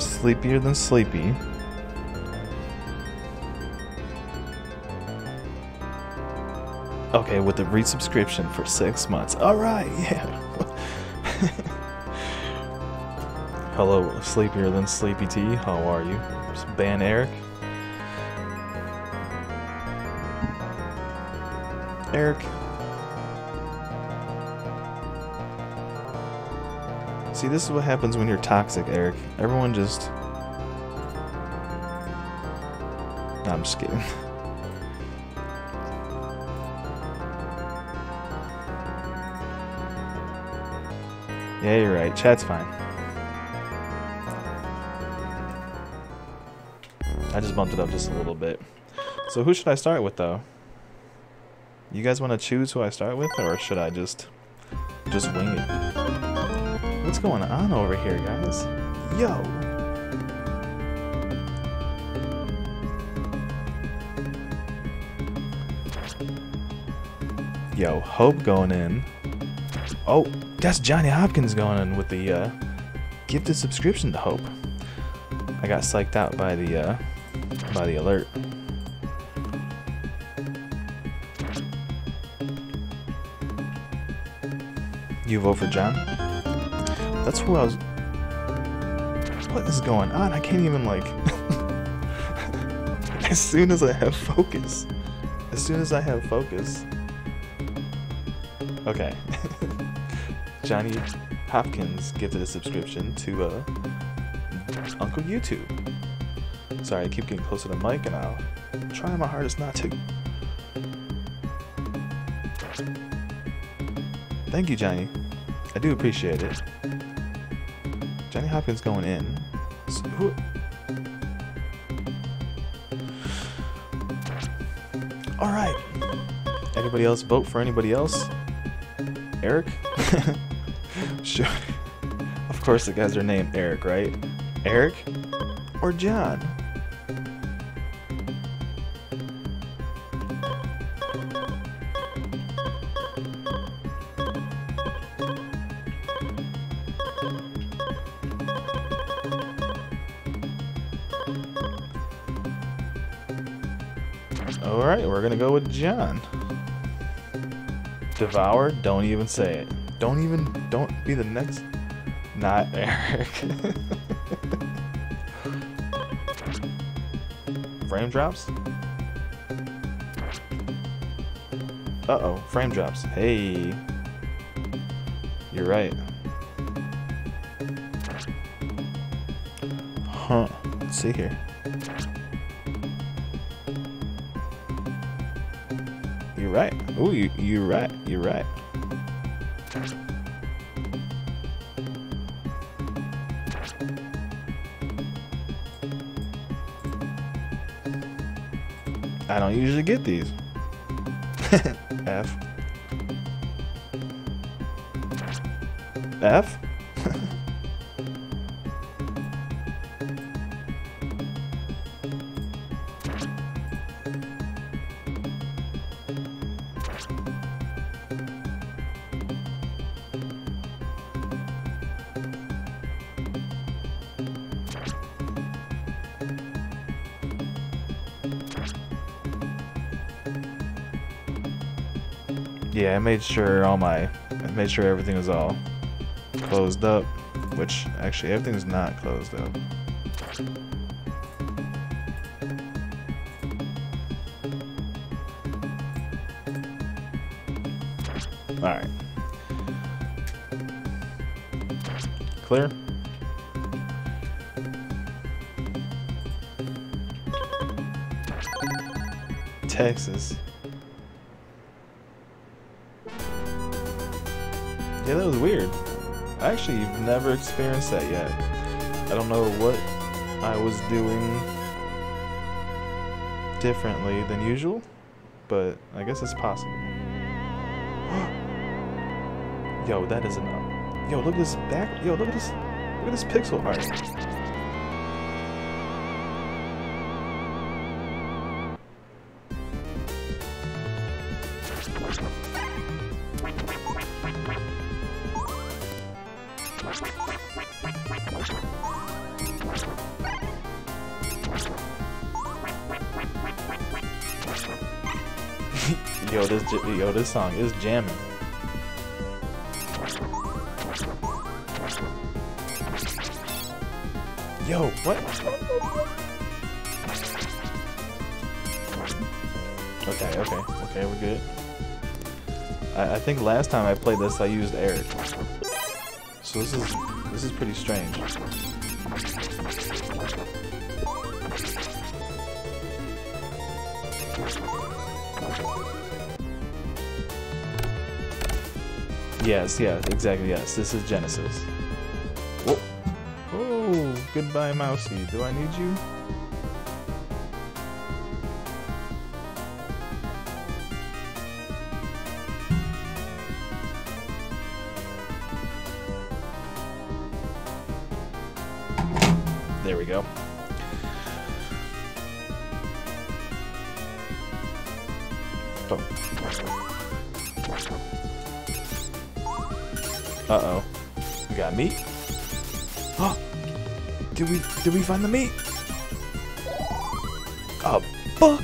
Sleepier than sleepy. Okay, with a resubscription for six months. Alright, yeah. Hello, Sleepier Than Sleepy T. How are you? Ban Eric. Eric. See, this is what happens when you're toxic, Eric. Everyone just. No, I'm just kidding. Yeah, you're right. Chat's fine. I just bumped it up just a little bit. So who should I start with, though? You guys want to choose who I start with, or should I just just wing it? What's going on over here, guys? Yo! Yo, Hope going in. Oh, that's Johnny Hopkins going in with the uh, gifted subscription to Hope. I got psyched out by the uh, by the alert. You vote for John? That's who I was. What is going on? I can't even like. as soon as I have focus, as soon as I have focus. Okay. Johnny Hopkins gifted a subscription to uh, Uncle YouTube. Sorry, I keep getting closer to the mic and I'll try my hardest not to. Thank you, Johnny. I do appreciate it. Johnny Hopkins going in. So who... All right. Anybody else vote for anybody else? Eric? sure. Of course, the guys are named Eric, right? Eric or John? John. Devour, don't even say it. Don't even, don't be the next. Not Eric. frame drops? Uh oh, frame drops. Hey. You're right. Huh. Let's see here. Right. Oh, you, you're right. You're right. I don't usually get these. F. I made sure all my, I made sure everything was all closed up, which actually everything's not closed up. Alright. Clear? Texas. Yeah, that was weird. I actually have never experienced that yet. I don't know what I was doing differently than usual, but I guess it's possible. Yo, that is enough. Yo, look at this back. Yo, look at this. Look at this pixel art. Song is jamming. Yo, what? Okay, okay, okay, we're good. I, I think last time I played this, I used Eric. So this is this is pretty strange. Yes, yes, exactly, yes. This is Genesis. Whoa. Oh, goodbye, Mousy. Do I need you? Did we find the meat? A buck!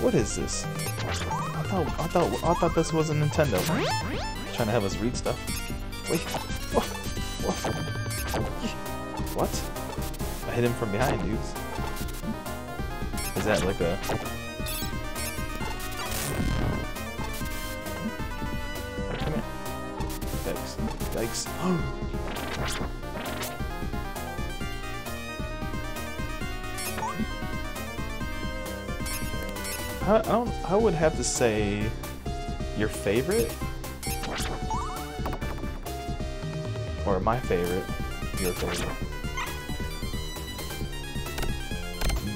What is this? I thought I thought I thought this was a Nintendo. Trying to have us read stuff. Wait. What? What? I hit him from behind, dudes. Is that like a I, don't. I would have to say your favorite, or my favorite, your favorite.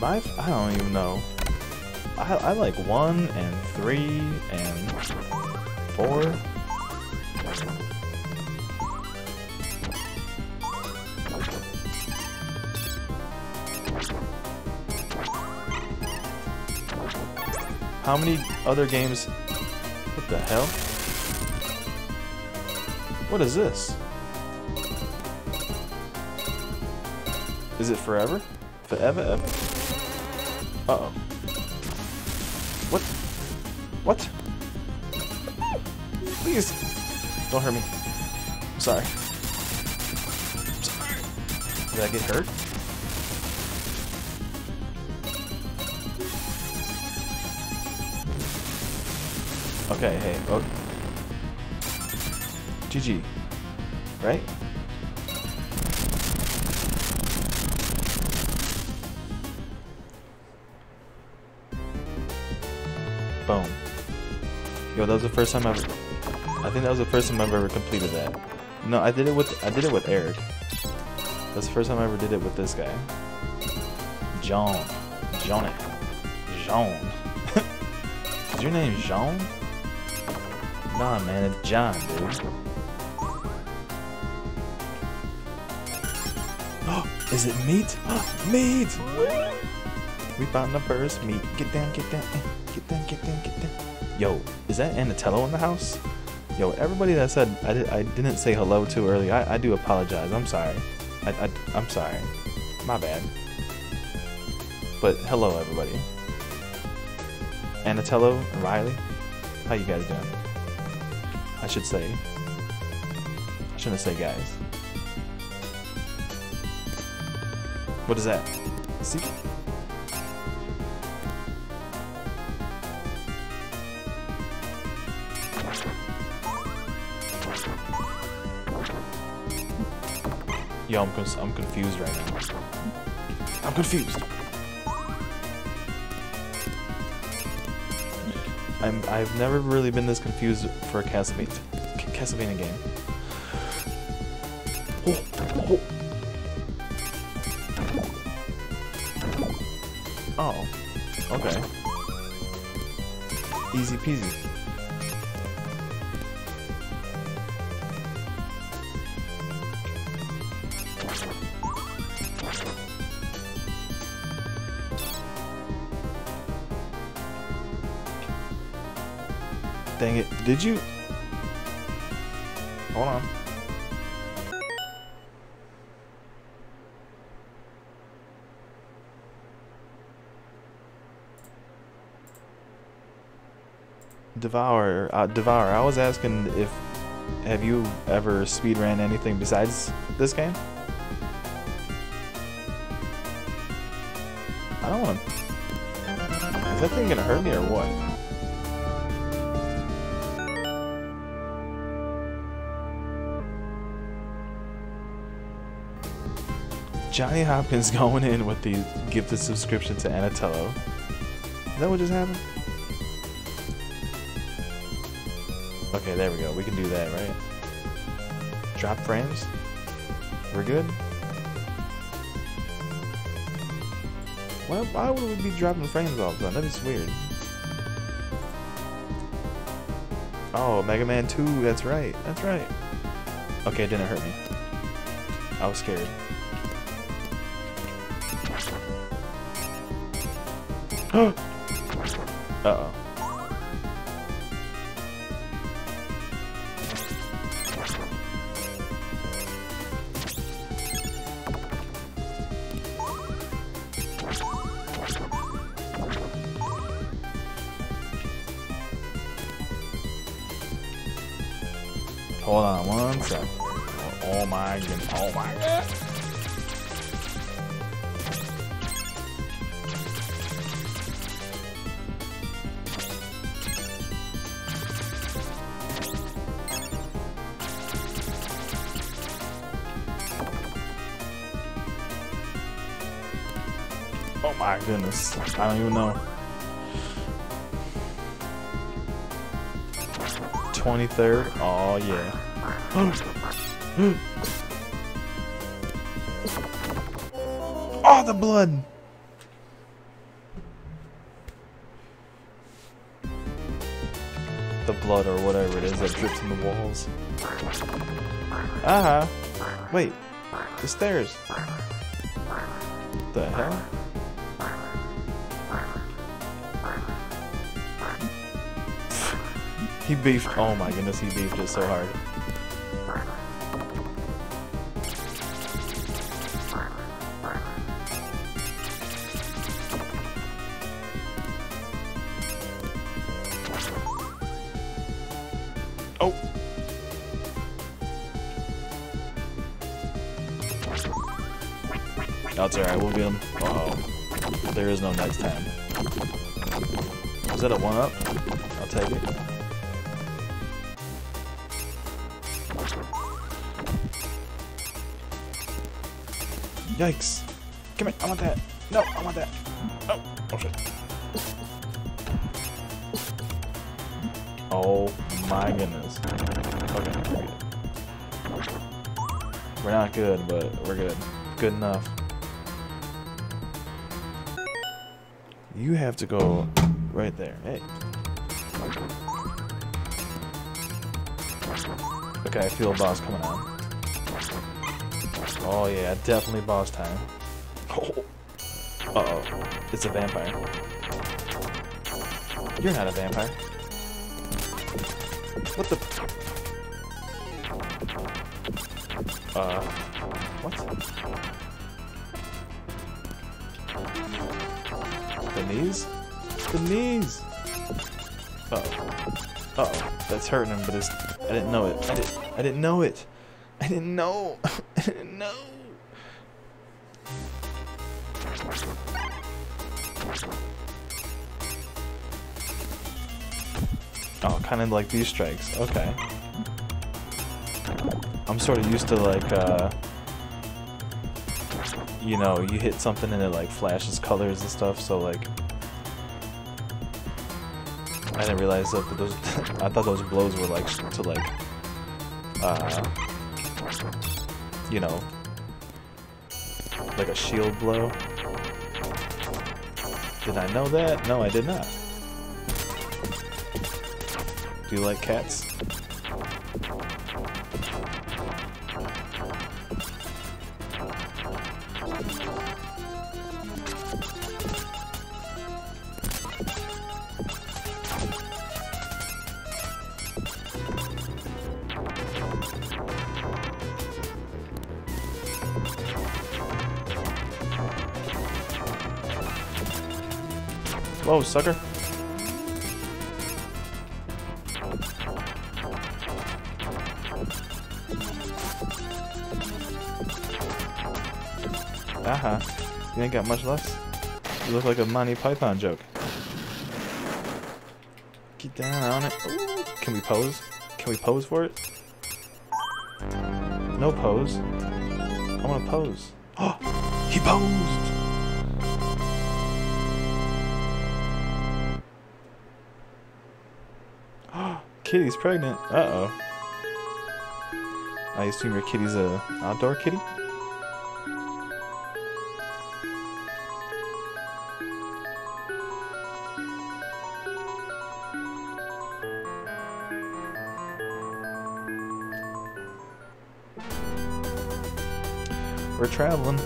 My, I don't even know. I, I like one and three and four. How many other games... What the hell? What is this? Is it forever? Forever ever? Uh-oh. What? What? Please! Don't hurt me. I'm sorry. I'm sorry. Did I get hurt? Okay, hey, oh. GG. Right? Boom. Yo, that was the first time I've... I think that was the first time I've ever completed that. No, I did it with I did it with Eric. That's the first time I ever did it with this guy. John. Johnny. Jean. Is your name Jean? Nah, man, it's John, dude. Is it meat? meat! We found the first meat. Get down, get down, eh, get down, get down, get down. Yo, is that Anatello in the house? Yo, everybody that said I, did, I didn't say hello too early, I, I do apologize. I'm sorry. I, I, I'm sorry. My bad. But hello, everybody. Anatello and Riley, how you guys doing? I should say. I shouldn't say guys. What is that? See? Yo, I'm, I'm confused right now. I'm confused. I'm I've never really been this confused for a Castlevania Castlevania game. Oh, oh. oh, okay. Easy peasy. Did you? Hold on. Devour, uh, Devour, I was asking if, have you ever speedran anything besides this game? I don't want to, is that thing going to hurt me or what? Johnny Hopkins going in with the gifted subscription to Anatello. Is that what just happened? Okay, there we go. We can do that, right? Drop frames? We're good? Why, why would we be dropping frames all the time? That is weird. Oh, Mega Man 2, that's right. That's right. Okay, it didn't hurt me. I was scared. うん。I don't even know. 23rd. Oh yeah. oh, the blood. The blood or whatever it is that drips in the walls. Uh-huh. Wait. The stairs. The hell? He beefed. Oh my goodness, he beefed it so hard. Good. Enough. You have to go right there. Hey. Okay, I feel a boss coming on. Oh yeah, definitely boss time. Oh. Uh oh. It's a vampire. You're not a vampire. What the? That's hurting him, but it's. I didn't know it. I didn't. I didn't know it. I didn't know. I didn't know. Oh, kind of like these strikes. Okay. I'm sort of used to like, uh, you know, you hit something and it like flashes colors and stuff. So like, I didn't realize that those. I thought those blows were like to like, uh, you know, like a shield blow. Did I know that? No, I did not. Do you like cats? Whoa, sucker. Aha. You ain't got much left. You look like a Monty Python joke. Get down on it. Can we pose? Can we pose for it? No pose. I want to pose. Oh, he posed! Kitty's pregnant. Uh-oh. I assume your kitty's a outdoor kitty? We're traveling.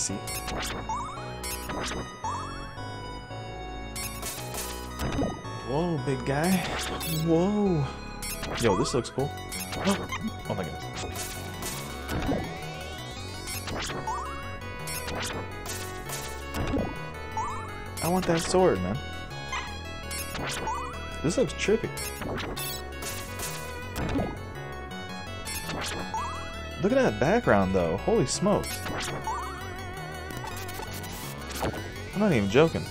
See. Whoa, big guy. Whoa. Yo, this looks cool. Oh, oh my goodness. I want that sword, man. This looks trippy. Look at that background, though. Holy smokes. I'm not even joking.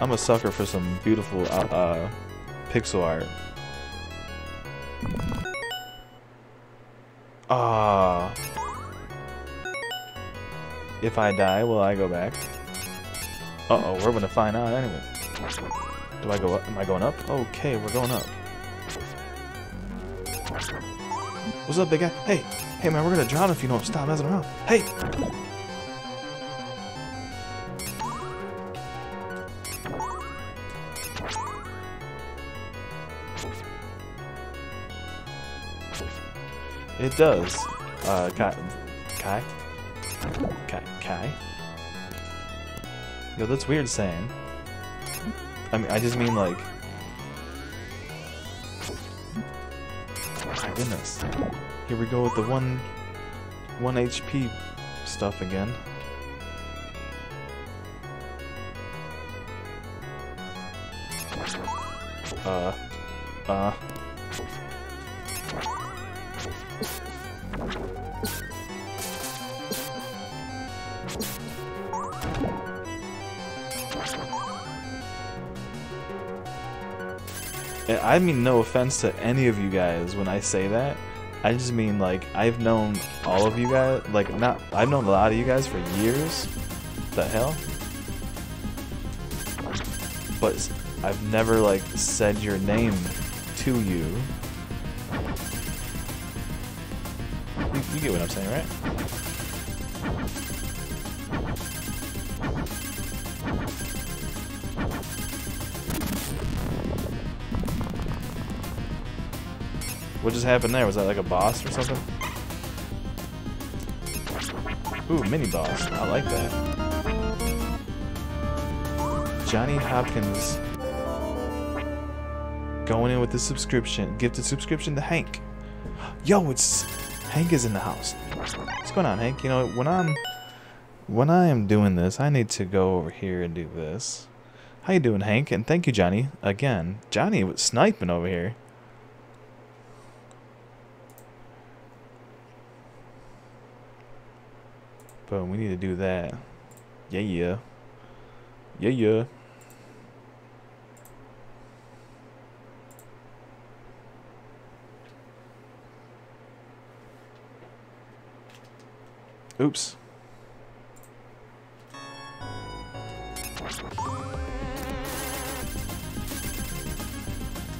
I'm a sucker for some beautiful uh, uh, pixel art. Ah. If I die, will I go back? Uh-oh, we're gonna find out anyway. Do I go up? Am I going up? Okay, we're going up. What's up, big guy? Hey, hey man, we're gonna drown if you don't stop messing around. Hey! Does. Uh, Kai? Kai? Kai? Kai? Yo, that's weird saying. I mean, I just mean like... My goodness. Here we go with the one... 1 HP stuff again. Uh... Uh... I mean no offense to any of you guys when I say that. I just mean like I've known all of you guys, like not I've known a lot of you guys for years. The hell? But I've never like said your name to you. You, you get what I'm saying, right? Just happened there? Was that like a boss or something? Ooh, mini boss. I like that. Johnny Hopkins going in with the subscription. Gifted subscription to Hank. Yo, it's Hank is in the house. What's going on, Hank? You know, when I'm when I am doing this, I need to go over here and do this. How you doing, Hank? And thank you, Johnny. Again, Johnny was sniping over here. But we need to do that. Yeah, yeah. Yeah, yeah. Oops.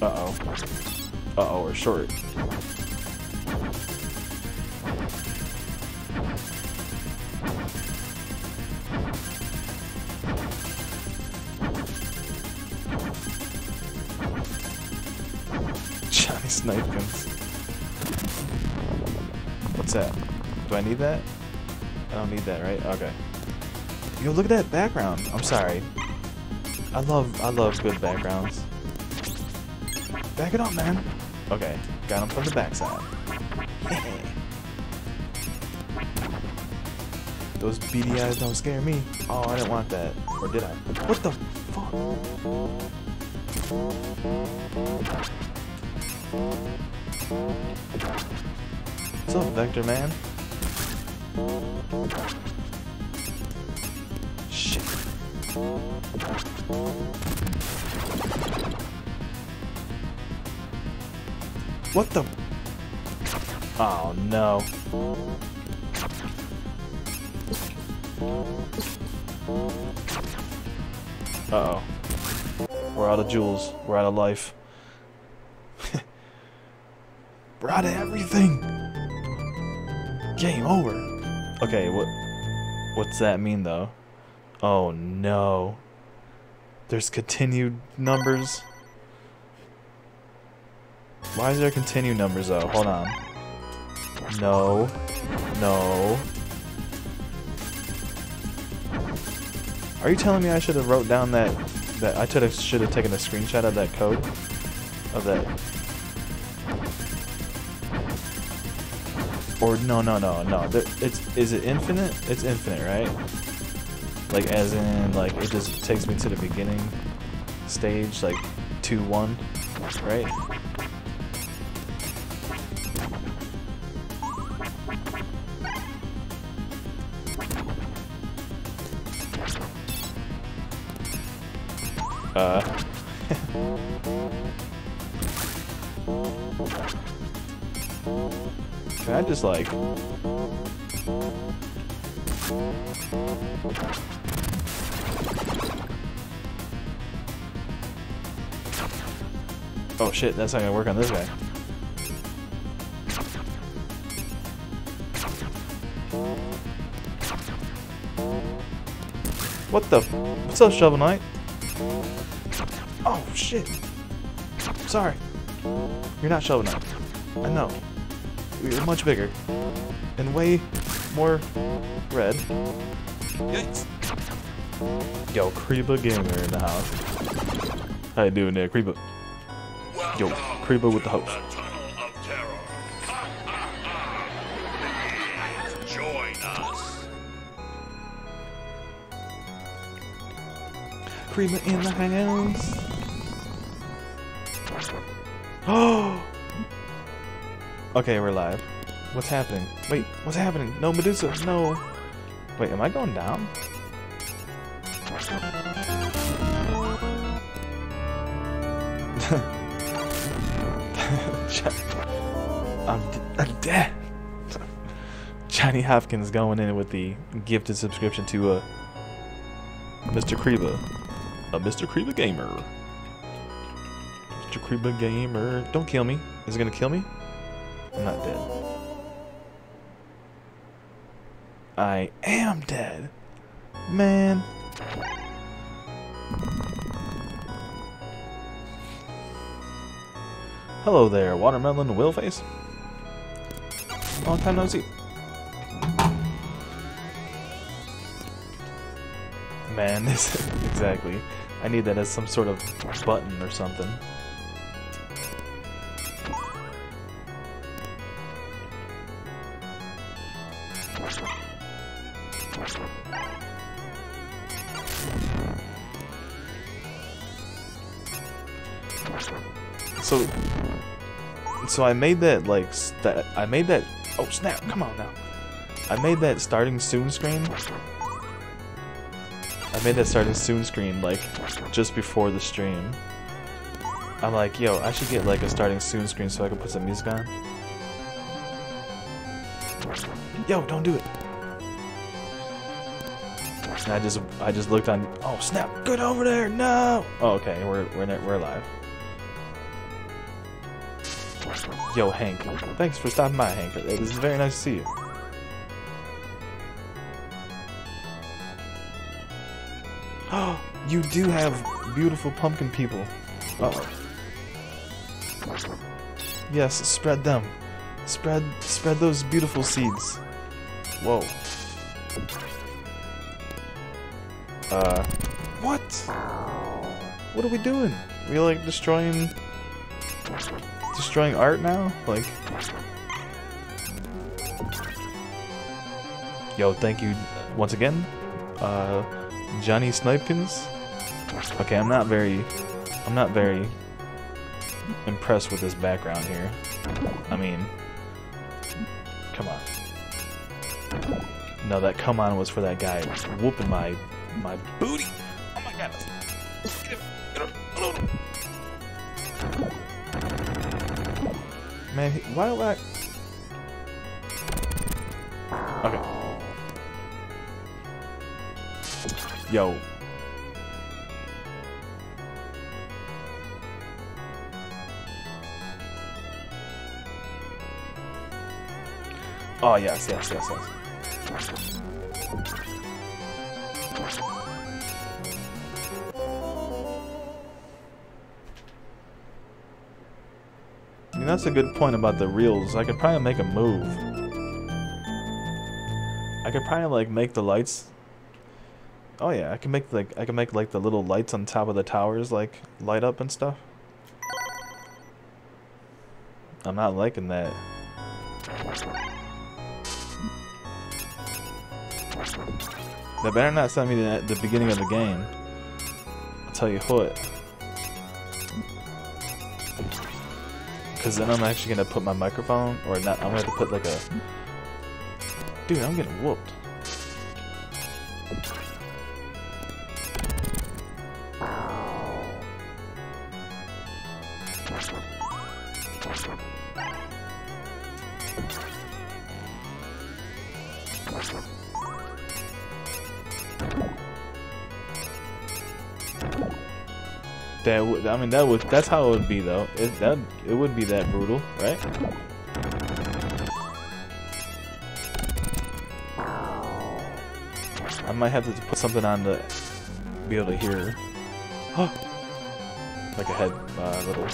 Uh-oh. Uh-oh, we're short. Snipe guns. What's that? Do I need that? I don't need that, right? Okay. Yo, look at that background. I'm sorry. I love I love good backgrounds. Back it up, man. Okay, got him from the backside. Those beady eyes don't scare me. Oh, I didn't want that. Or did I? What the fuck? What's up, Vector Man? Shit. What the? Oh no. Uh oh. We're out of jewels. We're out of life. We're out of everything. Game over. Okay, what what's that mean though? Oh no. There's continued numbers. Why is there continued numbers though? Hold on. No. No. Are you telling me I should have wrote down that that I should have should have taken a screenshot of that code? Of that. Or no no no no. There, it's is it infinite? It's infinite right? Like as in like it just takes me to the beginning stage like 2 1 right Uh. Can I just like... Oh shit, that's not gonna work on this guy. What the? What's up, Shovel Knight? Oh, shit. Sorry. You're not Shovel Knight. I know. You're much bigger. And way more red. Yikes. Yo, Kreba Gamer in the house. How you doing there, Kreba? Yo, Kreba with the host. Kreba in the house. Oh! okay, we're live. What's happening? Wait, what's happening? No, Medusa, no! Wait, am I going down? I'm, I'm dead! Johnny Hopkins going in with the gifted subscription to uh, Mr. Kreba. A Mr. Kreba Gamer. Mr. Kreba Gamer. Don't kill me. Is it gonna kill me? I'm not dead. I am dead. Man. Hello there, Watermelon Willface. Long time no see. Man, this exactly. I need that as some sort of button or something. So I made that like that. I made that. Oh snap! Come on now. I made that starting soon screen. I made that starting soon screen like just before the stream. I'm like, yo, I should get like a starting soon screen so I can put some music on. Yo, don't do it. And I just I just looked on. Oh snap! Get over there! No. Oh, okay, we're we're we're live. Yo, Hank. Thanks for stopping by, Hank. It is very nice to see you. Oh, you do have beautiful pumpkin people. Uh oh. Yes, spread them. Spread spread those beautiful seeds. Whoa. Uh what? What are we doing? We like destroying destroying art now? Like Yo, thank you once again. Uh Johnny Snipekins Okay, I'm not very, I'm not very impressed with this background here. I mean, come on. No, that come on was for that guy whooping my my booty. Oh my god. Man, why do I... Okay. Yo. Oh, yes, yes, yes, yes. That's a good point about the reels. I could probably make a move. I could probably like make the lights. Oh yeah, I can make like I can make like the little lights on top of the towers like light up and stuff. I'm not liking that. They better not send me to the beginning of the game. I'll tell you what. Because then I'm actually going to put my microphone, or not, I'm going to put like a... Dude, I'm getting whooped. That would, I mean, that would, that's how it would be though. It, that, it would be that brutal, right? I might have to put something on to be able to hear. like a head, uh, little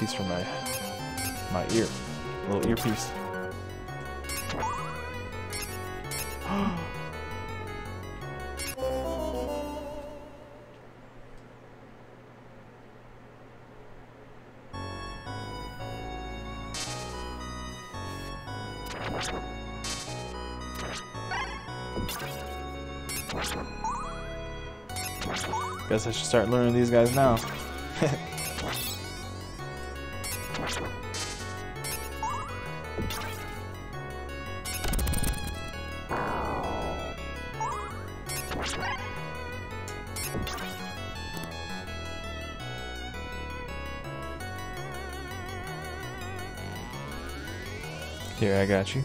piece from my, my ear. A little earpiece. Start learning these guys now. Here, I got you.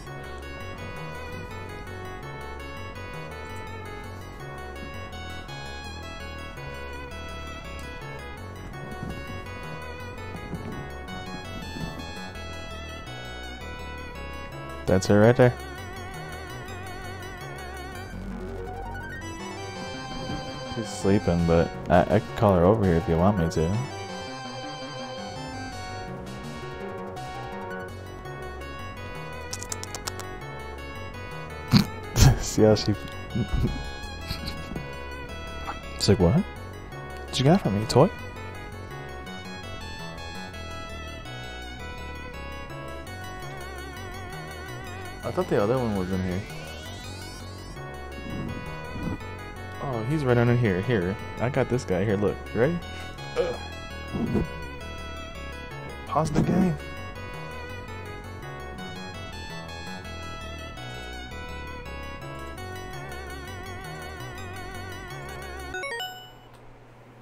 That's her right there. She's sleeping, but I, I can call her over here if you want me to. See how she... it's like, what? What you got for me? A toy? Thought the other one was in here. Oh, he's right under here. Here. I got this guy. Here, look. Ready? Ugh. Pause the game.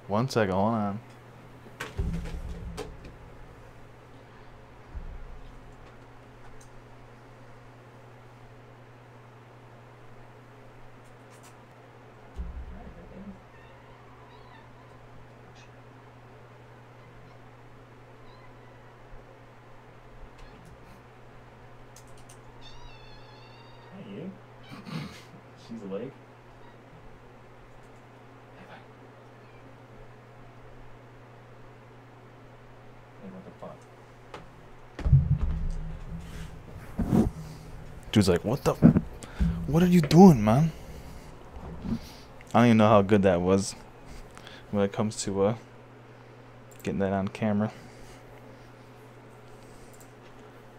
One second, hold on. Hey, you. She's awake. What the fuck? Dude's like, what the? What are you doing, man? I don't even know how good that was when it comes to uh getting that on camera.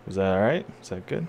Was that alright? Is that good?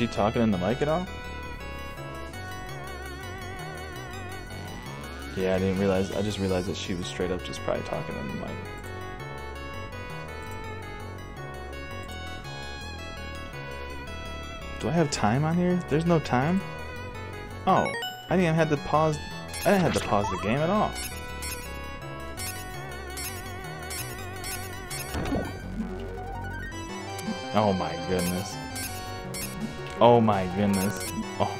She talking in the mic at all? Yeah, I didn't realize. I just realized that she was straight up just probably talking in the mic. Do I have time on here? There's no time. Oh, I didn't even have to pause. I didn't have to pause the game at all. Oh my goodness. Oh my goodness. Oh.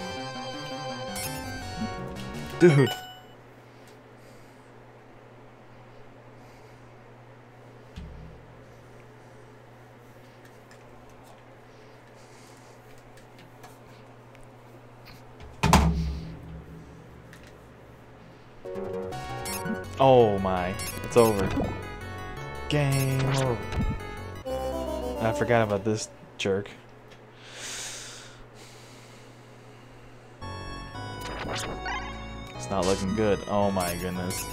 Dude. Oh my. It's over. Game over. I forgot about this jerk. Not looking good. Oh my goodness.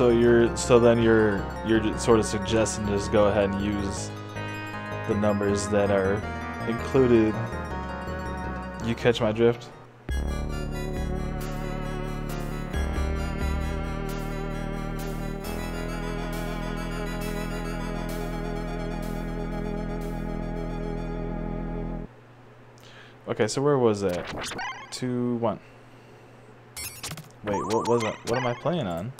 So you're so then you're you're sort of suggesting just go ahead and use the numbers that are included. You catch my drift? Okay, so where was that? Two, one. Wait, what was it? What am I playing on?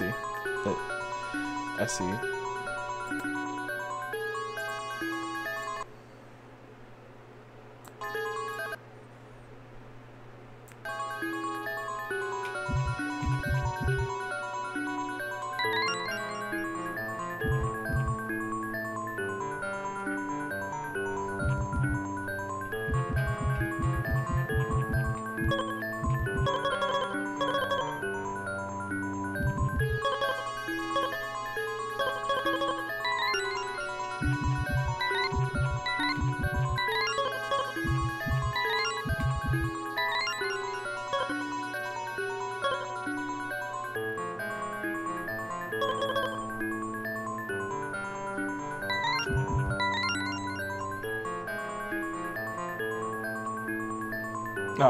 Yeah, I see.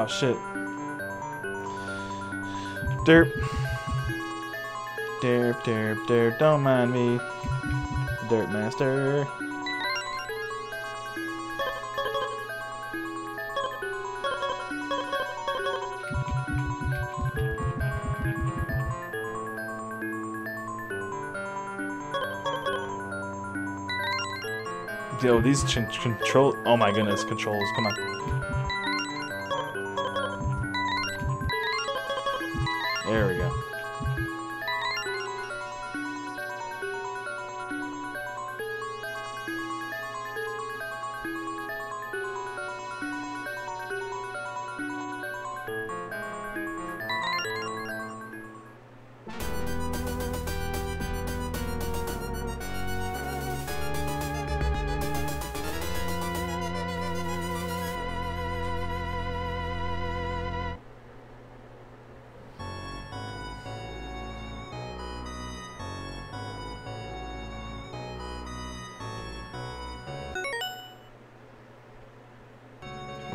Oh, shit. Derp. Derp, derp, derp. Don't mind me. Derp master. Yo, these control. Oh my goodness, controls. Come on.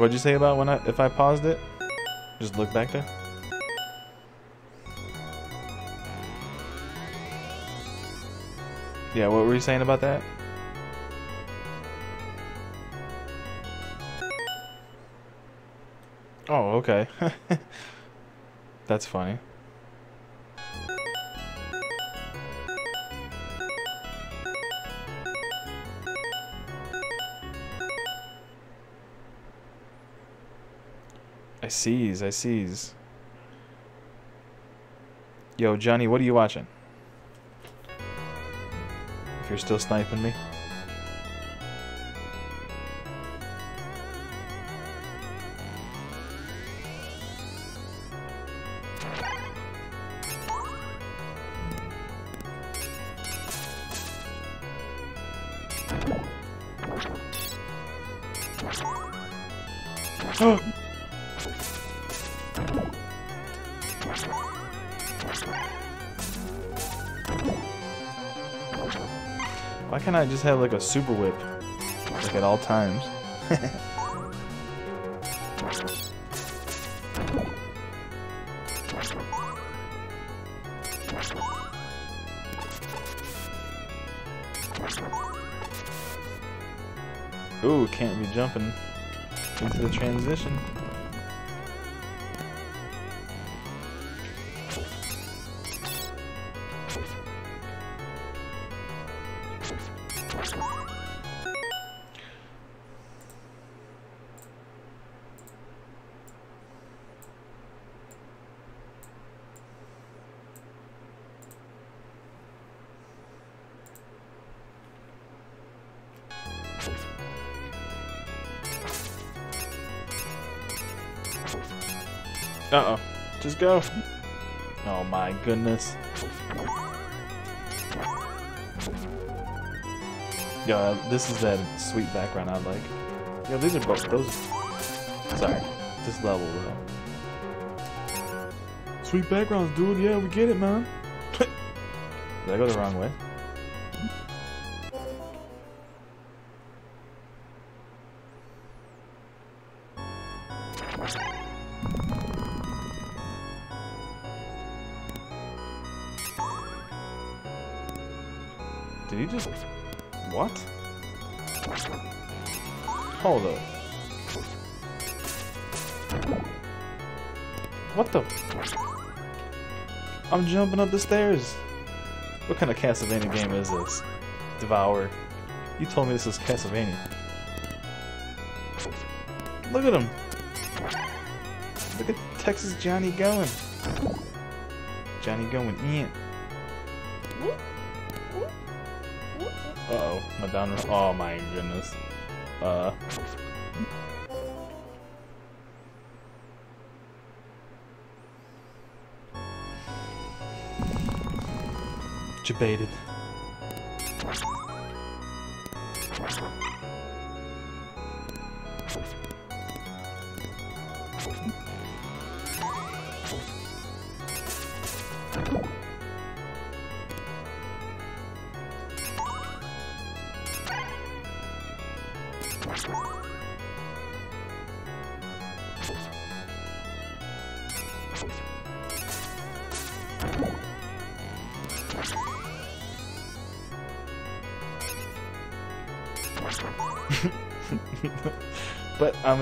What'd you say about when I if I paused it? Just look back there. Yeah, what were you saying about that? Oh, okay. That's funny. Sees, I sees. Yo, Johnny, what are you watching? If you're still sniping me. I just have like a super whip? Like at all times. Ooh, can't be jumping into the transition. Go. Oh my goodness. Yo, uh, this is that sweet background I like. Yo, these are both those. Sorry, this level though. Sweet backgrounds, dude. Yeah, we get it, man. Did I go the wrong way? Jumping up the stairs. What kind of Castlevania game is this? Devour. You told me this was Castlevania. Look at him. Look at Texas Johnny going. Johnny going in. Uh-oh, my Oh my goodness. Uh... Debated.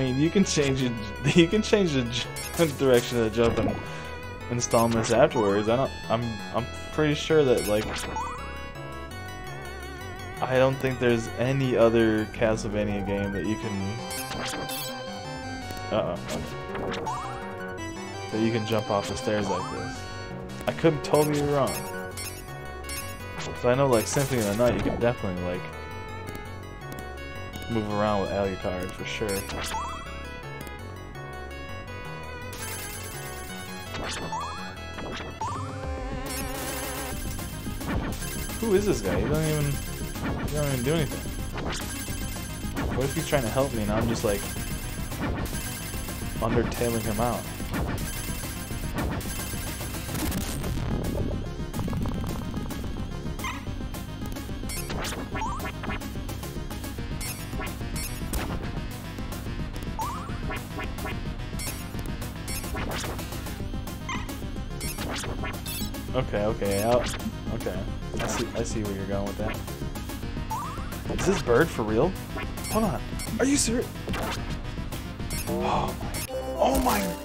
Mean, you can change it. You can change the direction of the jump and installments afterwards. I don't. I'm. I'm pretty sure that like. I don't think there's any other Castlevania game that you can... Uh-oh. Okay. That you can jump off the stairs like this. I could totally be wrong. So I know like Symphony of the Night you can definitely like move around with Alucard for sure. Who is this guy? He doesn't even he don't even do anything. What if he's trying to help me and I'm just like undertailing him out? Okay, okay. I see, where you're going with that. Is this bird for real? Hold on. Are you serious? Oh my. Oh my.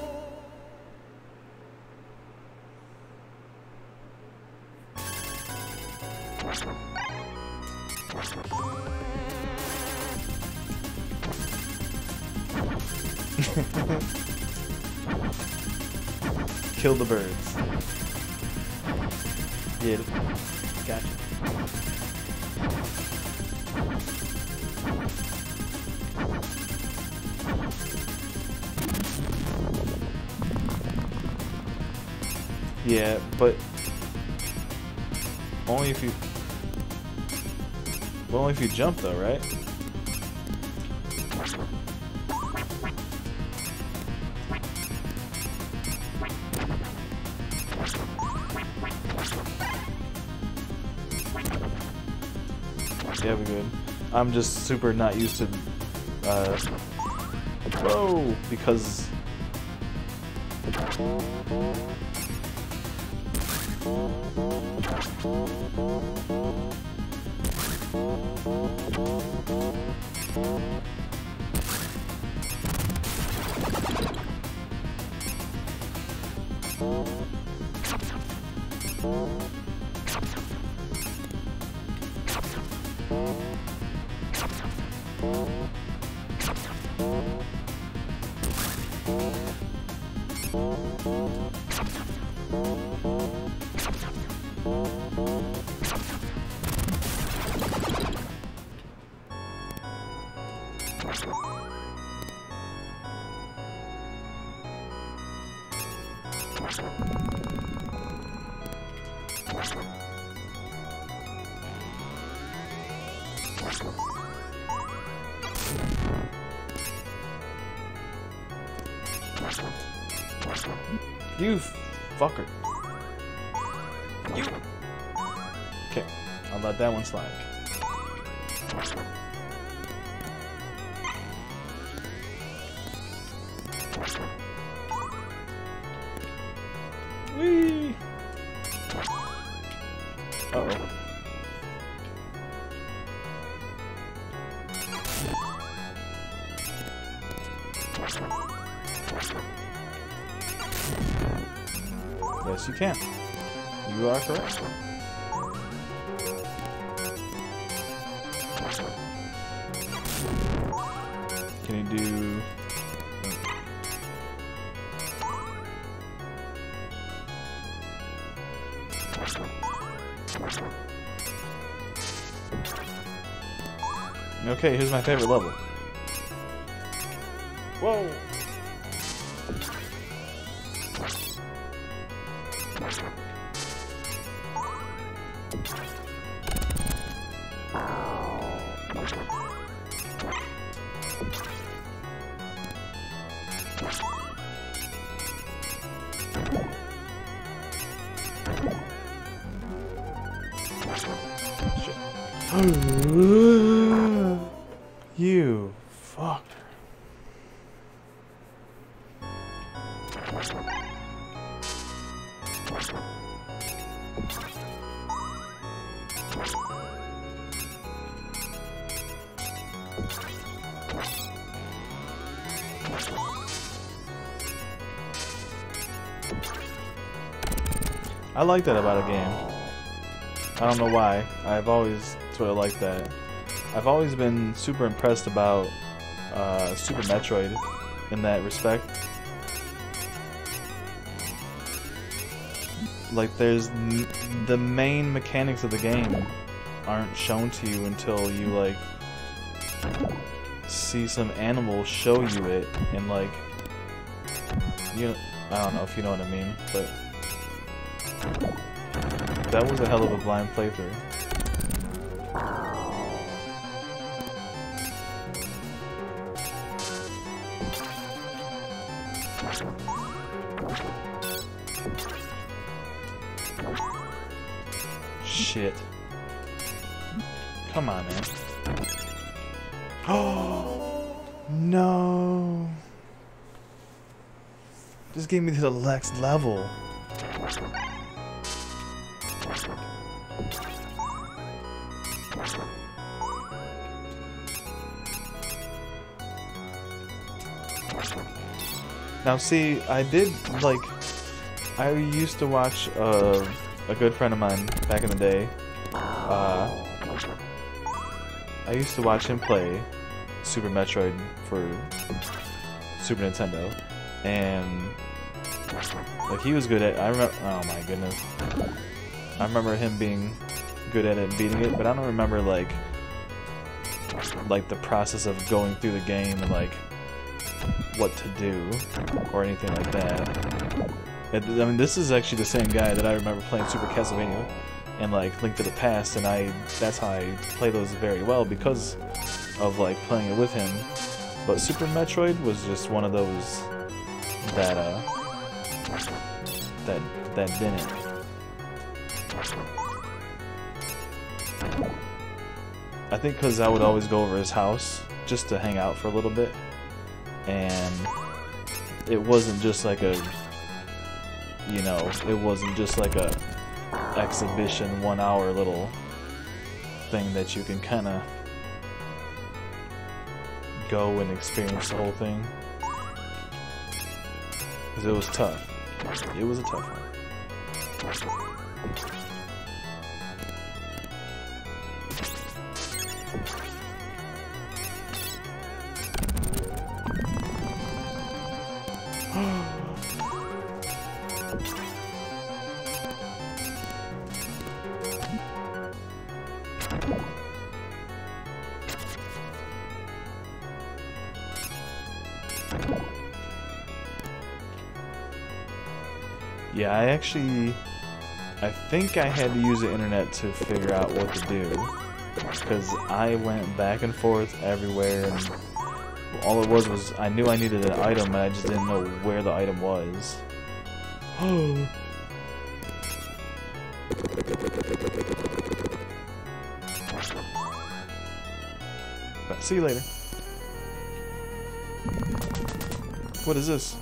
Jump though, right? Yeah, we good. I'm just super not used to uh whoa because Okay, here's my favorite level. Whoa! you like that about a game. I don't know why. I've always sort of liked that. I've always been super impressed about uh, Super Metroid in that respect. Like, there's the main mechanics of the game aren't shown to you until you like see some animal show you it, and like, you. I don't know if you know what I mean, but that was a hell of a blind playthrough. Shit. Come on, man. Oh no! Just gave me to the next level. Now see, I did, like, I used to watch uh, a good friend of mine back in the day. Uh, I used to watch him play Super Metroid for Super Nintendo, and like he was good at. I remember. Oh my goodness. I remember him being good at it and beating it, but I don't remember like like the process of going through the game and like what to do or anything like that. I mean, this is actually the same guy that I remember playing Super Castlevania and like Link to the Past, and I that's how I play those very well because of like playing it with him. But Super Metroid was just one of those that uh that that didn't. I think because I would always go over his house just to hang out for a little bit, and it wasn't just like a, you know, it wasn't just like a exhibition one hour little thing that you can kind of go and experience the whole thing. Because it was tough. It was a tough one. Actually... I think I had to use the internet to figure out what to do. Because I went back and forth everywhere and all it was was I knew I needed an item and I just didn't know where the item was. Oh. See you later. What is this?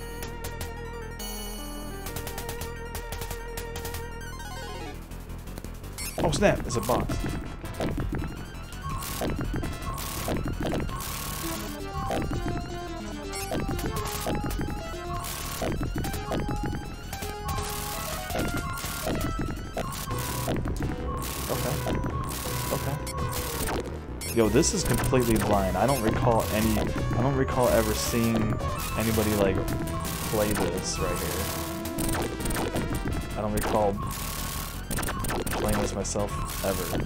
Oh snap, it's a box. Okay. Okay. Yo, this is completely blind. I don't recall any, I don't recall ever seeing anybody like play this right here. I don't recall playing this myself ever.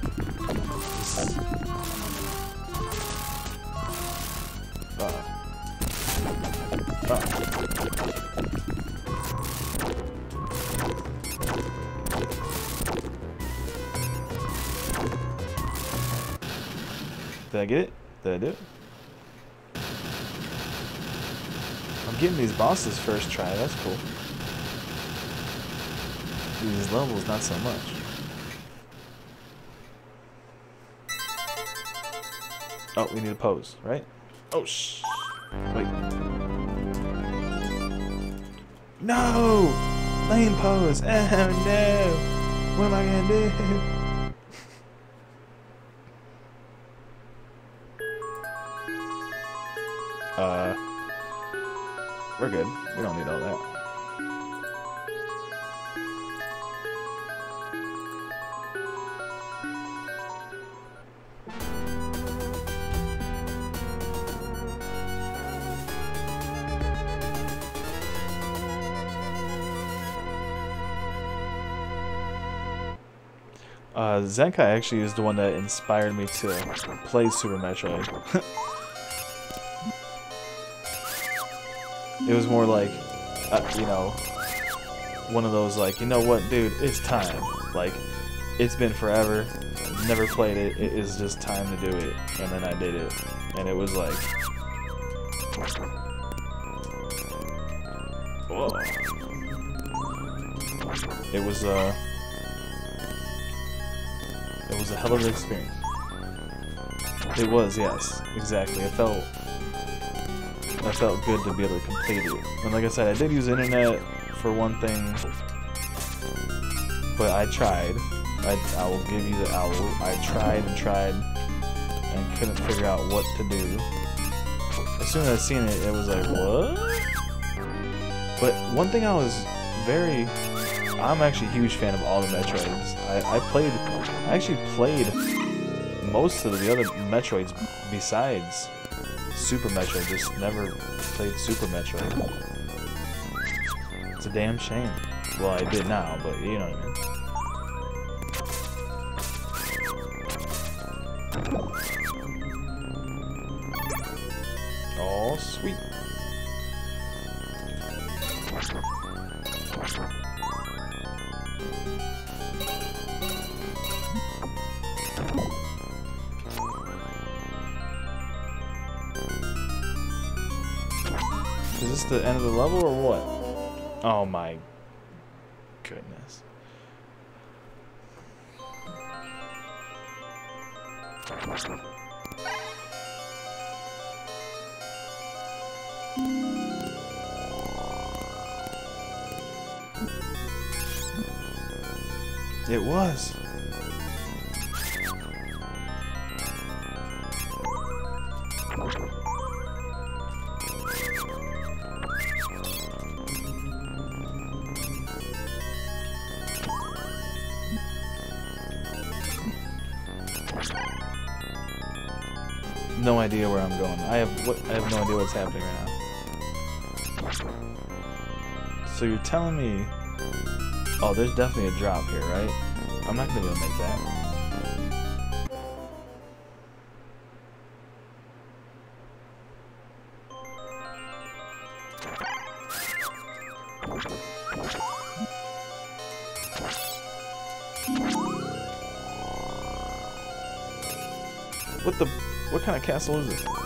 Did I get it? Did I do it? I'm getting these bosses first try, that's cool. These levels, not so much. Oh, we need a pose, right? Oh, shh. Wait. No! Lane pose! Oh no! What am I gonna do? Zenkai actually is the one that inspired me to play Super Metroid. it was more like, uh, you know, one of those like, you know what, dude, it's time. Like, it's been forever. Never played it. It is just time to do it. And then I did it, and it was like, whoa. It was uh, was a hell of an experience. It was, yes, exactly. I felt I felt good to be able to complete it. And like I said, I did use internet for one thing, but I tried. I, I will give you the will, I tried and tried and couldn't figure out what to do. As soon as I seen it, it was like, what? But one thing I was very I'm actually a huge fan of all the Metroids. I, I played I actually played most of the other Metroids besides Super Metroid, just never played Super Metroid. It's a damn shame. Well, I did now, but you know what I mean. Oh, sweet. This the end of the level or what? Oh my goodness. It was. What I have no idea what's happening right now. So you're telling me Oh, there's definitely a drop here, right? I'm not gonna be able to make that. What the? What kind of castle is this?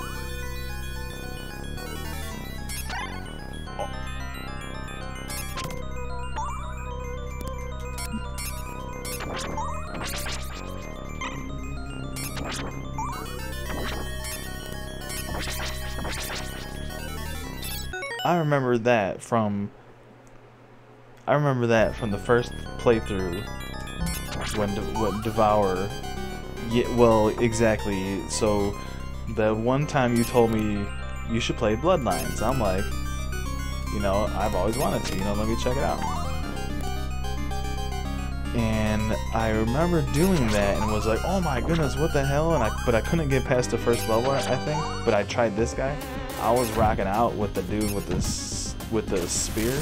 Remember that from I remember that from the first playthrough when De what Devour yeah well exactly so the one time you told me you should play Bloodlines I'm like you know I've always wanted to you know let me check it out. And I remember doing that and was like oh my goodness what the hell? And I but I couldn't get past the first level I think but I tried this guy I was rocking out with the dude with this with the spear.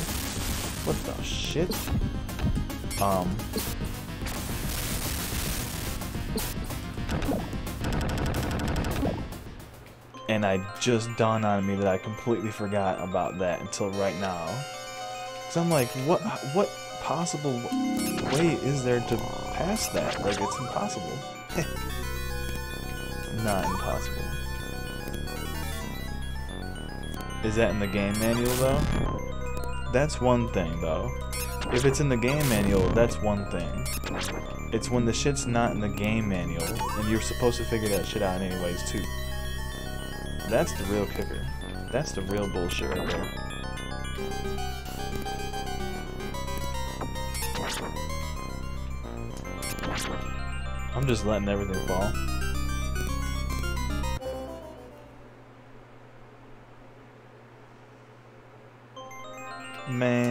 What the shit? Um. And I just dawned on me that I completely forgot about that until right now. Cause I'm like, what? What possible way is there to pass that? Like, it's impossible. Not impossible. Is that in the game manual though? That's one thing though. If it's in the game manual, that's one thing. It's when the shit's not in the game manual, and you're supposed to figure that shit out anyways too. That's the real kicker. That's the real bullshit right there. I'm just letting everything fall. Meh.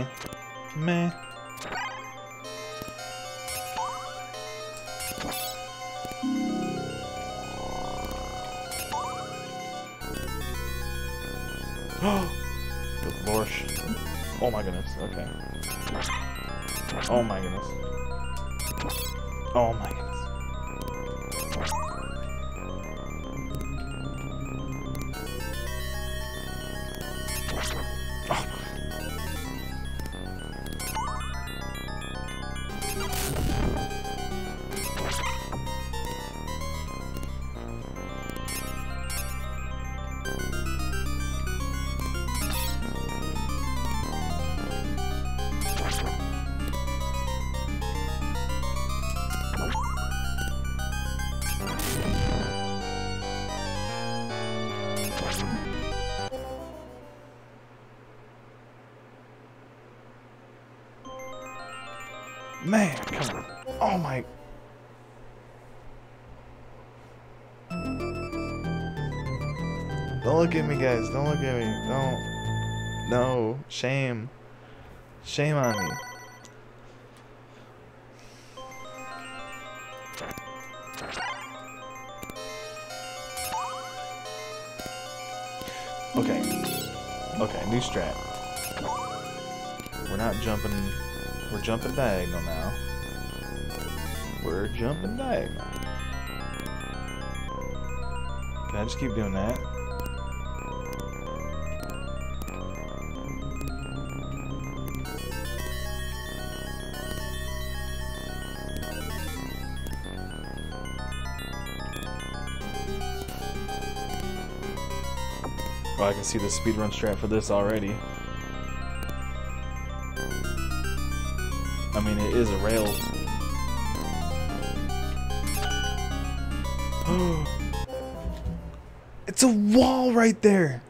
Diagonal now. We're jumping diagonal. Can I just keep doing that? Oh, I can see the speedrun strat for this already. Mean, it is a rail. it's a wall right there!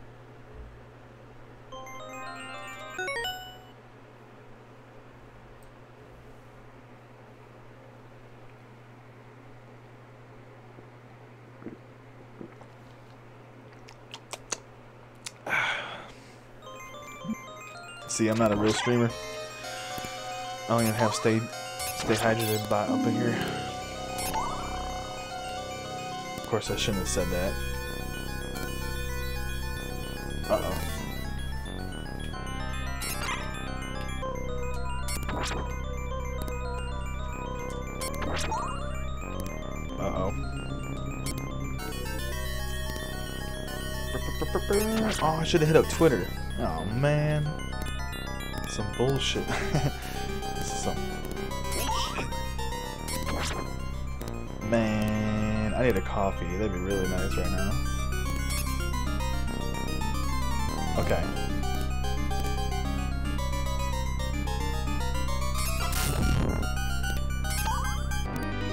See, I'm not a real streamer. I don't even have stay stay hydrated by up in here. Of course, I shouldn't have said that. Uh oh. Uh oh. Oh, I should have hit up Twitter. Oh man. Some bullshit. I need a coffee. That'd be really nice right now. Okay.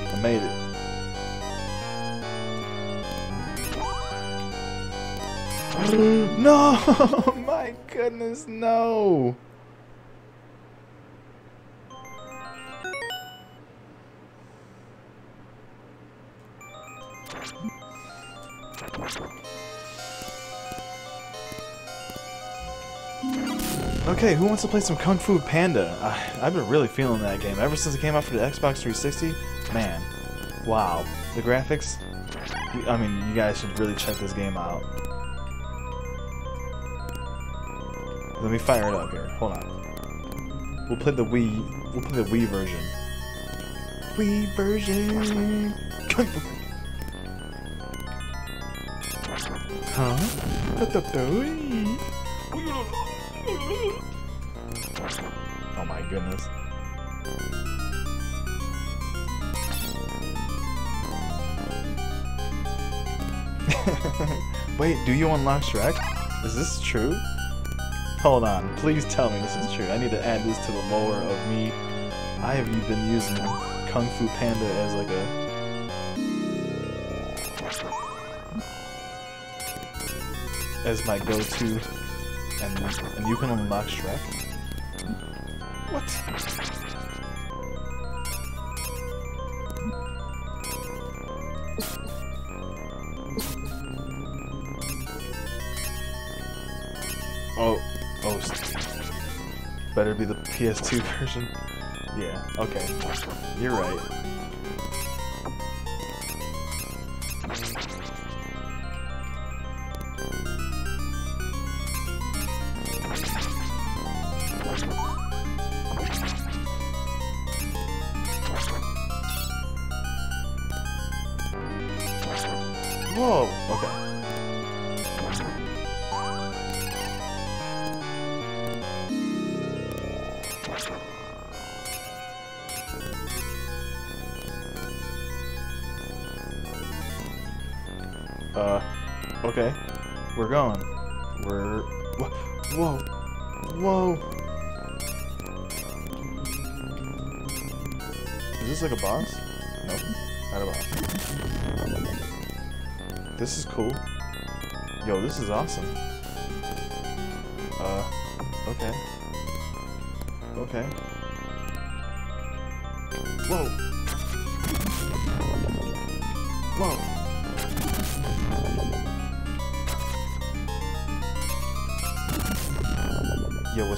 I made it. no! My goodness, no! Okay, who wants to play some Kung Fu Panda? I, have been really feeling that game. Ever since it came out for the Xbox 360, man, wow. The graphics, I mean, you guys should really check this game out. Let me fire it up here. Hold on. We'll play the Wii, we'll play the Wii version. Wii version! Kung Fu Huh? Oh my goodness. Wait, do you unlock Shrek? Is this true? Hold on, please tell me this is true. I need to add this to the lore of me. I have been using Kung Fu Panda as like a as my go-to and, and you can unlock Shrek? What? Oh, oh, better be the PS2 version. Yeah, okay, you're right.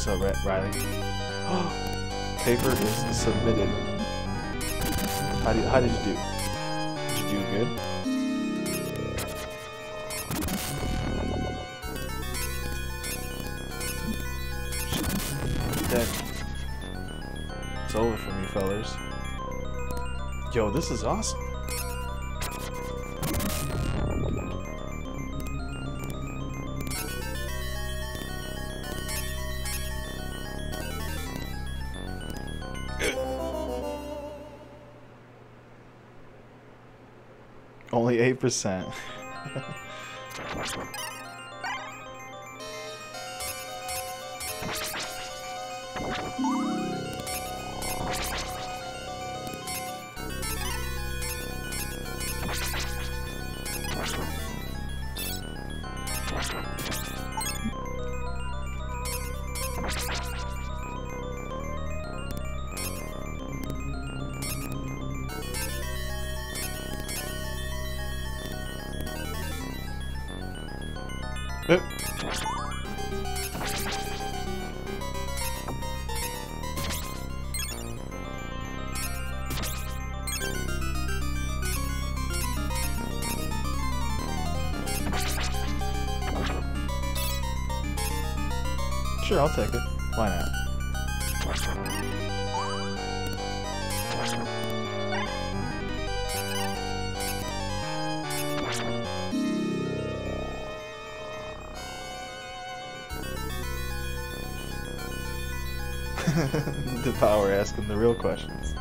Up, Riley? Paper is submitted. How did, how did you do? Did you do good? Dead. It's over for me, fellas. Yo, this is awesome. percent. I'll take it. Why not? the power asking the real questions.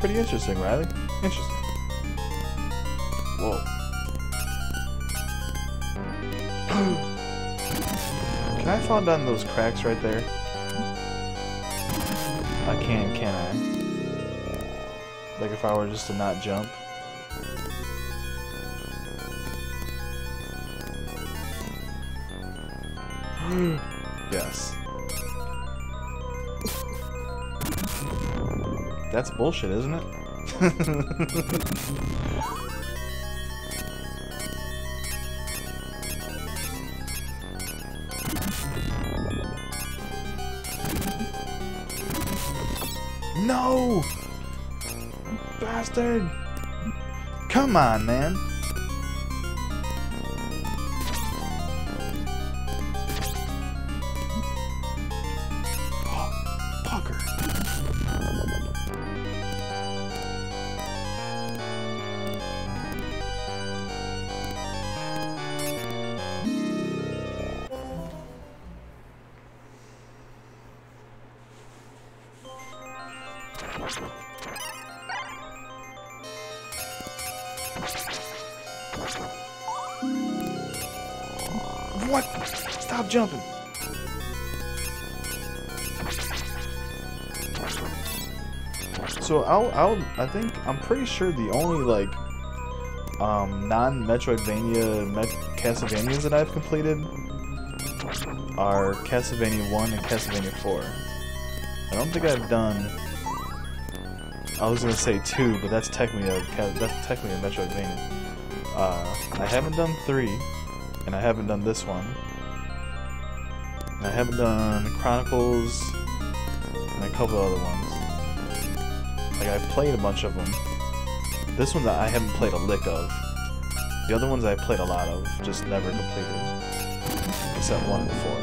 Pretty interesting, Riley. Interesting. Whoa. Can I fall down those cracks right there? I can, can I? Like if I were just to not jump? Bullshit, isn't it? no! Bastard! Come on, I'll, I think, I'm pretty sure the only, like, um, non-Metroidvania Met Castlevanias that I've completed are Castlevania 1 and Castlevania 4. I don't think I've done, I was gonna say 2, but that's technically a, that's technically a Metroidvania. Uh, I haven't done 3, and I haven't done this one. And I haven't done Chronicles, and a couple other ones. Like, I've played a bunch of them. This one that I haven't played a lick of. The other ones I played a lot of, just never completed. Except one four.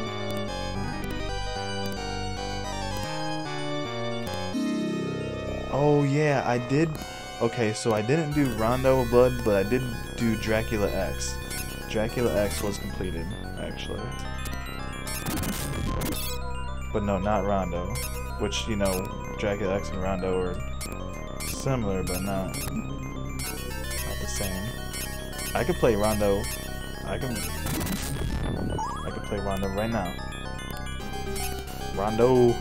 Oh yeah, I did... Okay, so I didn't do Rondo of Blood, but I did do Dracula X. Dracula X was completed, actually. But no, not Rondo. Which, you know, Dracula X and Rondo are similar, but not, not the same. I could play Rondo. I can. I could play Rondo right now. Rondo.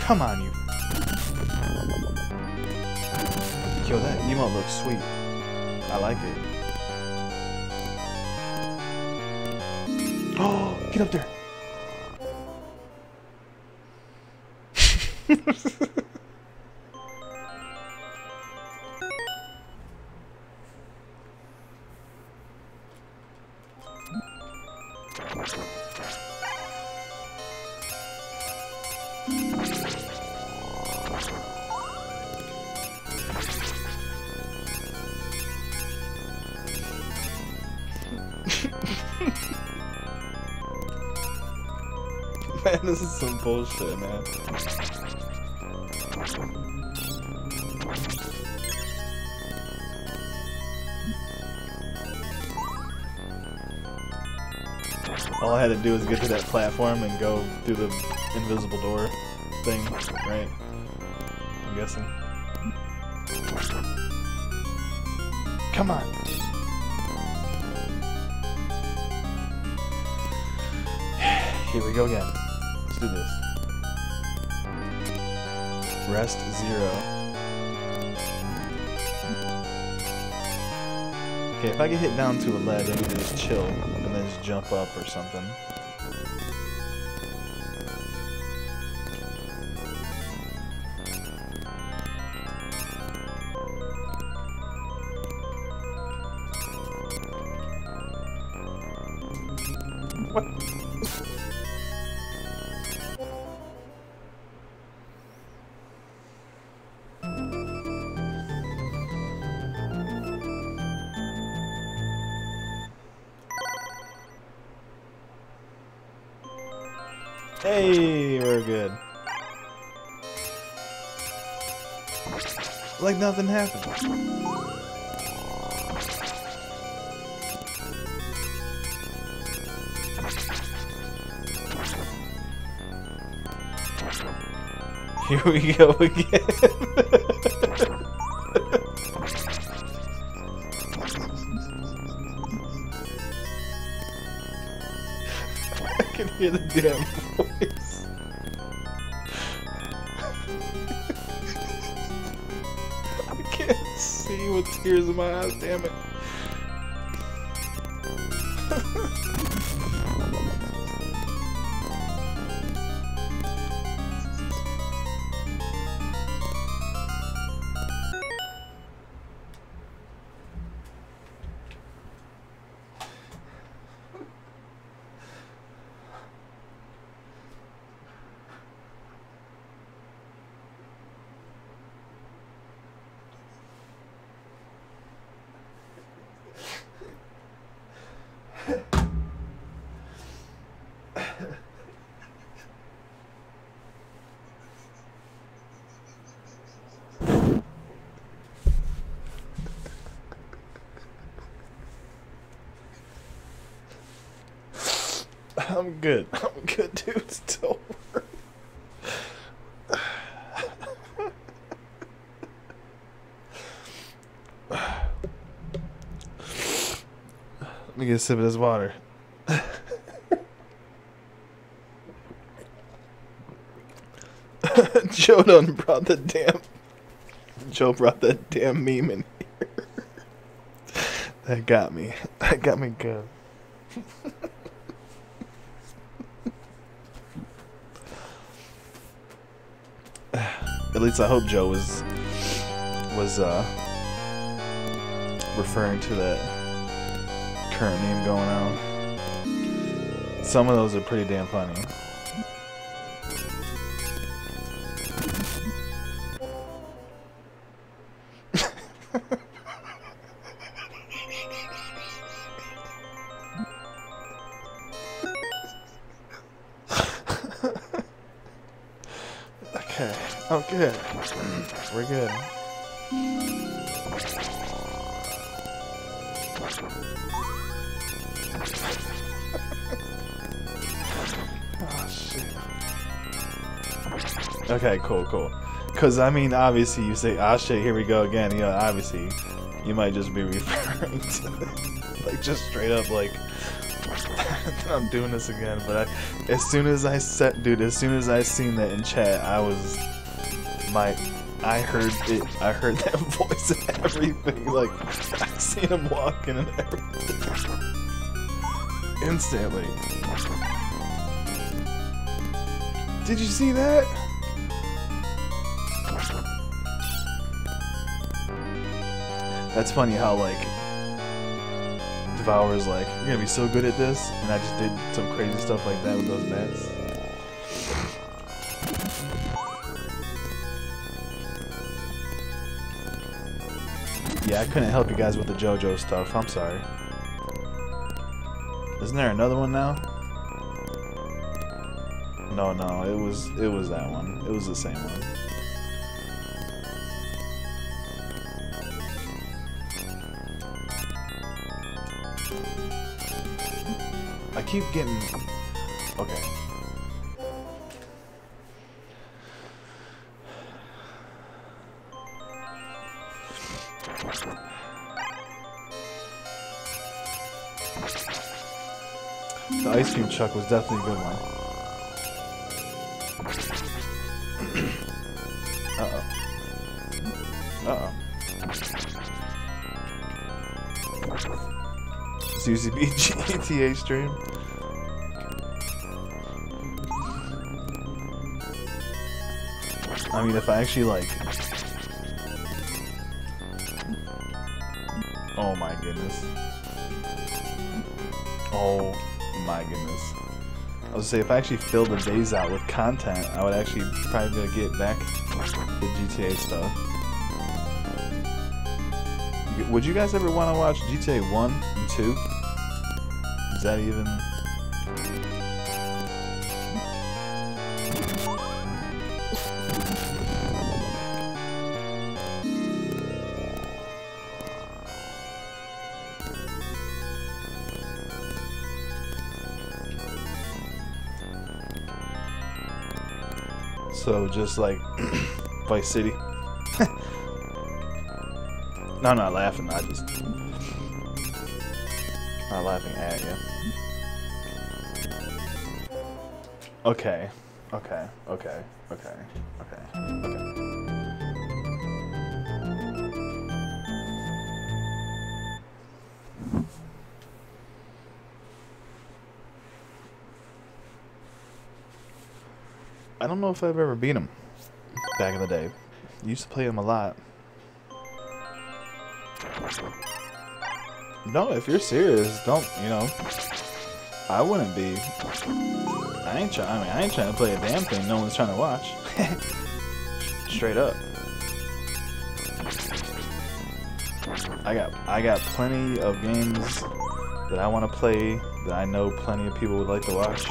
Come on, you Emote looks sweet. I like it. Oh, get up there. bullshit, man. All I had to do was get to that platform and go through the invisible door thing, right? I'm guessing. Come on! Here we go again. Rest zero. Okay, if I get hit down to a ledge, I need to just chill and then just jump up or something. Nothing happened. Here we go again. I'm good. I'm good, dude. Worry. Let me get a sip of this water. Joe done brought the damn. Joe brought that damn meme in here. that got me. That got me good. At least I hope Joe was was uh referring to that current meme going on. Some of those are pretty damn funny. We're good. Oh, shit. Okay, cool, cool. Because, I mean, obviously, you say, ah, shit, here we go again. You know, obviously, you might just be referring to, like, just straight up, like, I'm doing this again. But I, as soon as I set, dude, as soon as I seen that in chat, I was, my, I heard it, I heard that voice and everything. Like, I seen him walking and everything. Instantly. Did you see that? That's funny how like Devour's like, you're gonna be so good at this, and I just did some crazy stuff like that with those bats. I couldn't help you guys with the JoJo stuff. I'm sorry. Isn't there another one now? No, no, it was it was that one. It was the same one. I keep getting Ice was definitely a good one. Uh-oh. Uh-oh. Susie B GTA stream. I mean, if I actually like... Oh my goodness. Oh my goodness. I was say if I actually filled the days out with content, I would actually probably get back the GTA stuff. Would you guys ever want to watch GTA 1 and 2? Is that even... So just like Vice City. no, I'm not laughing. I just not laughing at you. Okay, okay, okay, okay, okay, okay. Don't know if I've ever beat him back in the day. Used to play him a lot. No, if you're serious, don't, you know. I wouldn't be. I ain't trying, I mean, I ain't trying to play a damn thing no one's trying to watch. Straight up. I got I got plenty of games that I want to play that I know plenty of people would like to watch.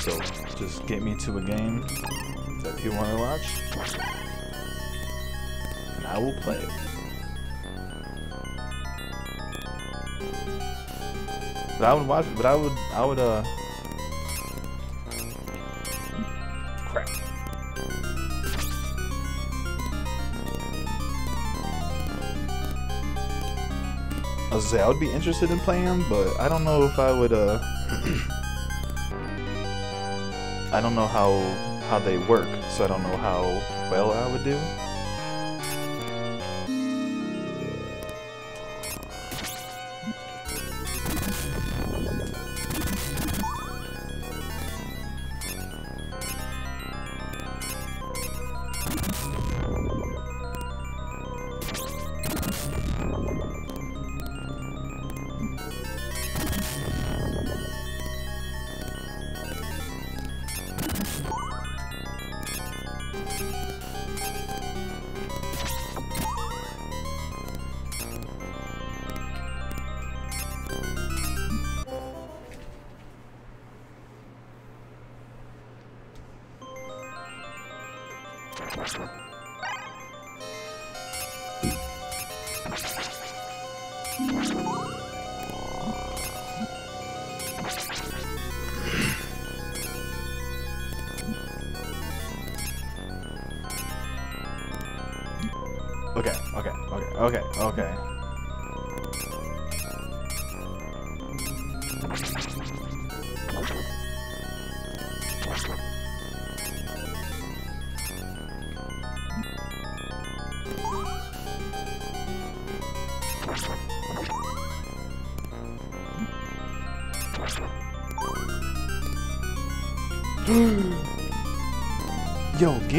So just get me to a game that you want to watch, and I will play it. But I would watch, but I would, I would, uh, crap. I was say, I would be interested in playing, but I don't know if I would, uh, I don't know how how they work, so I don't know how well I would do.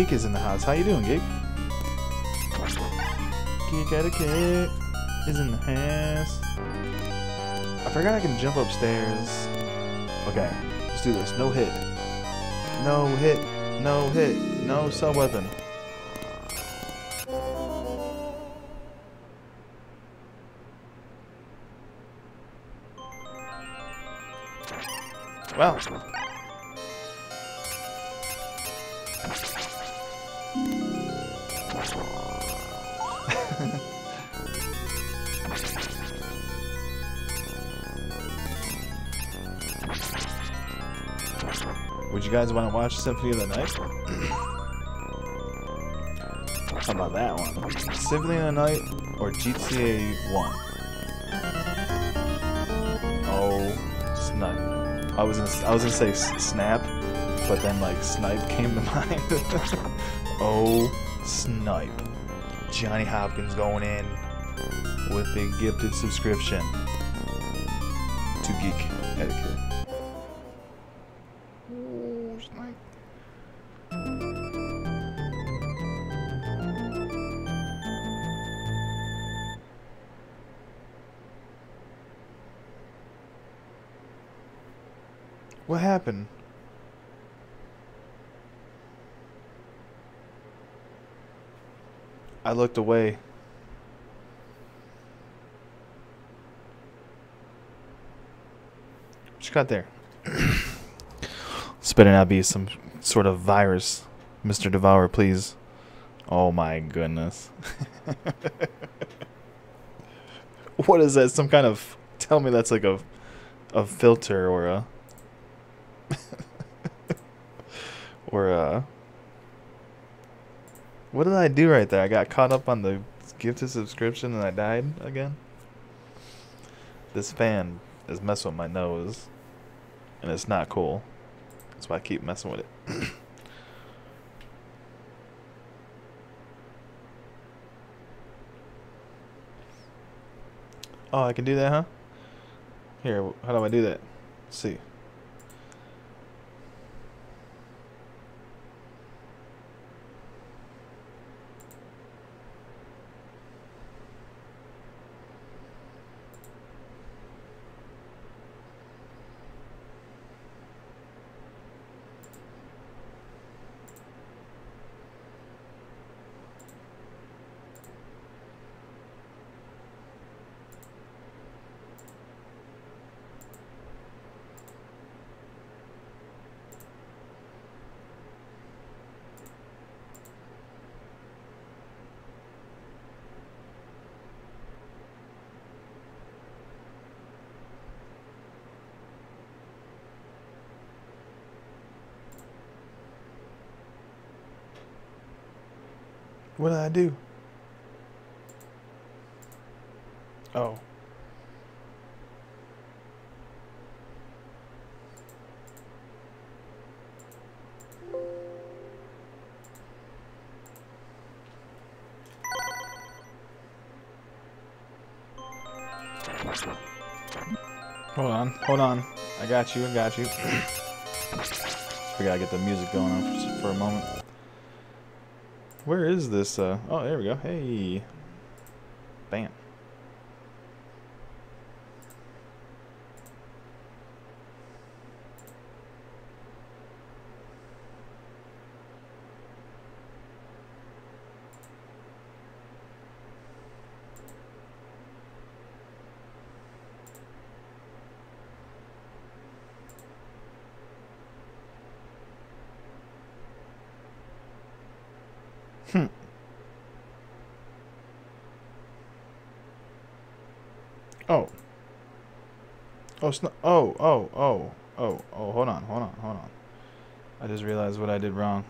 Geek is in the house. How you doing, Geek? Geek etiquette is in the house. I forgot I can jump upstairs. Okay, let's do this. No hit. No hit. No hit. No sub weapon. Well. Guys want to watch Symphony of the Night? How about that one? Symphony of the Night or GTA 1? Oh, snipe. I was gonna, I was gonna say snap, but then like snipe came to mind. oh, snipe. Johnny Hopkins going in with a gifted subscription to Geek looked away. What you got there? this better not be some sort of virus. Mr. Devour, please. Oh my goodness. what is that? Some kind of... Tell me that's like a, a filter or a... or a... What did I do right there? I got caught up on the gift gifted subscription and I died again? This fan is messing with my nose. And it's not cool. That's why I keep messing with it. oh, I can do that, huh? Here, how do I do that? Let's see. What did I do? Oh. Hold on, hold on. I got you, I got you. we gotta get the music going on for, for a moment. Where is this? Uh, oh, there we go. Hey. Bam. Hmm. Oh. Oh, it's not. Oh, oh, oh, oh, oh. Hold on, hold on, hold on. I just realized what I did wrong.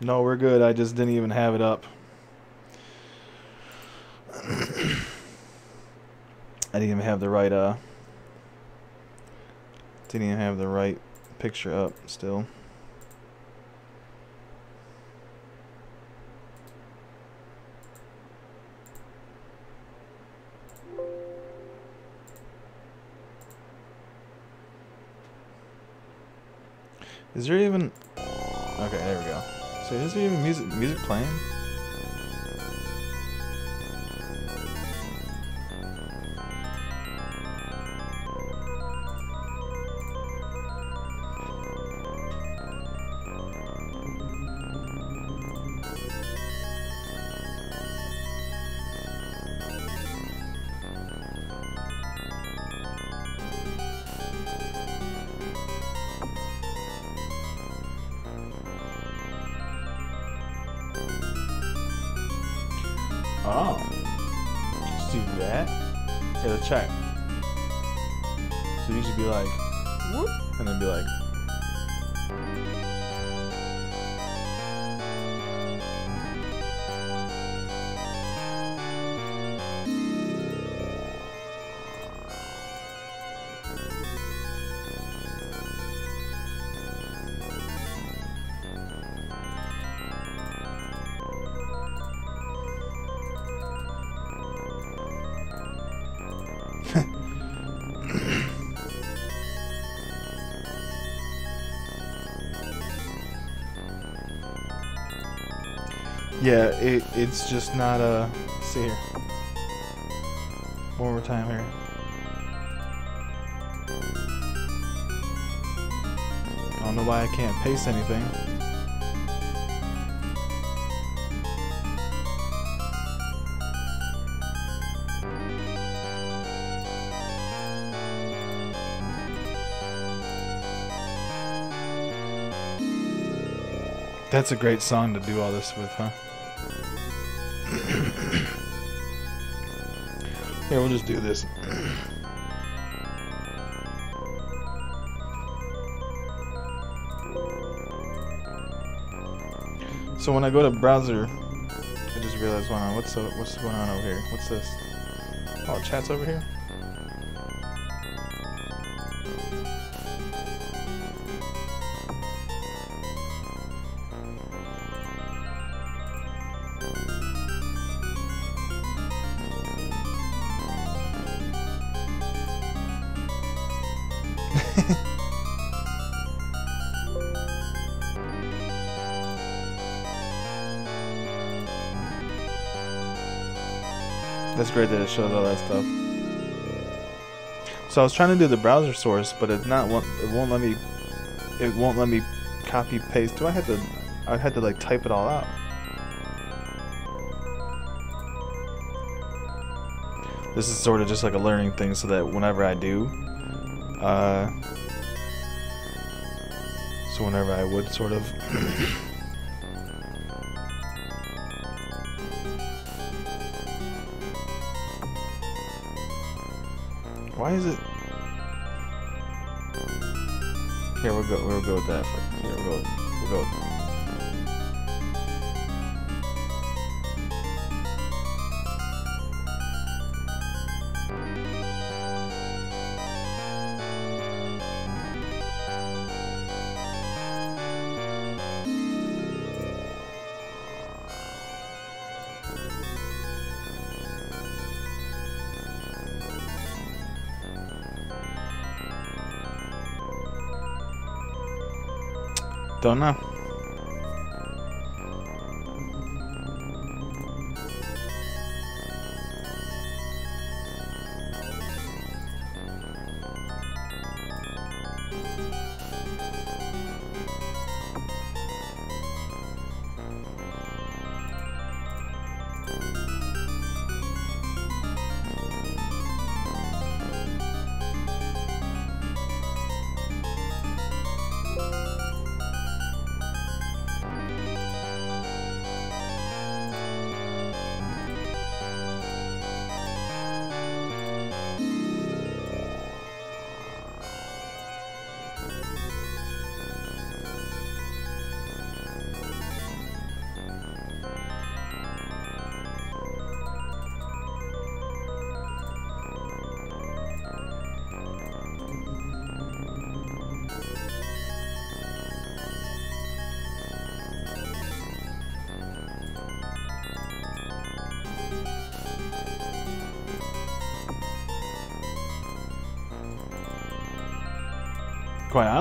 No, we're good. I just didn't even have it up. I didn't even have the right, uh, didn't even have the right picture up still. Is there even... Okay, there we go. So is there even music music playing? Yeah, it, it's just not uh, a. See here. One more time here. I don't know why I can't paste anything. That's a great song to do all this with, huh? Here, we'll just do this. So when I go to browser, I just realized, on, what's the, what's going on over here? What's this? Oh, chat's over here. Great that it shows all that stuff. So I was trying to do the browser source, but it's not. It won't let me. It won't let me copy paste. Do I have to? I had to like type it all out. This is sort of just like a learning thing, so that whenever I do, uh, so whenever I would sort of. Here we'll go. We'll go with that. Here we'll go. We'll go. With Don't know. Quite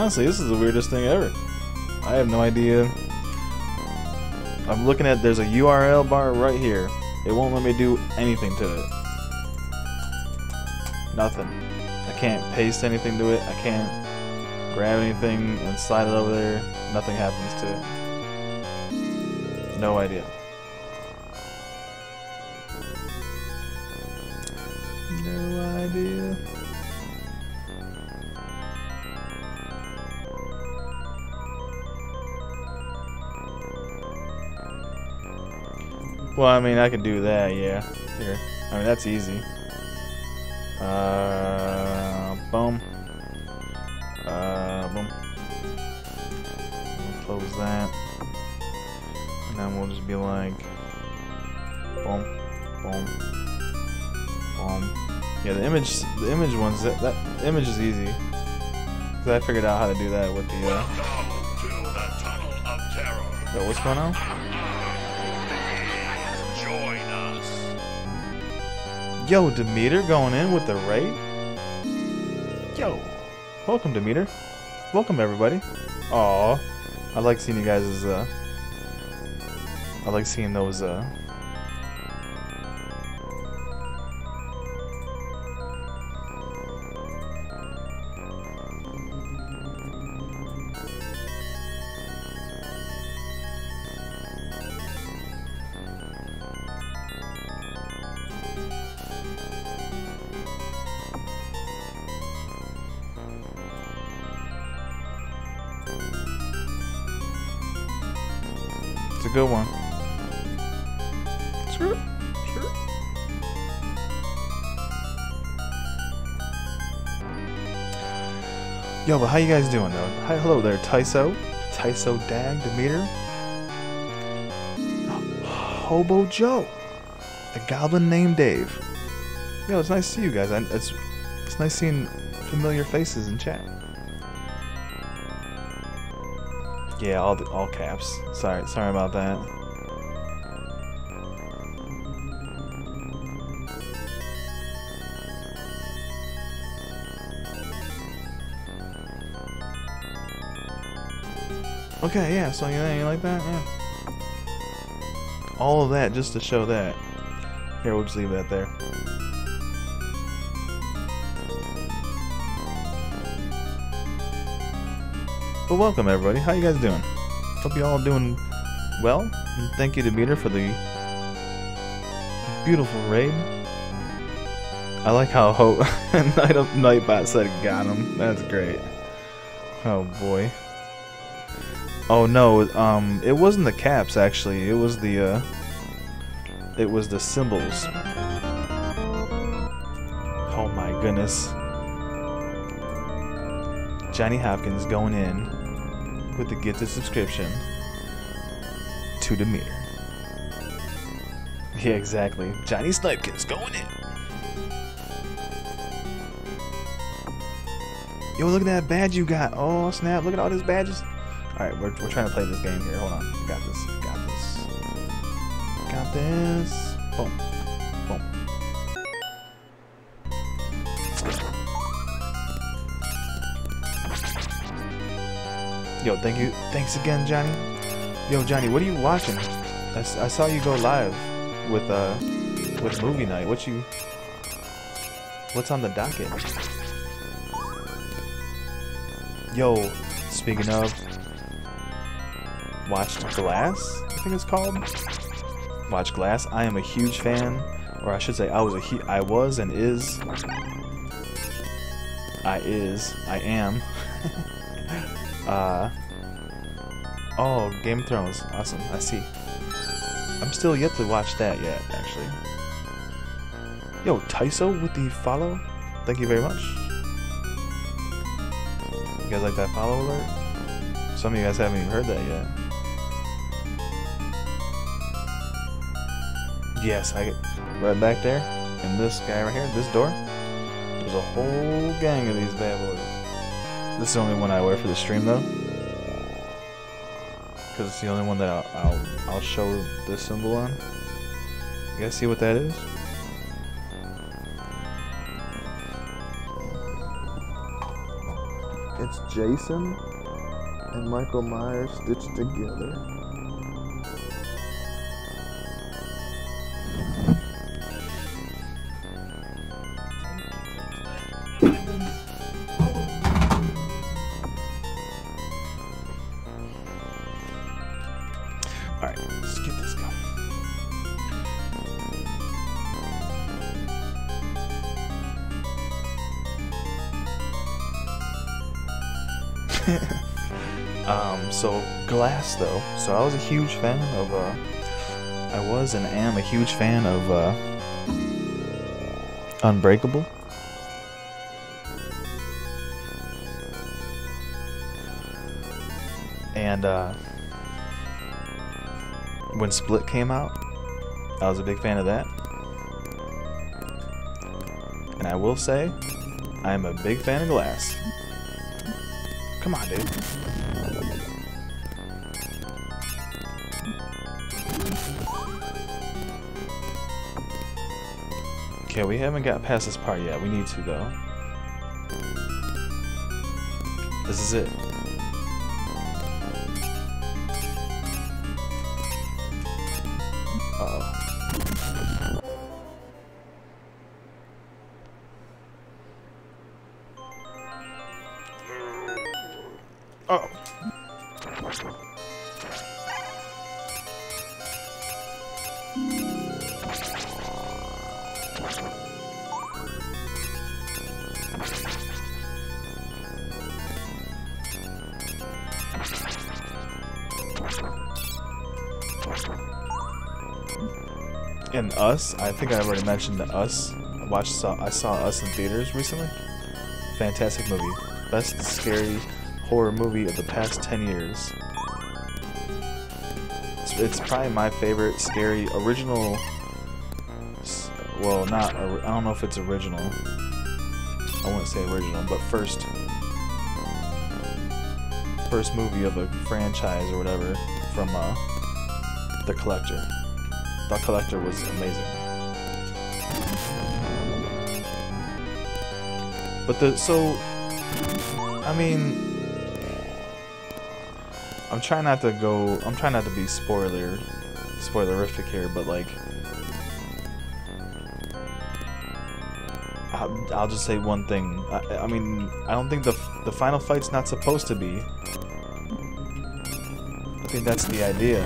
honestly, this is the weirdest thing ever. I have no idea. I'm looking at, there's a URL bar right here. It won't let me do anything to it. Nothing. I can't paste anything to it. I can't grab anything and slide it over there. Nothing happens to it. No idea. Well, I mean, I can do that, yeah. Here. I mean, that's easy. Uh, boom. Uh, boom. We'll close that. And then we'll just be like, boom, boom, boom. Yeah, the image, the image ones, that, that image is easy. Cause I figured out how to do that with the, uh... Yo, what's going on? Yo, Demeter going in with the raid? Yo, welcome Demeter. Welcome everybody. Aw, I like seeing you guys' as, uh, I like seeing those uh, Yo, but how you guys doing though? Hi, hello there, Tyso, Tyso Dag, Demeter, Hobo Joe, a goblin named Dave. Yo, it's nice to see you guys. I, it's it's nice seeing familiar faces in chat. Yeah, all the, all caps. Sorry, sorry about that. Okay, yeah, so you, you like that? Yeah. All of that just to show that. Here, we'll just leave that there. But welcome everybody. How you guys doing? Hope you all doing well. And thank you to Meter for the beautiful raid. I like how Ho Night of Nightbot said got him. That's great. Oh boy. Oh no, um it wasn't the caps actually. It was the uh it was the symbols. Oh my goodness. Johnny Hopkins going in with the gifted subscription to the meter. Yeah, exactly. Johnny Snipekins going in. Yo, look at that badge you got. Oh, snap. Look at all these badges. Alright, we're, we're trying to play this game here. Hold on. Got this. Got this. Got this. Boom. Boom. Yo, thank you. Thanks again, Johnny. Yo, Johnny, what are you watching? I, I saw you go live with uh with movie night. What you? What's on the docket? Yo, speaking of, watched Glass. I think it's called. Watch Glass. I am a huge fan, or I should say, I was a I was and is. I is. I am. uh. Oh, Game of Thrones. Awesome. I see. I'm still yet to watch that yet, actually. Yo, Tyso with the follow. Thank you very much. You guys like that follow alert? Some of you guys haven't even heard that yet. Yes, I right back there, and this guy right here, this door. There's a whole gang of these bad boys. This is the only one I wear for the stream though, because it's the only one that I'll, I'll I'll show this symbol on. You guys see what that is? It's Jason and Michael Myers stitched together. Though. So I was a huge fan of uh I was and am a huge fan of uh Unbreakable. And uh when Split came out, I was a big fan of that. And I will say, I am a big fan of Glass. Come on, dude. Okay, we haven't got past this part yet. We need to, though. This is it. Us, I think I already mentioned that Us. I watched, saw, I saw Us in theaters recently. Fantastic movie. Best scary horror movie of the past 10 years. It's, it's probably my favorite scary original. Well, not. I don't know if it's original. I wouldn't say original, but first. First movie of a franchise or whatever from uh, The Collector. The Collector was amazing. But the so I mean I'm trying not to go I'm trying not to be spoiler spoilerific here, but like I'll, I'll just say one thing. I, I mean, I don't think the the final fight's not supposed to be. I think that's the idea.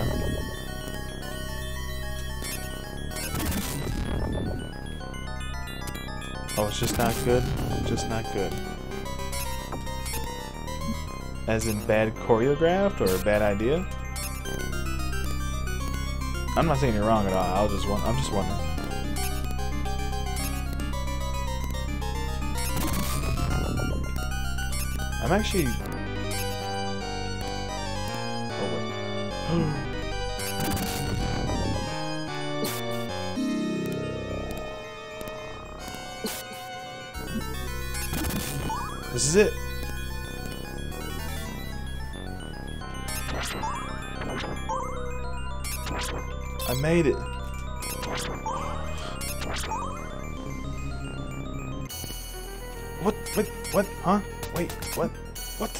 It's just not good? Just not good. As in bad choreographed or a bad idea? I'm not saying you're wrong at all. I'll just want I'm just wondering. I'm actually made it. What? What? What? Huh? Wait. What? What?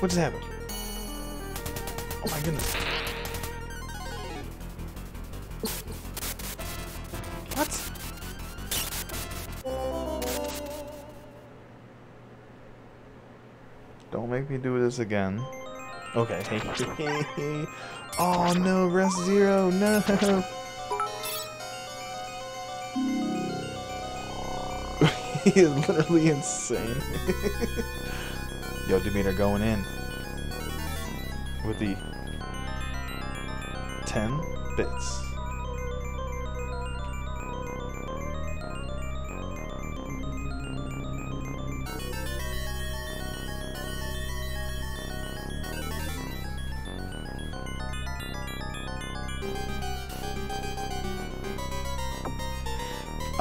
What just happened? Oh my goodness. What? Don't make me do this again. Okay. oh no, rest zero, no. he is literally insane. Yo, Demeter going in with the 10 bits.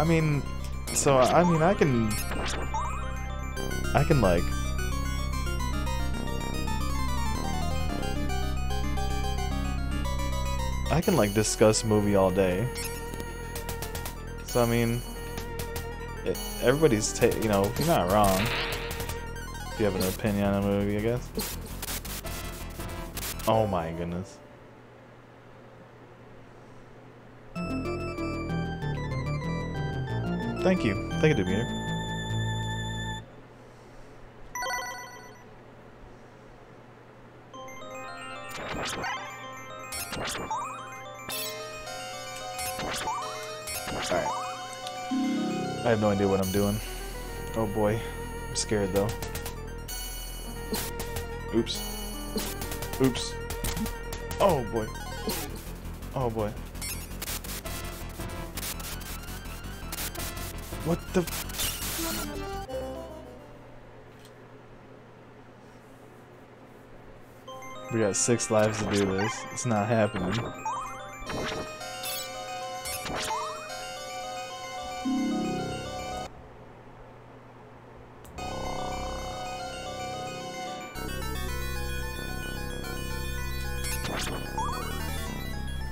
Mean, so I mean, I can, I can like I can like discuss movie all day. So I mean, it, everybody's ta you know you're not wrong. If you have an opinion on a movie, I guess. Oh my goodness. Thank you. Thank you, Demeter. Alright. I have no idea what I'm doing. Oh boy. I'm scared though. Oops. Oops. Oh boy. Oh boy. What the? We got six lives to do this. It's not happening.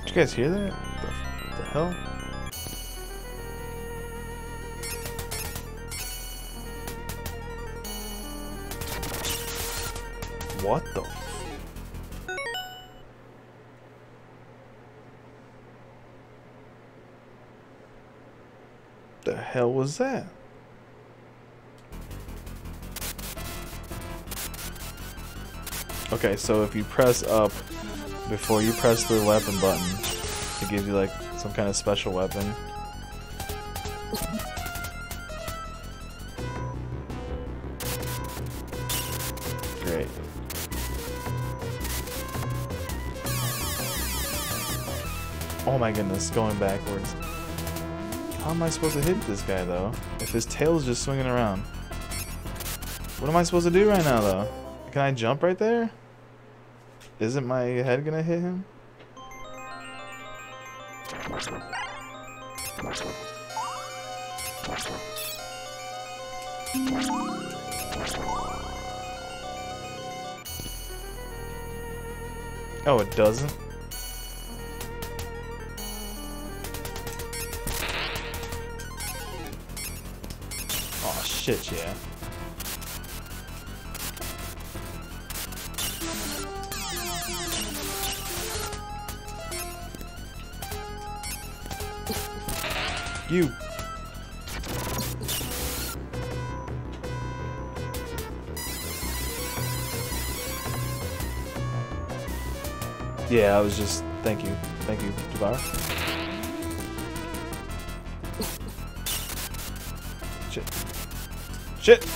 Did you guys hear that? The, the hell? What the The hell was that? Okay, so if you press up before you press the weapon button, it gives you like some kind of special weapon. Goodness, going backwards. How am I supposed to hit this guy though? If his tail's just swinging around. What am I supposed to do right now though? Can I jump right there? Isn't my head gonna hit him? Oh, it doesn't? I was just. Thank you. Thank you, Jabbar. Shit. Shit!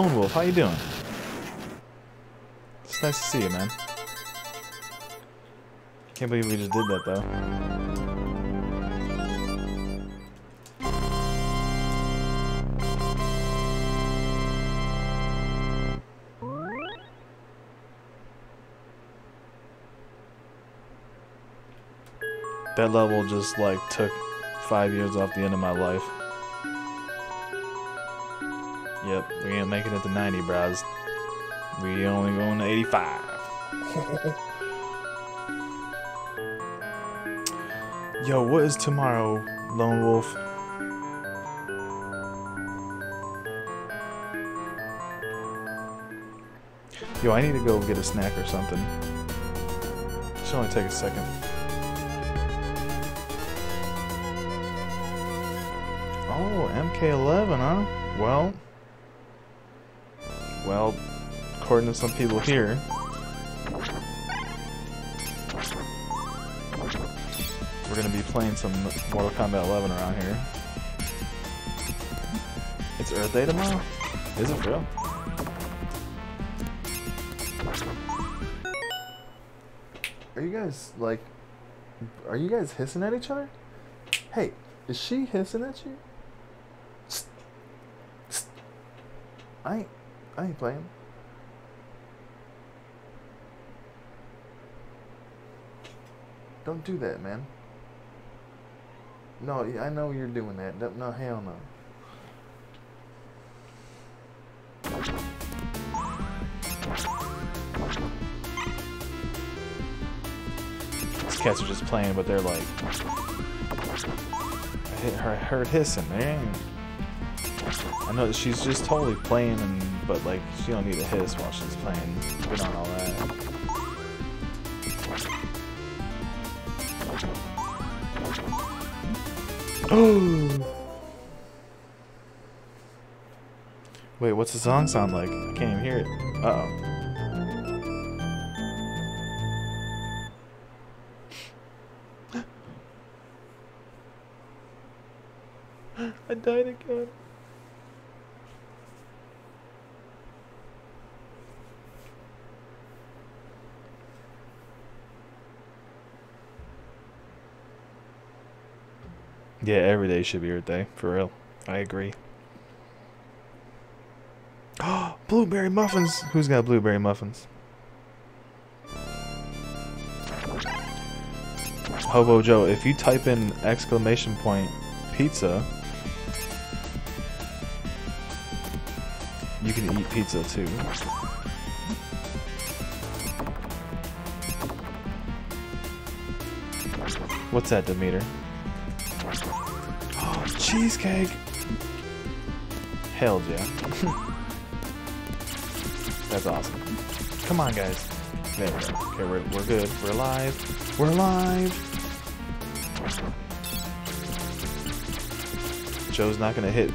Lone Wolf, how you doing? It's nice to see you, man. Can't believe we just did that, though. That level just, like, took five years off the end of my life. 90, bros. We only going to 85. Yo, what is tomorrow, Lone Wolf? Yo, I need to go get a snack or something. Should only take a second. Oh, MK11, huh? Well, well, according to some people here, we're gonna be playing some Mortal Kombat 11 around here. It's Earth Day tomorrow? Is it real? Are you guys, like, are you guys hissing at each other? Hey, is she hissing at you? I ain't, I ain't playing. Don't do that, man. No, I know you're doing that. No, hell no. These cats are just playing, but they're like... I heard hissing, man. I know she's just totally playing, and but like she don't need a hiss while she's playing. Get on all that. Wait, what's the song sound like? I can't even hear it. Uh Yeah, every day should be Earth Day, for real. I agree. Oh, blueberry muffins! Who's got blueberry muffins? Hobo Joe, if you type in exclamation point pizza, you can eat pizza too. What's that, Demeter? Cheesecake! Hell yeah. That's awesome. Come on, guys. There we go. Okay, we're, we're good. We're alive. We're alive! Joe's not gonna hit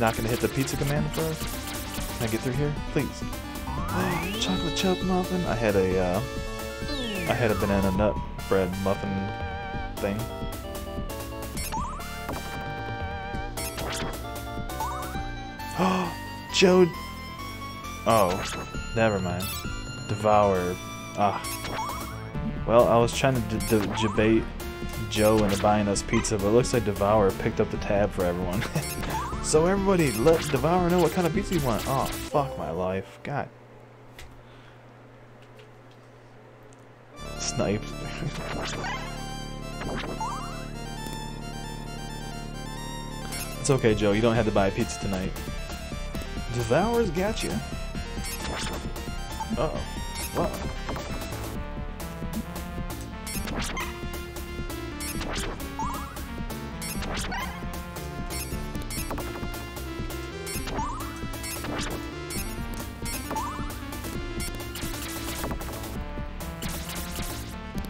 not gonna hit the pizza command for us. Can I get through here? Please. Oh, chocolate chip muffin. I had a uh, I had a banana nut bread muffin thing. Joe. Oh, never mind. Devour. Ah. Well, I was trying to debate Joe into buying us pizza, but it looks like Devour picked up the tab for everyone. so everybody, let Devour know what kind of pizza you want. Oh, fuck my life. God. Sniped. it's okay, Joe. You don't have to buy pizza tonight. Devour's got you. Uh oh. Wow.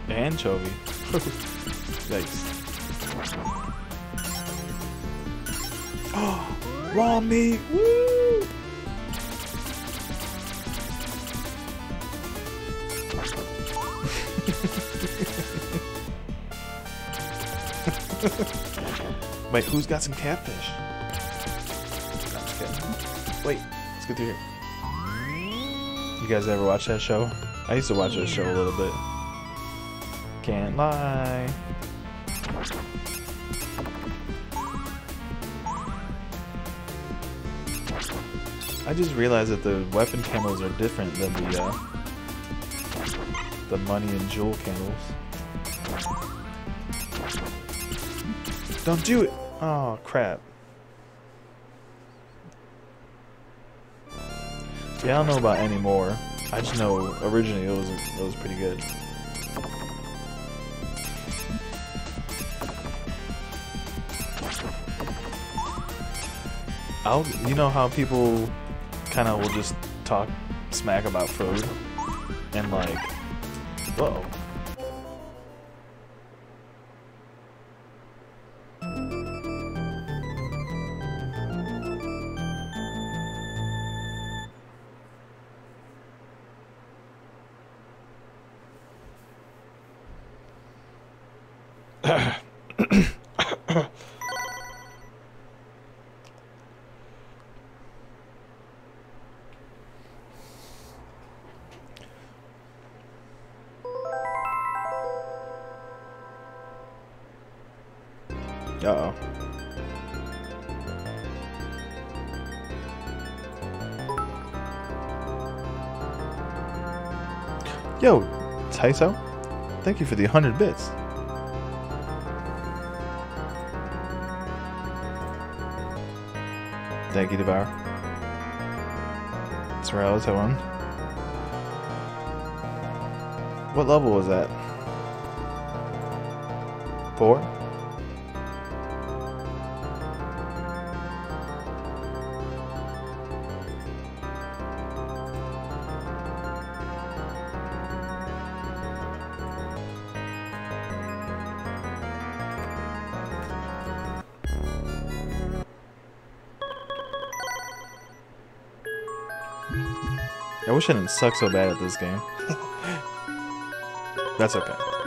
Anchovy. Yikes. Oh, raw meat. Woo! Wait, who's got some catfish? Wait, let's get through here. You guys ever watch that show? I used to watch that show a little bit. Can't lie. I just realized that the weapon candles are different than the uh, the money and jewel candles. Don't do it! Oh, crap. Yeah, I don't know about anymore. I just know originally it was it was pretty good. I'll, you know how people kind of will just talk smack about food and like, whoa. Taiso, thank you for the 100 bits. Thank you, Devour. Sorrel, one. What level was that? Four? I wish I didn't suck so bad at this game. That's okay.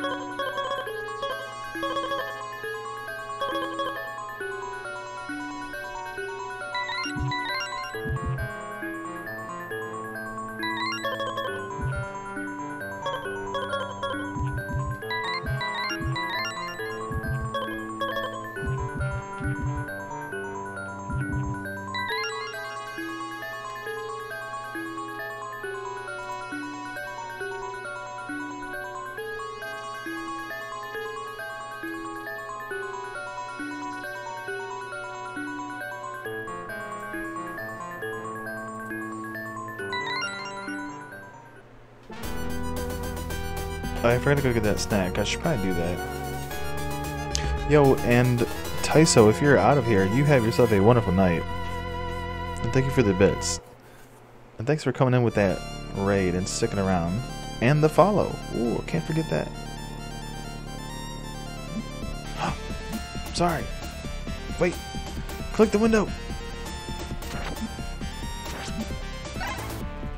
Forgot to go get that snack. I should probably do that. Yo, and Taiso, if you're out of here, you have yourself a wonderful night. And thank you for the bits. And thanks for coming in with that raid and sticking around. And the follow. Ooh, can't forget that. Sorry. Wait. Click the window.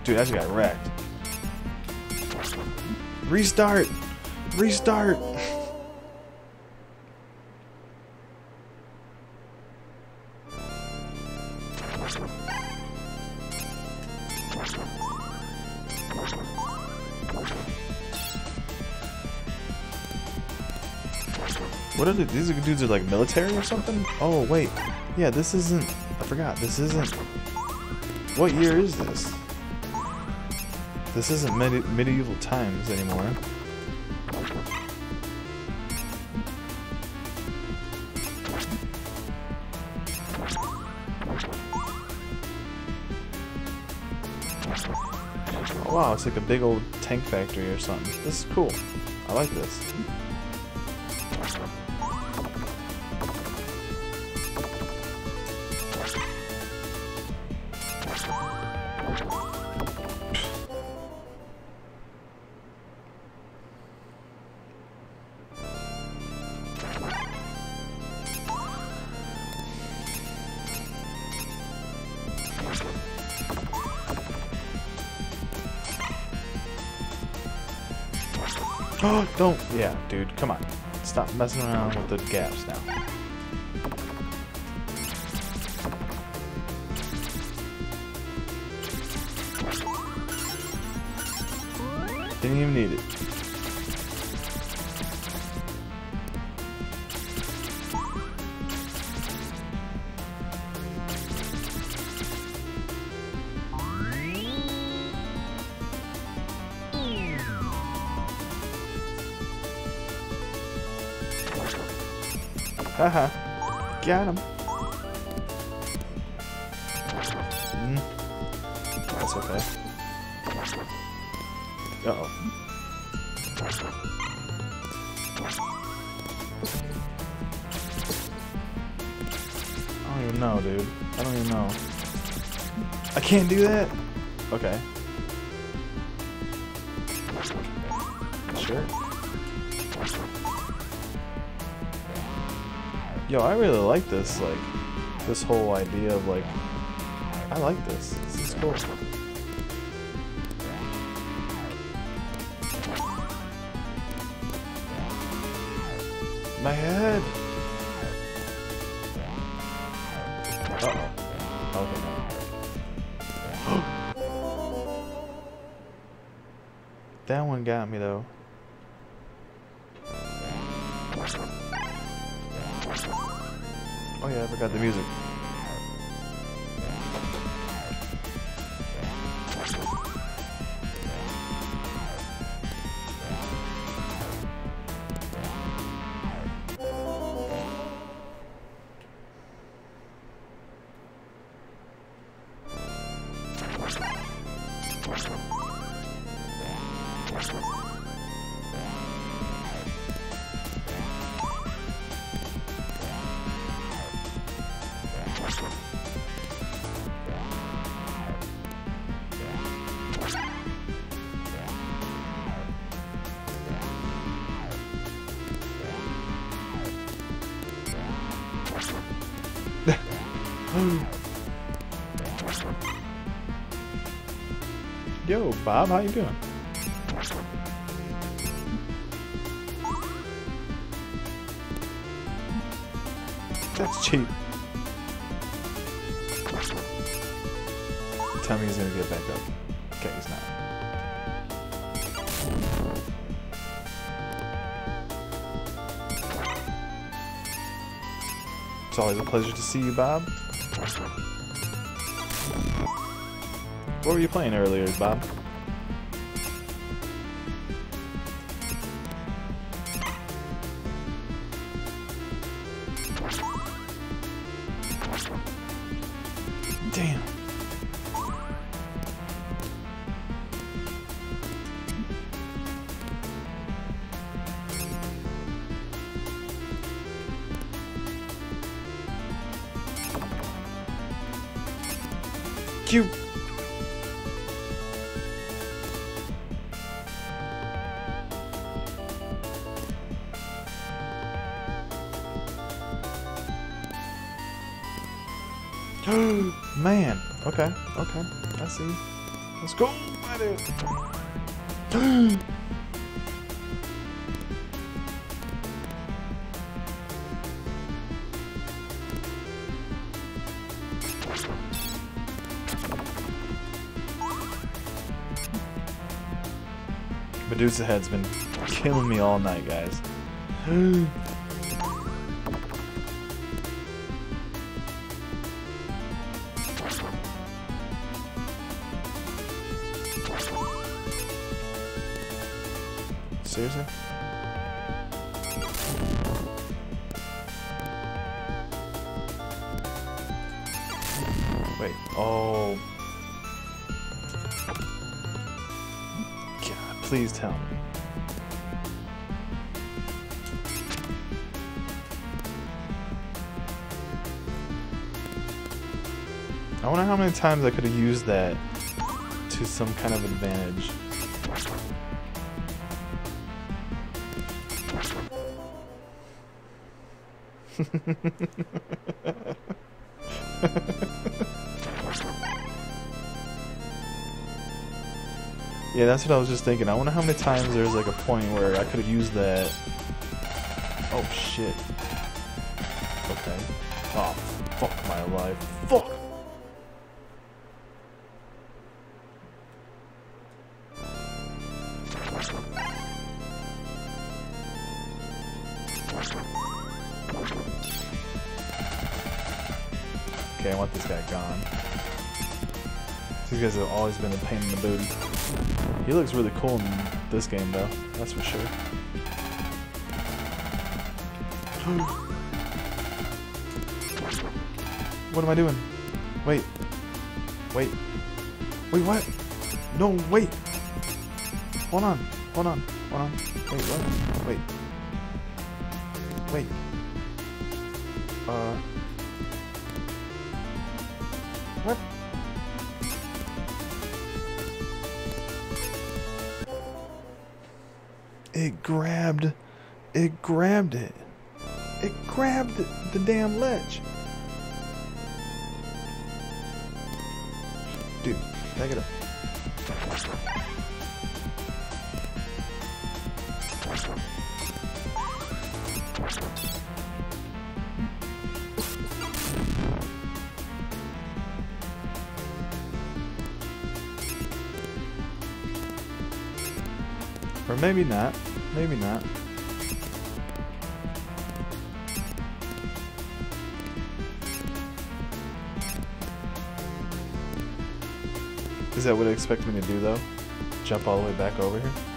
Dude, I just got wrecked. Restart! Restart! What are the, these dudes are like military or something? Oh wait, yeah, this isn't. I forgot. This isn't. What year is this? This isn't medi medieval times anymore. Oh, wow, it's like a big old tank factory or something. This is cool. I like this. Stop messing around with the gaps now. Didn't even need it. Haha. Got him. Mm. That's okay. Uh oh. I don't even know, dude. I don't even know. I can't do that? Okay. Yo, I really like this, like, this whole idea of, like, I like this. This is cool. My head! Uh-oh. Okay, no. that one got me, though. I forgot the music. Bob, how you doing? That's cheap. Tell me he's gonna get back up. Okay, he's not. It's always a pleasure to see you, Bob. What were you playing earlier, Bob? Let's go it. Medusa Head's been killing me all night, guys. times I could have used that to some kind of advantage. yeah, that's what I was just thinking. I wonder how many times there's like a point where I could have used that. Oh shit. Okay. Oh, fuck my life. Fuck! Always been a pain in the booty. He looks really cool in this game, though. That's for sure. What am I doing? Wait. Wait. Wait, what? No, wait. Hold on. Hold on. Hold on. Wait, what? The damn ledge. Dude, back it up. Or maybe not. Maybe not. Is that what it expects me to do though? Jump all the way back over here?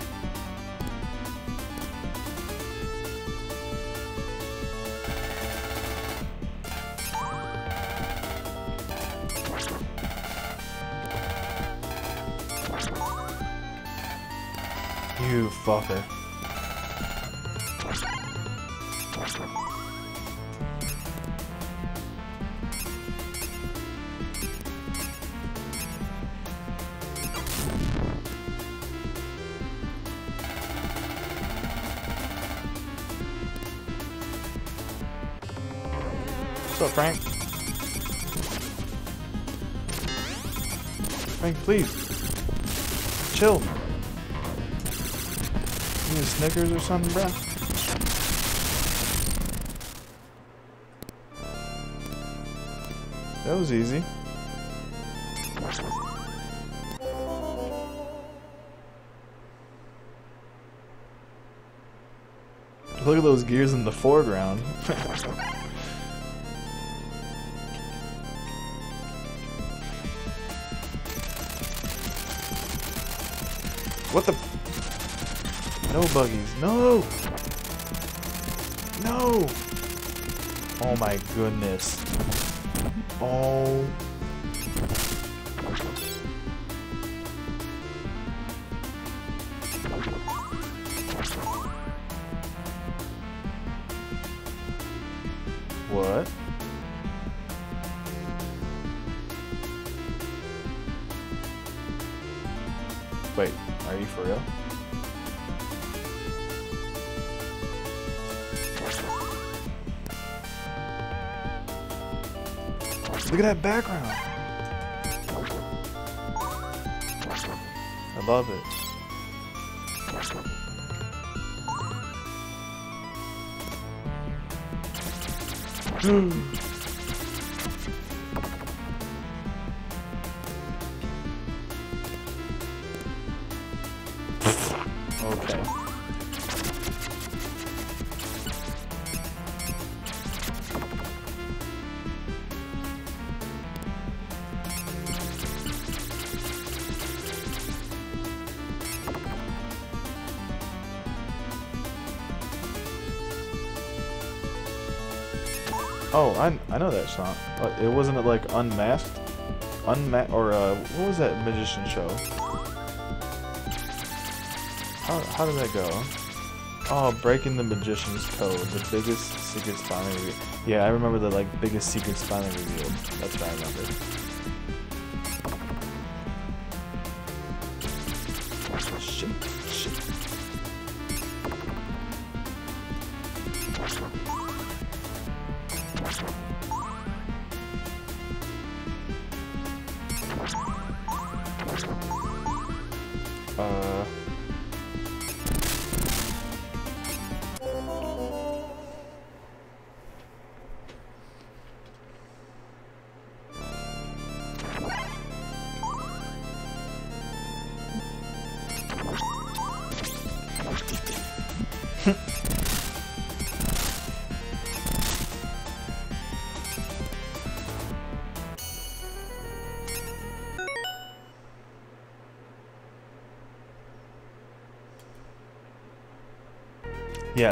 Or something? That was easy. Look at those gears in the foreground. what the? No buggies. No! No! Oh my goodness. Oh. That background. I love it. okay. That song. Uh, It wasn't it like Unmasked? Unma or uh, what was that magician show? How, how did that go? Oh, Breaking the Magician's Code, the biggest secrets finally revealed. Yeah, I remember the like biggest secrets finally revealed. That's what I remember.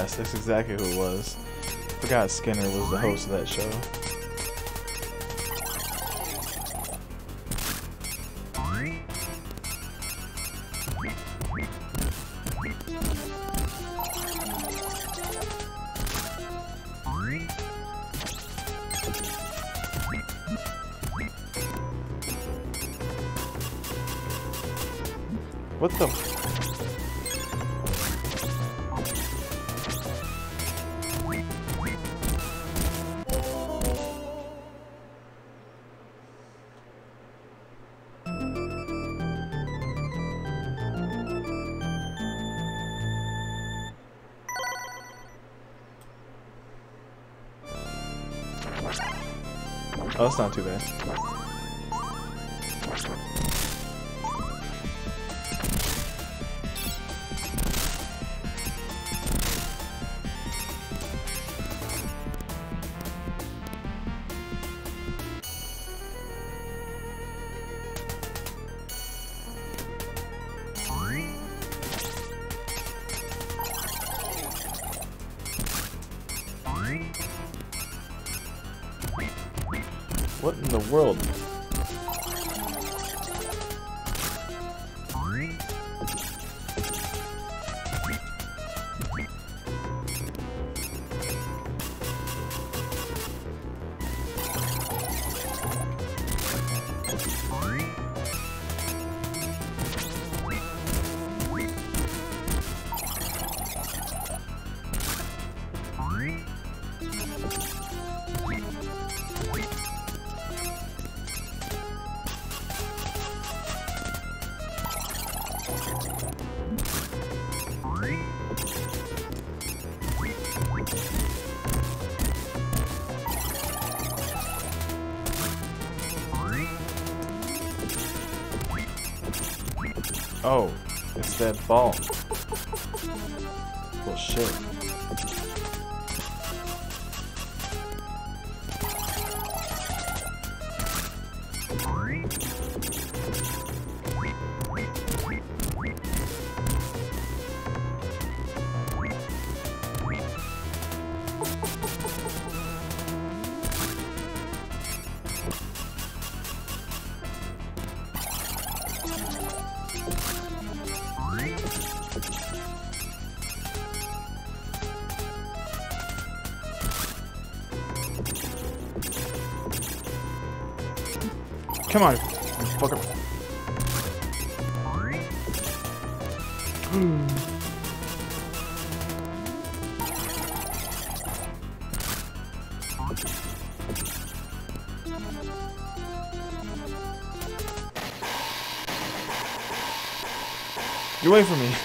Yes, that's exactly who it was. I Forgot Skinner was the host of that show. It's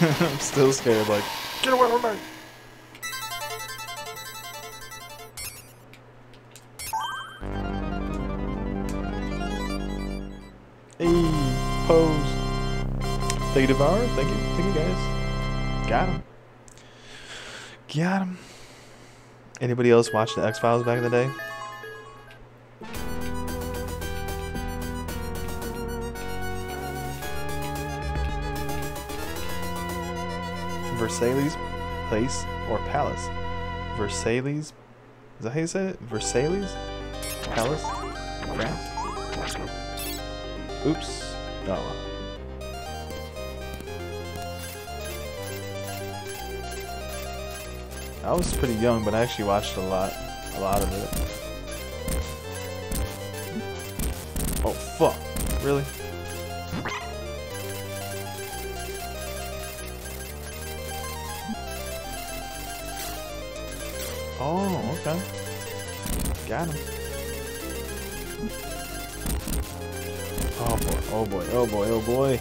I'm still scared, like, get away from me! Hey, pose. Thank you, Devour. Thank you. Thank you, guys. Got him. Got him. Anybody else watch the X-Files back in the day? Versailles? Is that how you say it? Versailles? Palace? France? Oops. Oh well. I was pretty young, but I actually watched a lot, a lot of it. Oh fuck! Really? Oh boy, oh boy, oh boy.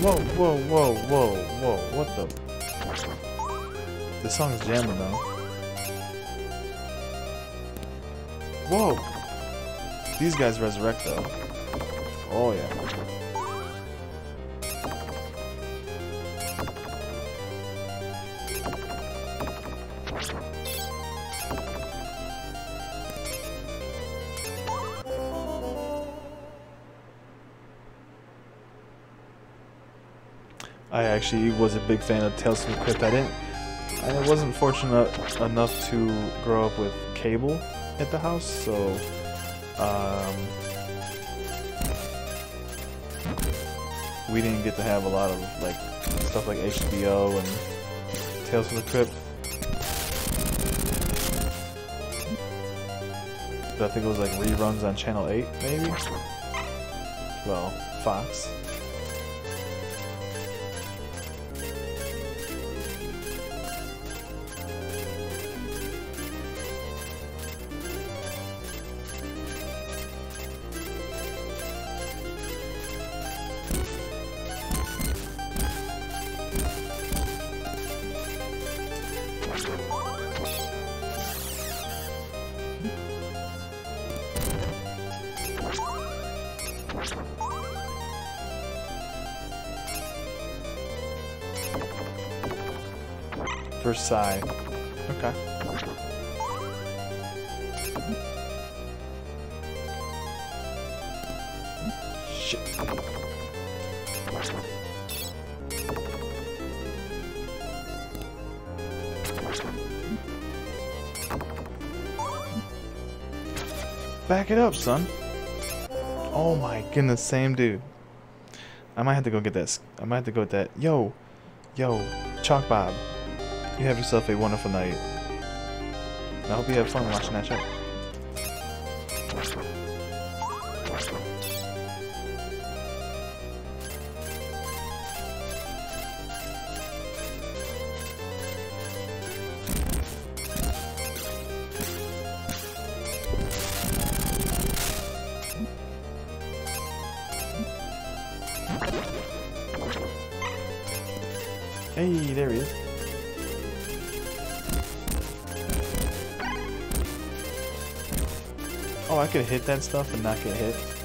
Whoa, whoa, whoa, whoa, whoa, what the? This song's jamming though. Whoa! These guys resurrect though. Oh yeah. Actually was a big fan of Tales from the Crypt. I didn't. I wasn't fortunate enough to grow up with cable at the house, so um, we didn't get to have a lot of like stuff like HBO and Tales from the Crypt. But I think it was like reruns on Channel 8, maybe? Well, Fox. Okay. Shit. Back it up, son. Oh my goodness, same dude. I might have to go get that. I might have to go get that. Yo, yo, Chalk Bob. You have yourself a wonderful night. I hope you have fun watching that show. Hit that stuff and not get hit.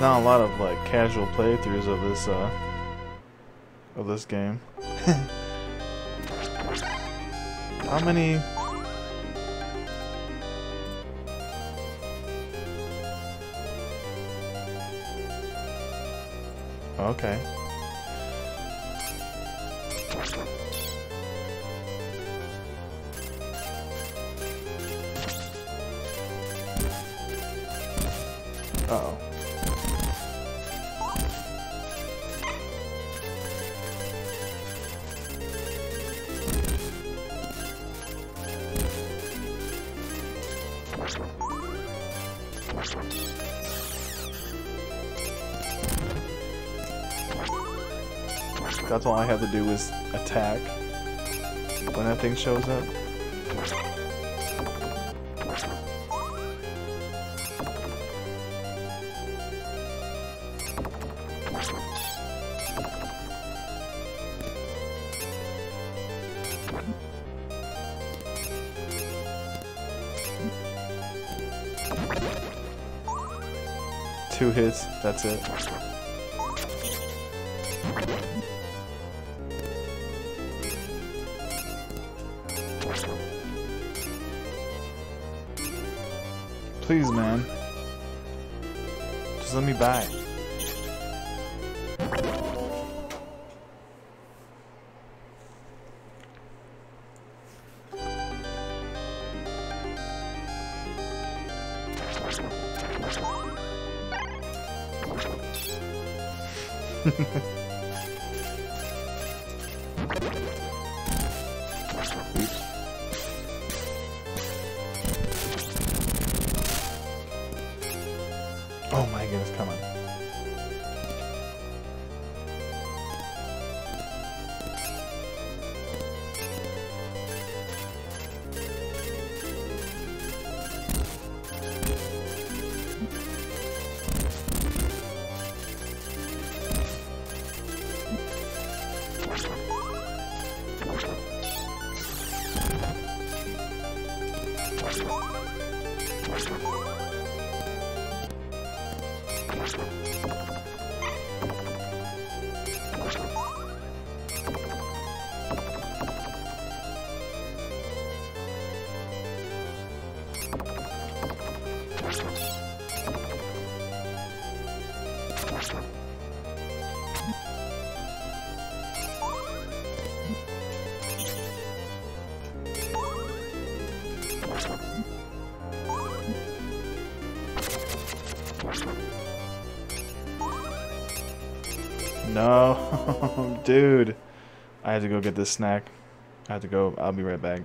Not a lot of like casual playthroughs of this uh of this game. How many Okay. Have to do is attack when that thing shows up. Two hits, that's it. Please, man. Just let me by. Dude. I have to go get this snack. I have to go. I'll be right back.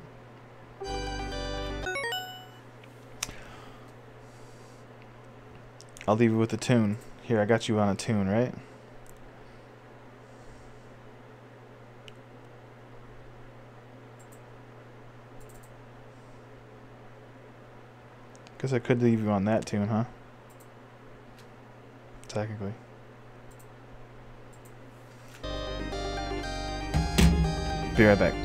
I'll leave you with a tune. Here, I got you on a tune, right? Guess I could leave you on that tune, huh? Technically. Be right back.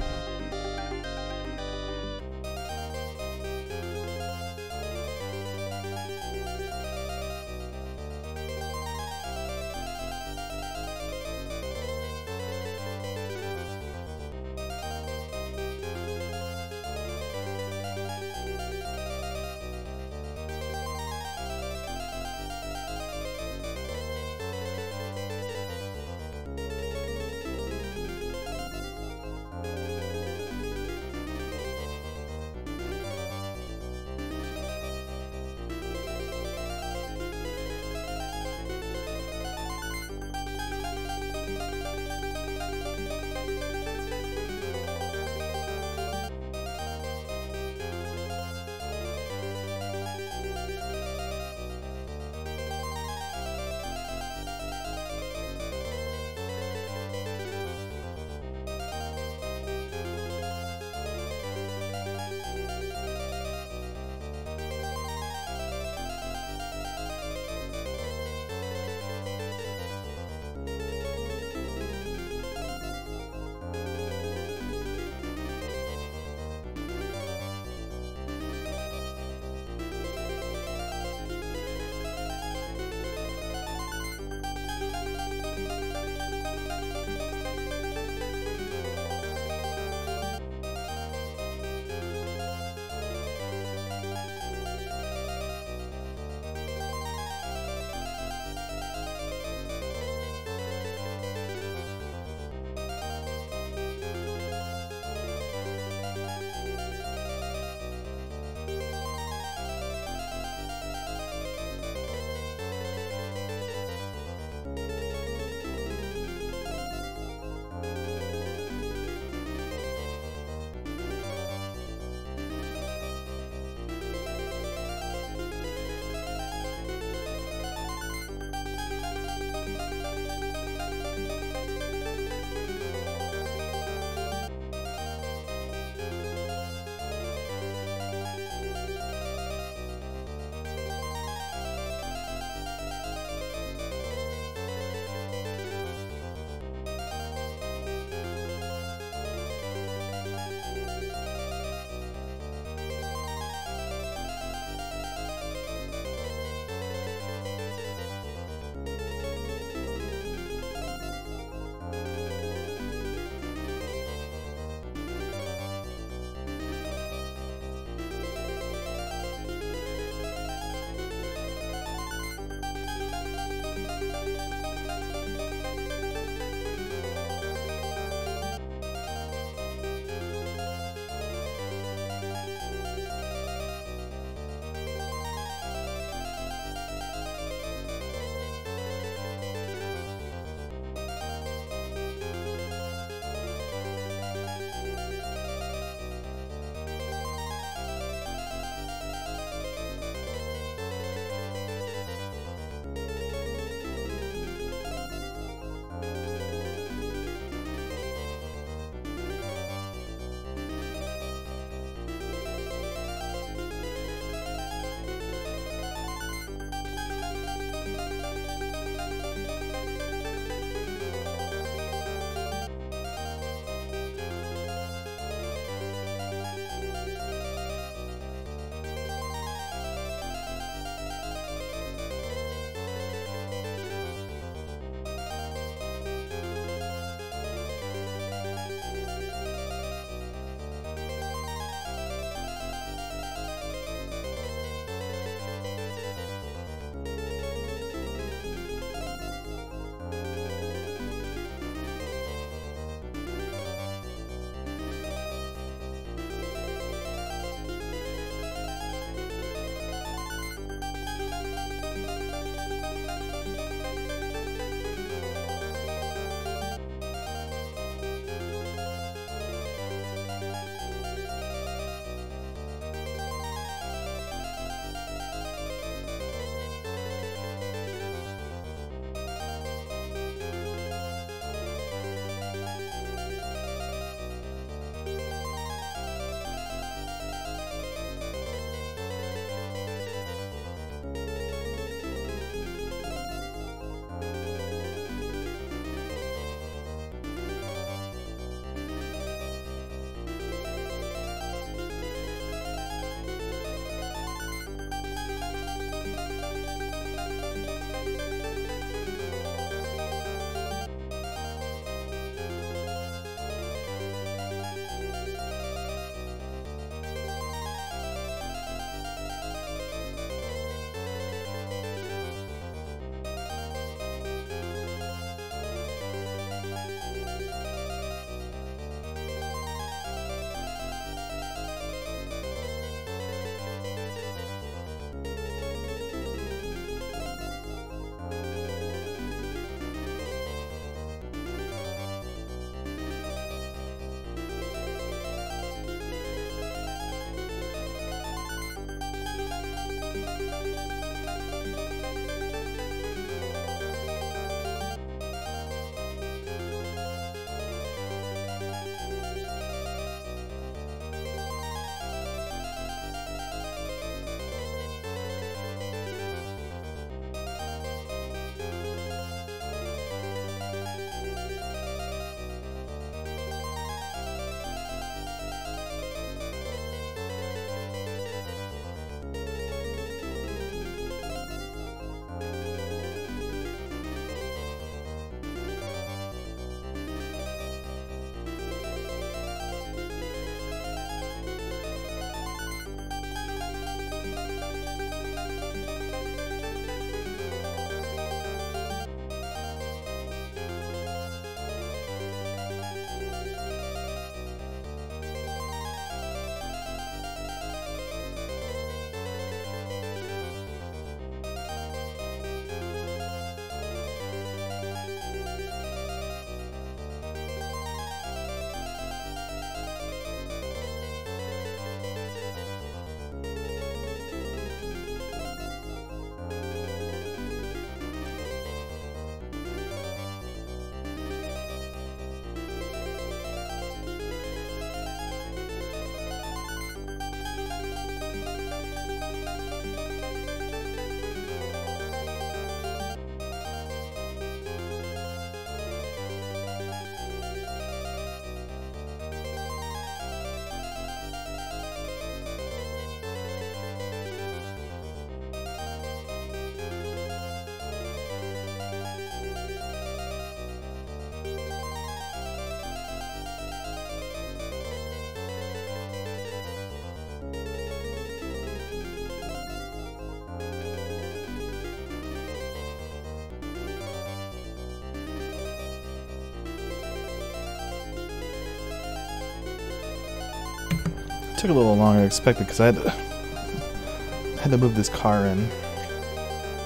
Took a little longer than expected because I had to had to move this car in.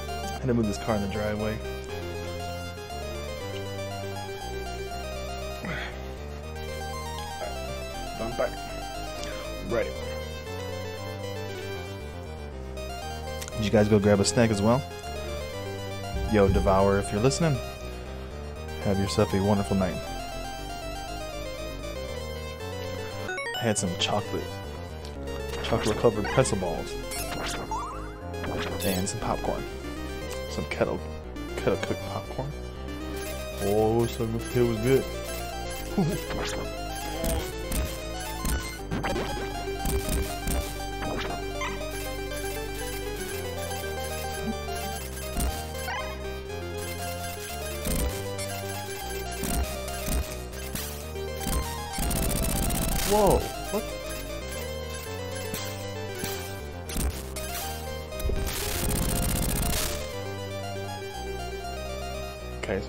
I had to move this car in the driveway. I'm back. Right. Did you guys go grab a snack as well? Yo, Devour, if you're listening, have yourself a wonderful night. I had some chocolate, chocolate covered pretzel balls, and some popcorn, some kettle, kettle cooked popcorn. Oh, so it was good.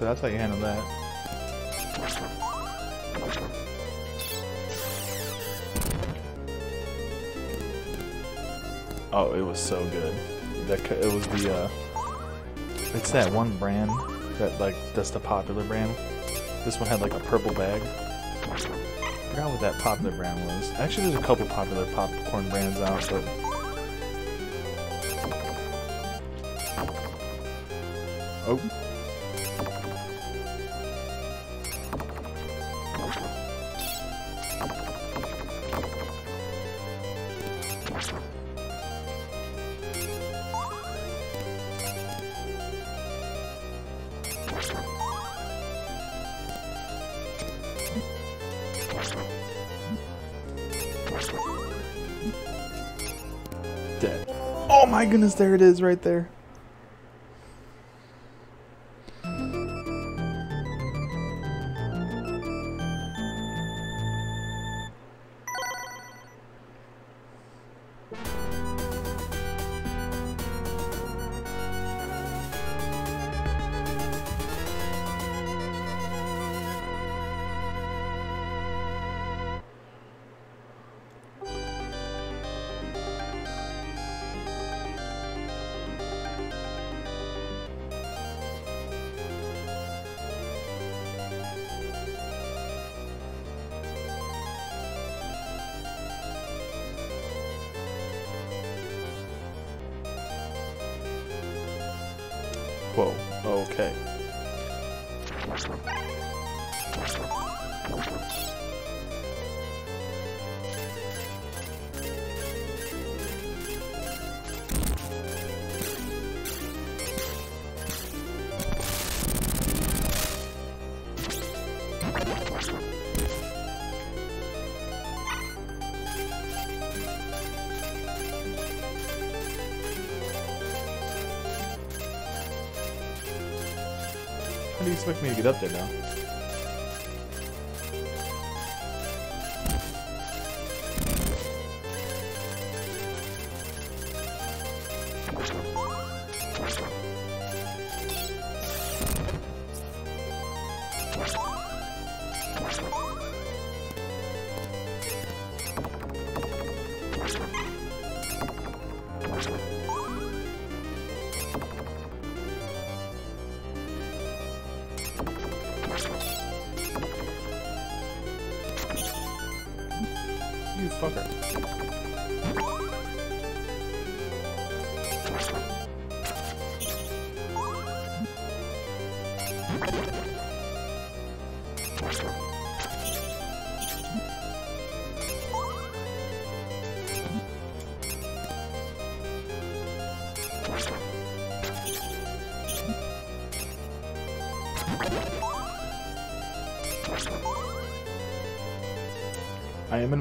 that's how you handle that. Oh, it was so good. That it was the uh, it's that one brand that like that's the popular brand. This one had like a purple bag. I forgot what that popular brand was. Actually, there's a couple popular popcorn brands out, but goodness, there it is right there.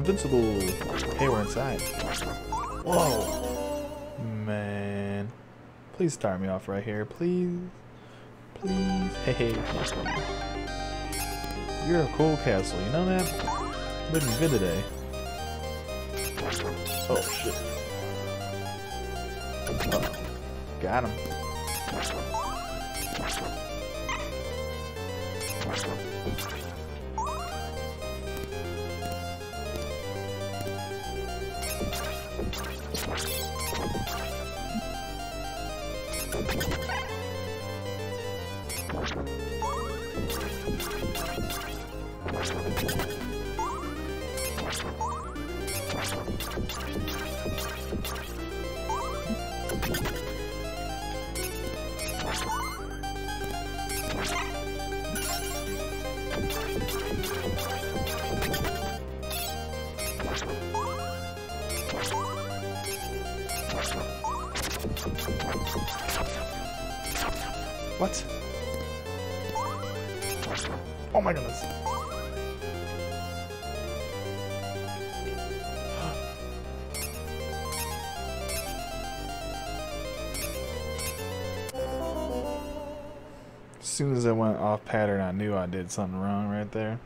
Invincible. Hey, we're inside. Whoa. Man. Please start me off right here. Please. Please. Hey, hey. You're a cool castle. You know that? Looking good today. Oh, shit. Uh-oh. Got him. What? My goodness. As soon as I went off pattern, I knew I did something wrong right there.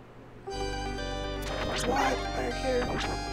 What? Back here.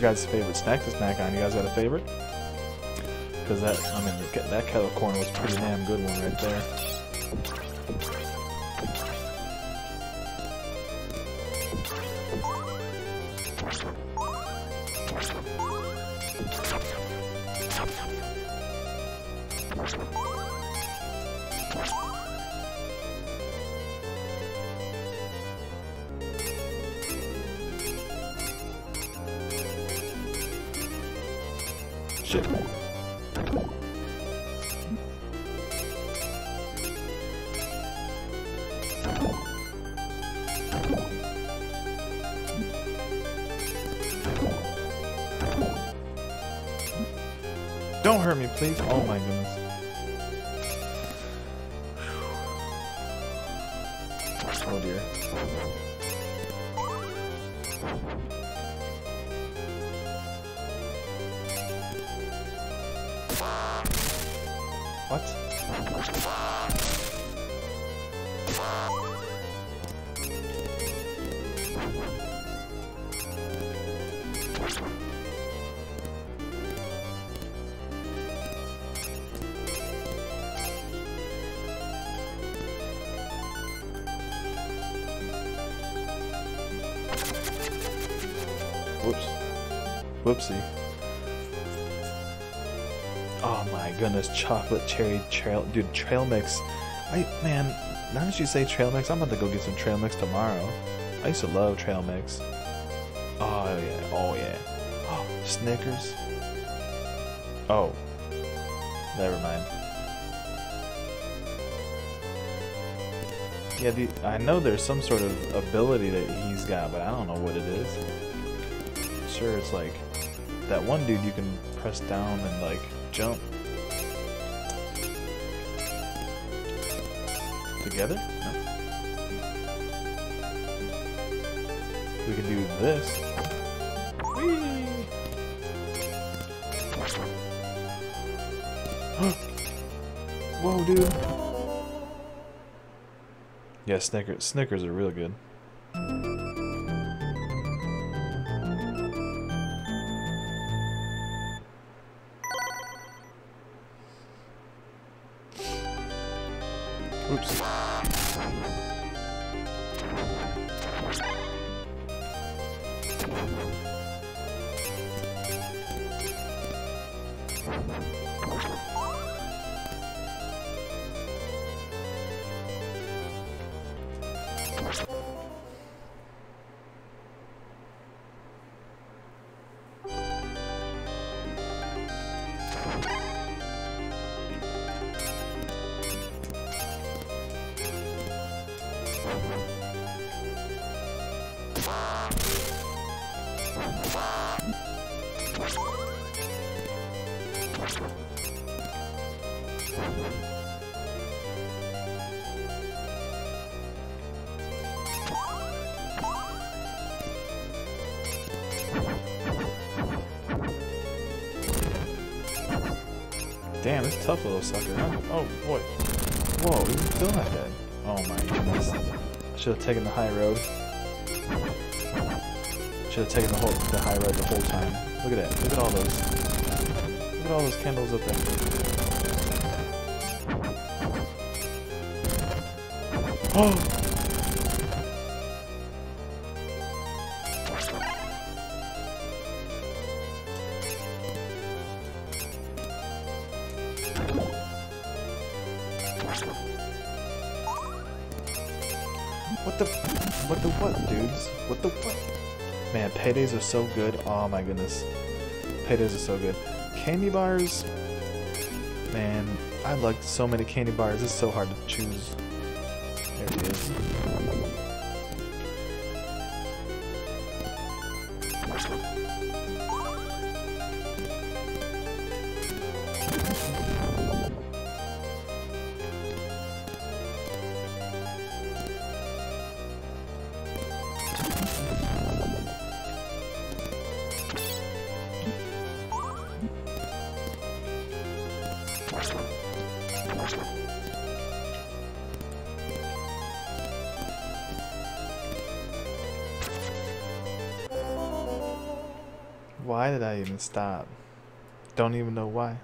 Your guys' favorite snack to snack on? You guys got a favorite? Because that, I mean, that kettle corn was pretty damn good one right there. Don't hurt me, please. Oh my goodness. Chocolate cherry trail, dude, trail mix. I man, now that you say trail mix, I'm about to go get some trail mix tomorrow. I used to love trail mix. Oh yeah, oh yeah. Oh, Snickers. Oh, never mind. Yeah, the, I know there's some sort of ability that he's got, but I don't know what it is. Sure, it's like that one dude you can press down and like jump together. No. We can do this. Whoa, dude. Yeah, Snickers. Snickers are real good. Little sucker, huh? Oh, boy. Whoa, he's still not dead. Oh my goodness. Should have taken the high road. Should have taken the whole the high road the whole time. Look at that. Look at all those. Look at all those candles up there. Oh! So good. Oh my goodness. Potatoes are so good. Candy bars, man, I like so many candy bars. It's so hard to choose. Stop? Don't even know why.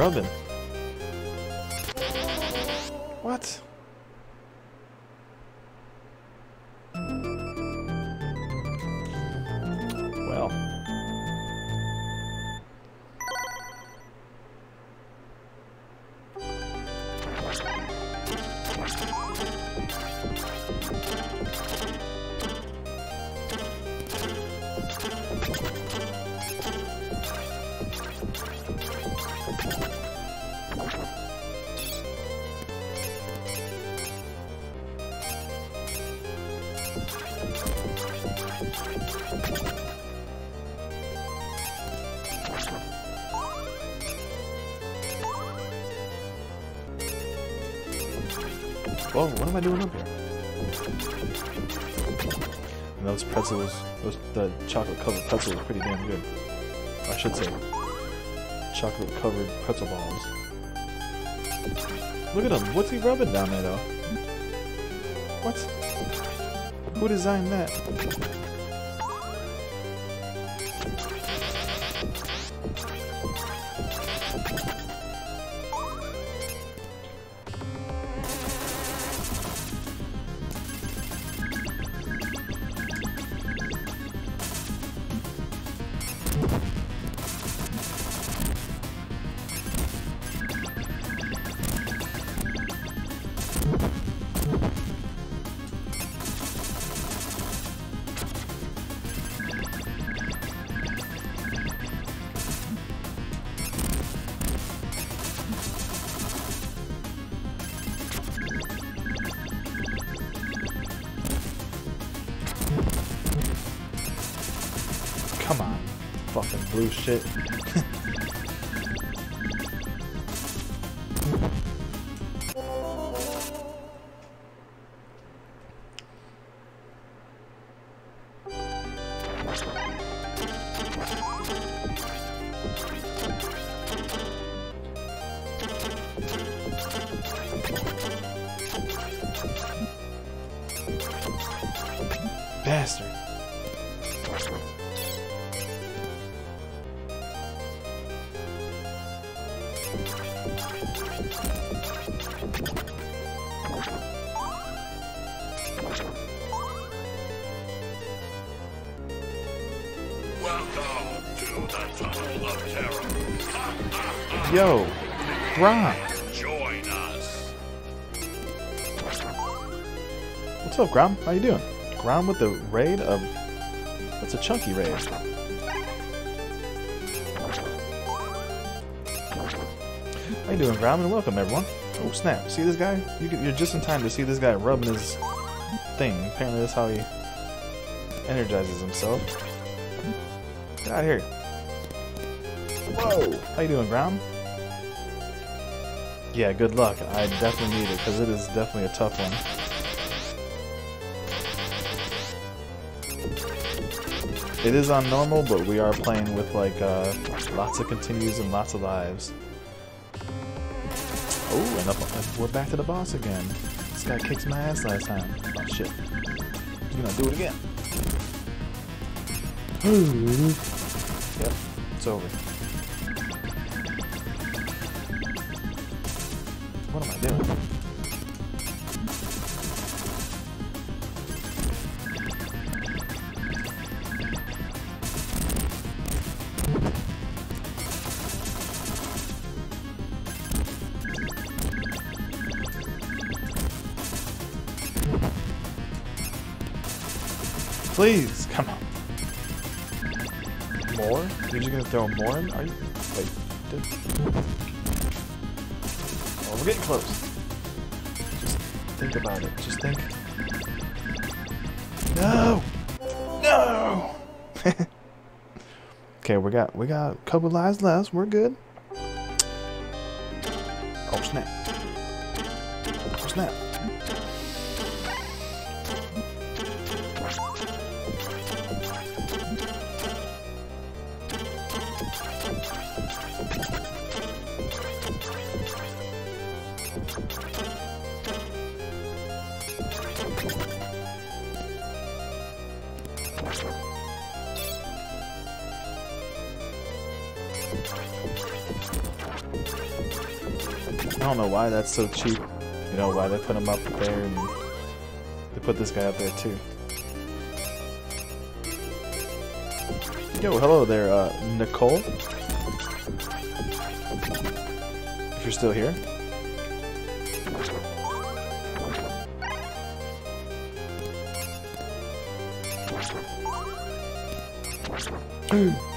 Rubbing? And those pretzels, those the chocolate covered pretzels are pretty damn good. I should say chocolate covered pretzel balls. Look at him. What's he rubbing down there, though? What? Who designed that? How you doing? Grom with the raid of... That's a chunky raid. How you doing, Grom? And welcome, everyone. Oh, snap. See this guy? You you're just in time to see this guy rubbing his thing. Apparently that's how he energizes himself. Get out of here. Whoa! How you doing, Grom? Yeah, good luck. I definitely need it, because it is definitely a tough one. It is on normal, but we are playing with like uh, lots of continues and lots of lives. Oh, and up, we're back to the boss again. This guy kicked my ass last time. Oh shit. He's gonna do it again. yep, it's over. What am I doing? More in? Are you? Wait. Dude. Oh, we're getting close. Just think about it. Just think. No! No! okay, we got we got a couple lives left. We're good. That's so cheap. You know why they put him up there and they put this guy up there too. Yo, hello there, uh, Nicole. If you're still here.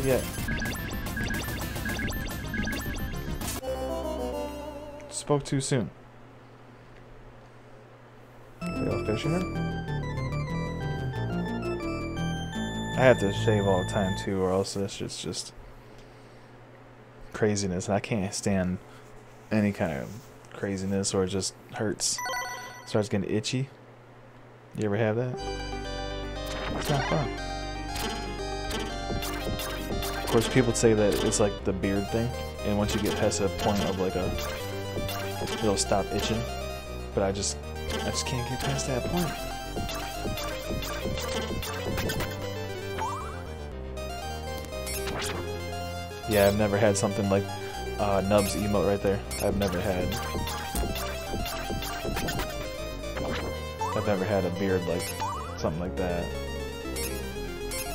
dead yet. Spoke too soon. Fail? I have to shave all the time too, or else is just craziness. And I can't stand any kind of craziness, or it just hurts. Starts getting itchy. You ever have that? It's not fun. Of course, people say that it's like the beard thing, and once you get past a point of like a, it'll stop itching. But I just, I just can't get past that point. Yeah, I've never had something like uh, Nubs emote right there. I've never had. I've never had a beard like something like that.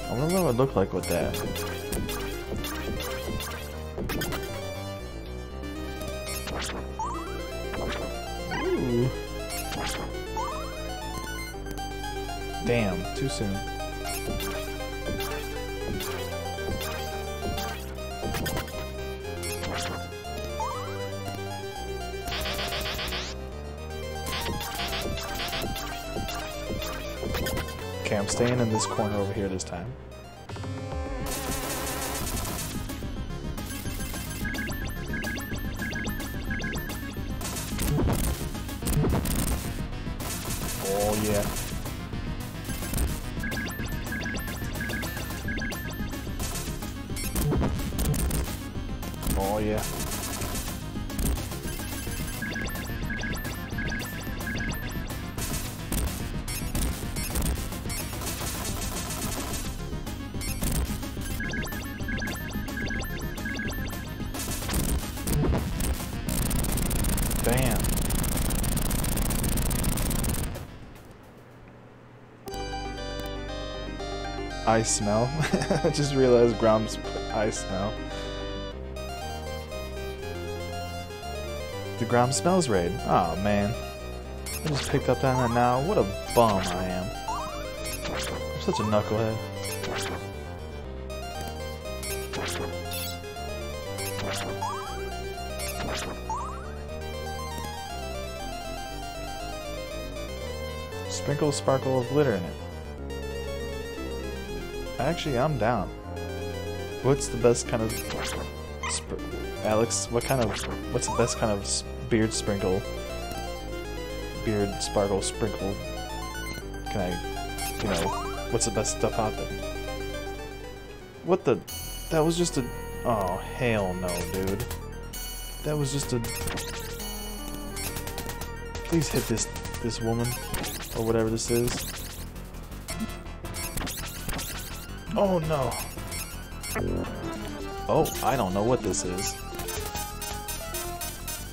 I wonder what it would look like with that. Damn, too soon. Okay, I'm staying in this corner over here this time. I smell. I just realized Grom's I smell. The Grom smells raid. Oh man. I just picked up on that now. What a bum I am. I'm such a knucklehead. Sprinkle a sparkle of glitter in it. Actually, I'm down. What's the best kind of... Alex, what kind of... What's the best kind of beard sprinkle? Beard sparkle sprinkle? Can I... You know... What's the best stuff out there? What the... That was just a... Oh, hell no, dude. That was just a... Please hit this... This woman. Or whatever this is. Oh no. Oh, I don't know what this is.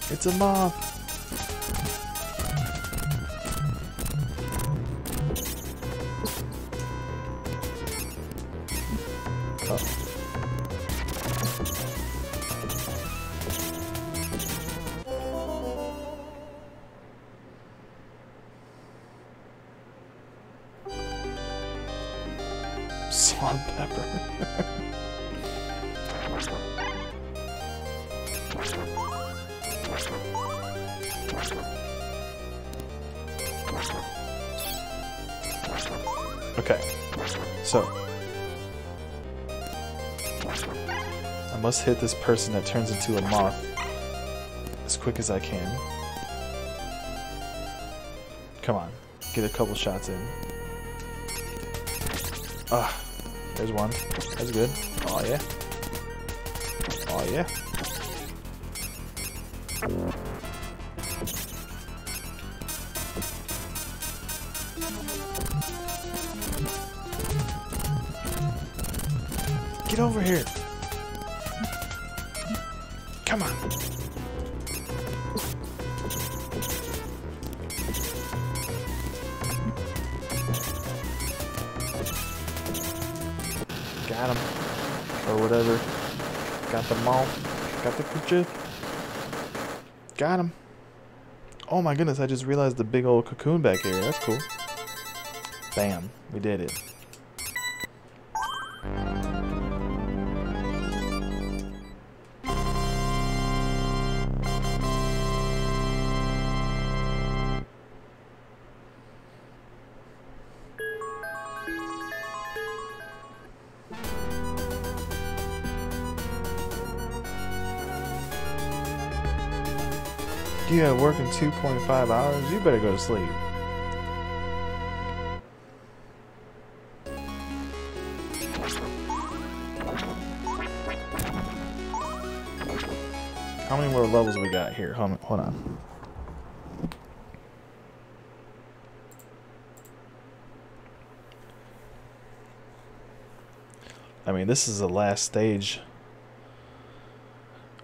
It's a moth. Hit this person that turns into a moth as quick as I can. Come on, get a couple shots in. Ah, there's one. That's good. Oh yeah. Oh yeah. Got him. Oh my goodness, I just realized the big old cocoon back here. That's cool. Bam. We did it. Have work in 2.5 hours? You better go to sleep. How many more levels we got here? Hold on. Hold on. I mean, this is the last stage.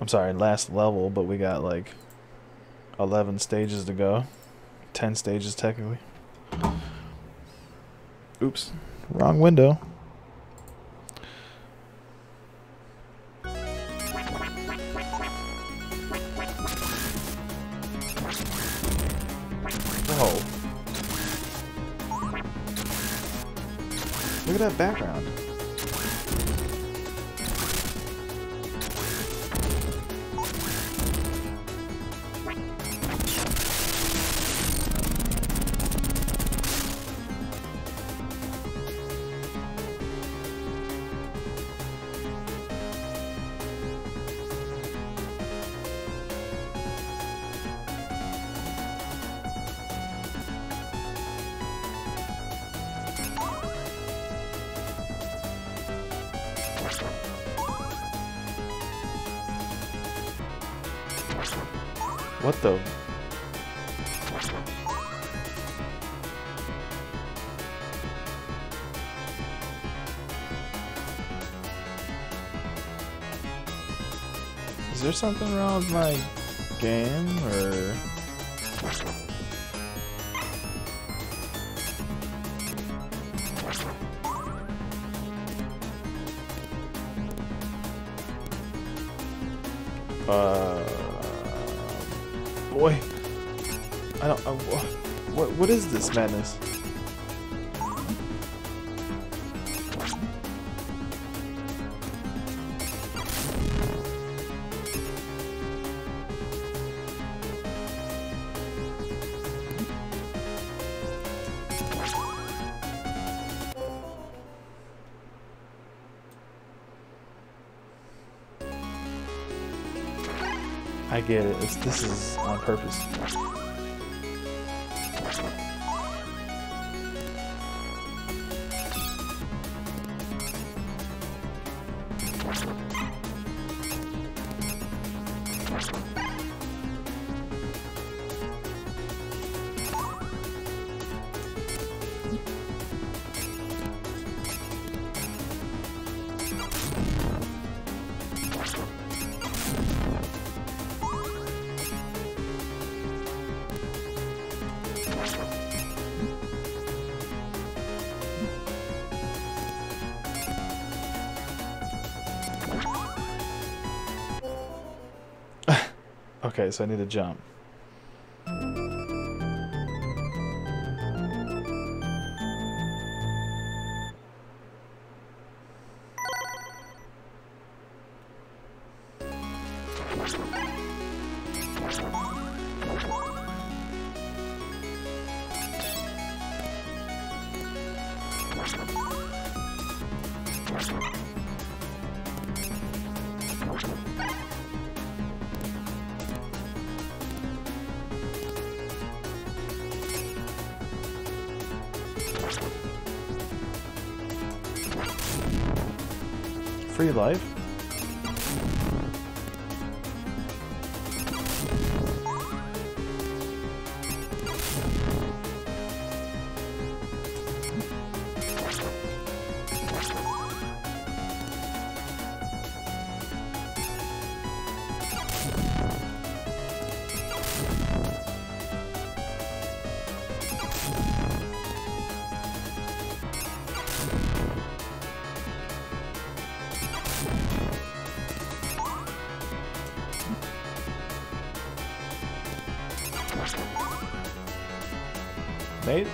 I'm sorry, last level, but we got like 11 stages to go. 10 stages, technically. Oops. Wrong window. Whoa. Look at that background. My this is on purpose. So I need to jump. Mate?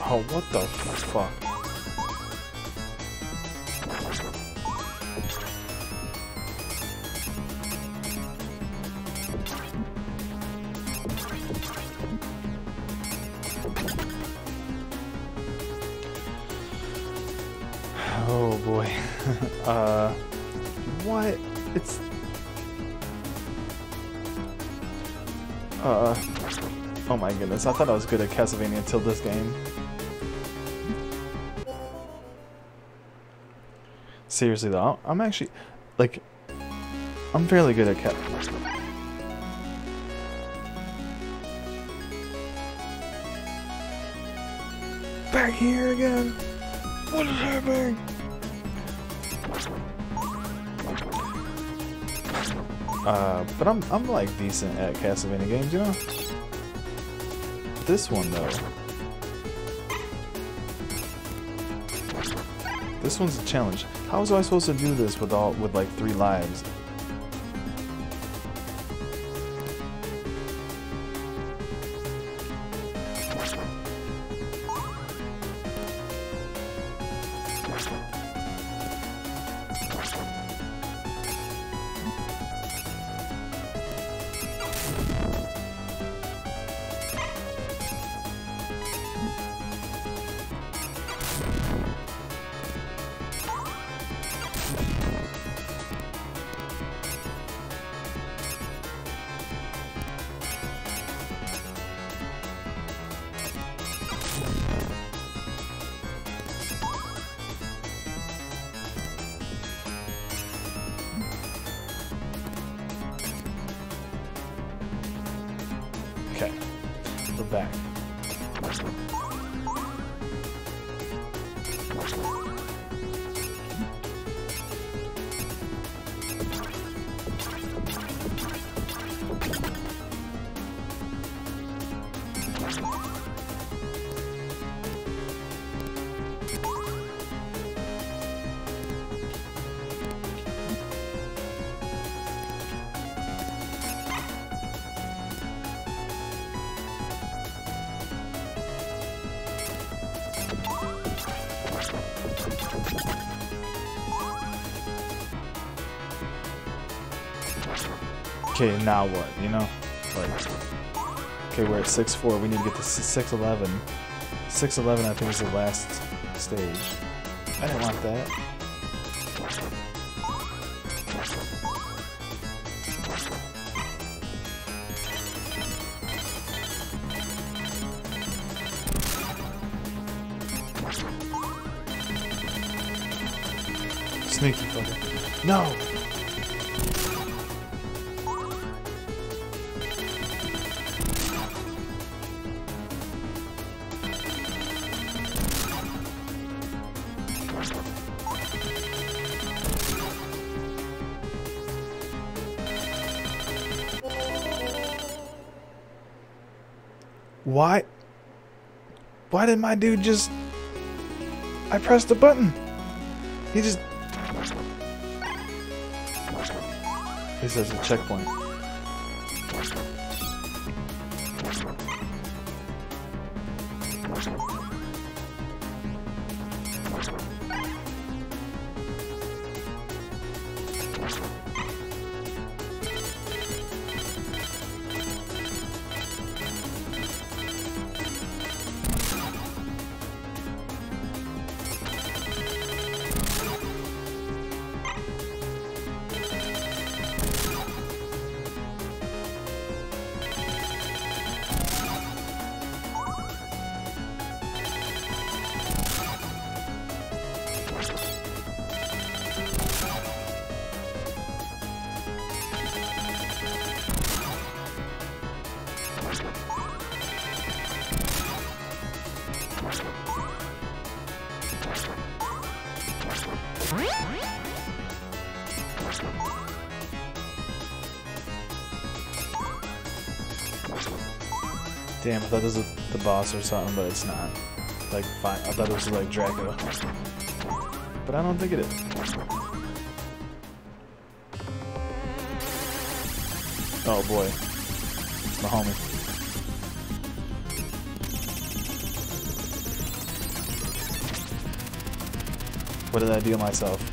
Oh, what the fuck? I thought I was good at Castlevania until this game. Seriously though, I'm actually, like, I'm fairly good at Cat. Back here again. What is happening? Uh, but I'm I'm like decent at Castlevania games, you know. This one though. This one's a challenge. How was I supposed to do this with all with like three lives? Now what? You know, like, okay, we're at six four. We need to get to six eleven. Six eleven, I think, is the last stage. I didn't want that. Sneaky fucker. No! Why did my dude just... I pressed the button. He just... This is a checkpoint. Thought this was the boss or something, but it's not. Like, fine. I thought it was like Draco. But I don't think it is. Oh boy. It's my homie. What did I do myself?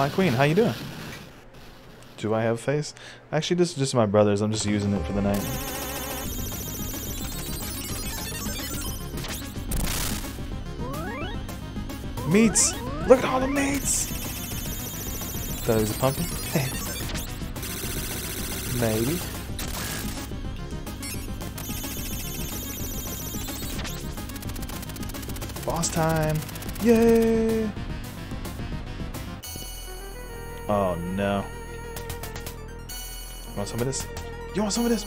My queen, how you doing? Do I have face? Actually, this is just my brother's. I'm just using it for the night. Meats! Look at all the meats! Thought was a pumpkin? Maybe. Boss time! Yay! No. Uh, you want some of this? You want some of this?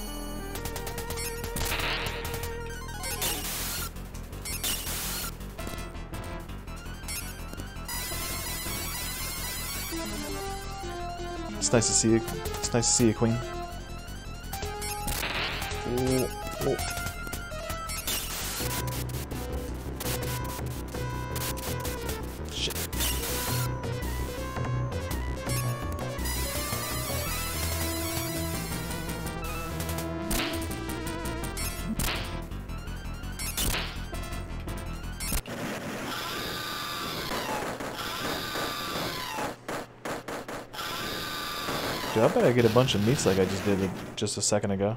It's nice to see you. It's nice to see you, Queen. Dude, I bet I get a bunch of meats like I just did just a second ago.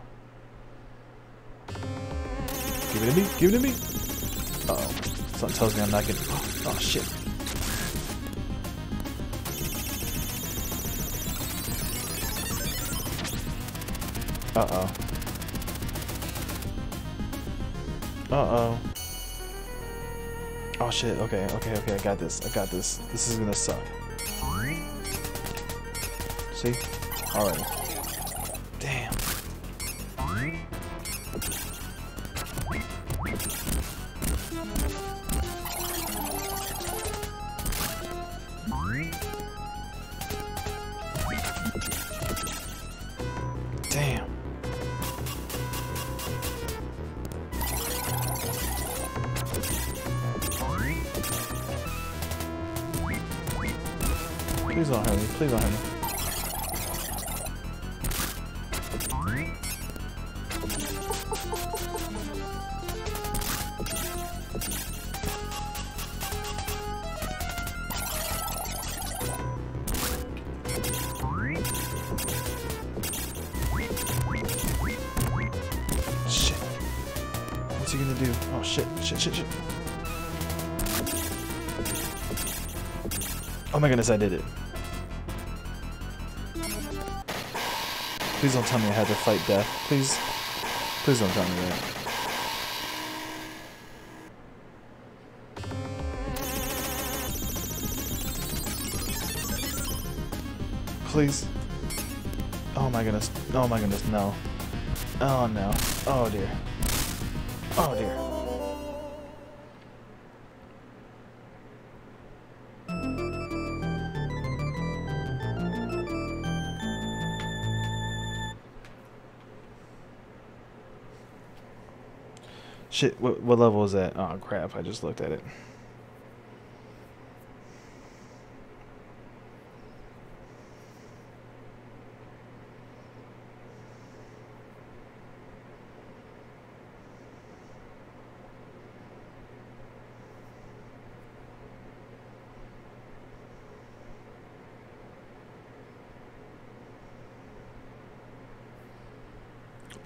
Give it to me. Give it to me. Uh oh. Something tells me I'm not getting. Oh, shit. Oh. Uh oh. Oh shit. Okay. Okay. Okay. I got this. I got this. This is gonna suck. See? Alright. Damn. My goodness, I did it. Please don't tell me I had to fight death. Please. Please don't tell me that. Please. Oh my goodness. Oh my goodness, no. Oh no. Oh dear. Oh dear. Shit, what, what level is that? Oh crap, I just looked at it.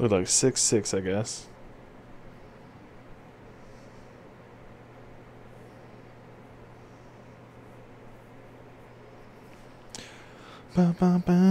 Look like six six, I guess. Ba, ba, ba, ba, da, ba, ba.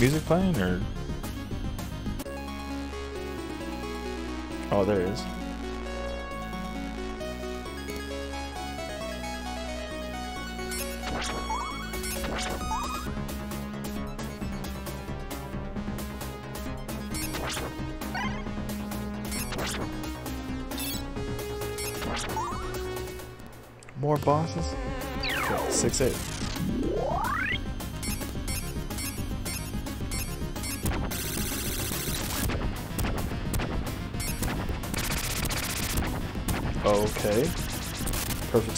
Music playing or? Oh, there is. More bosses? Six eight.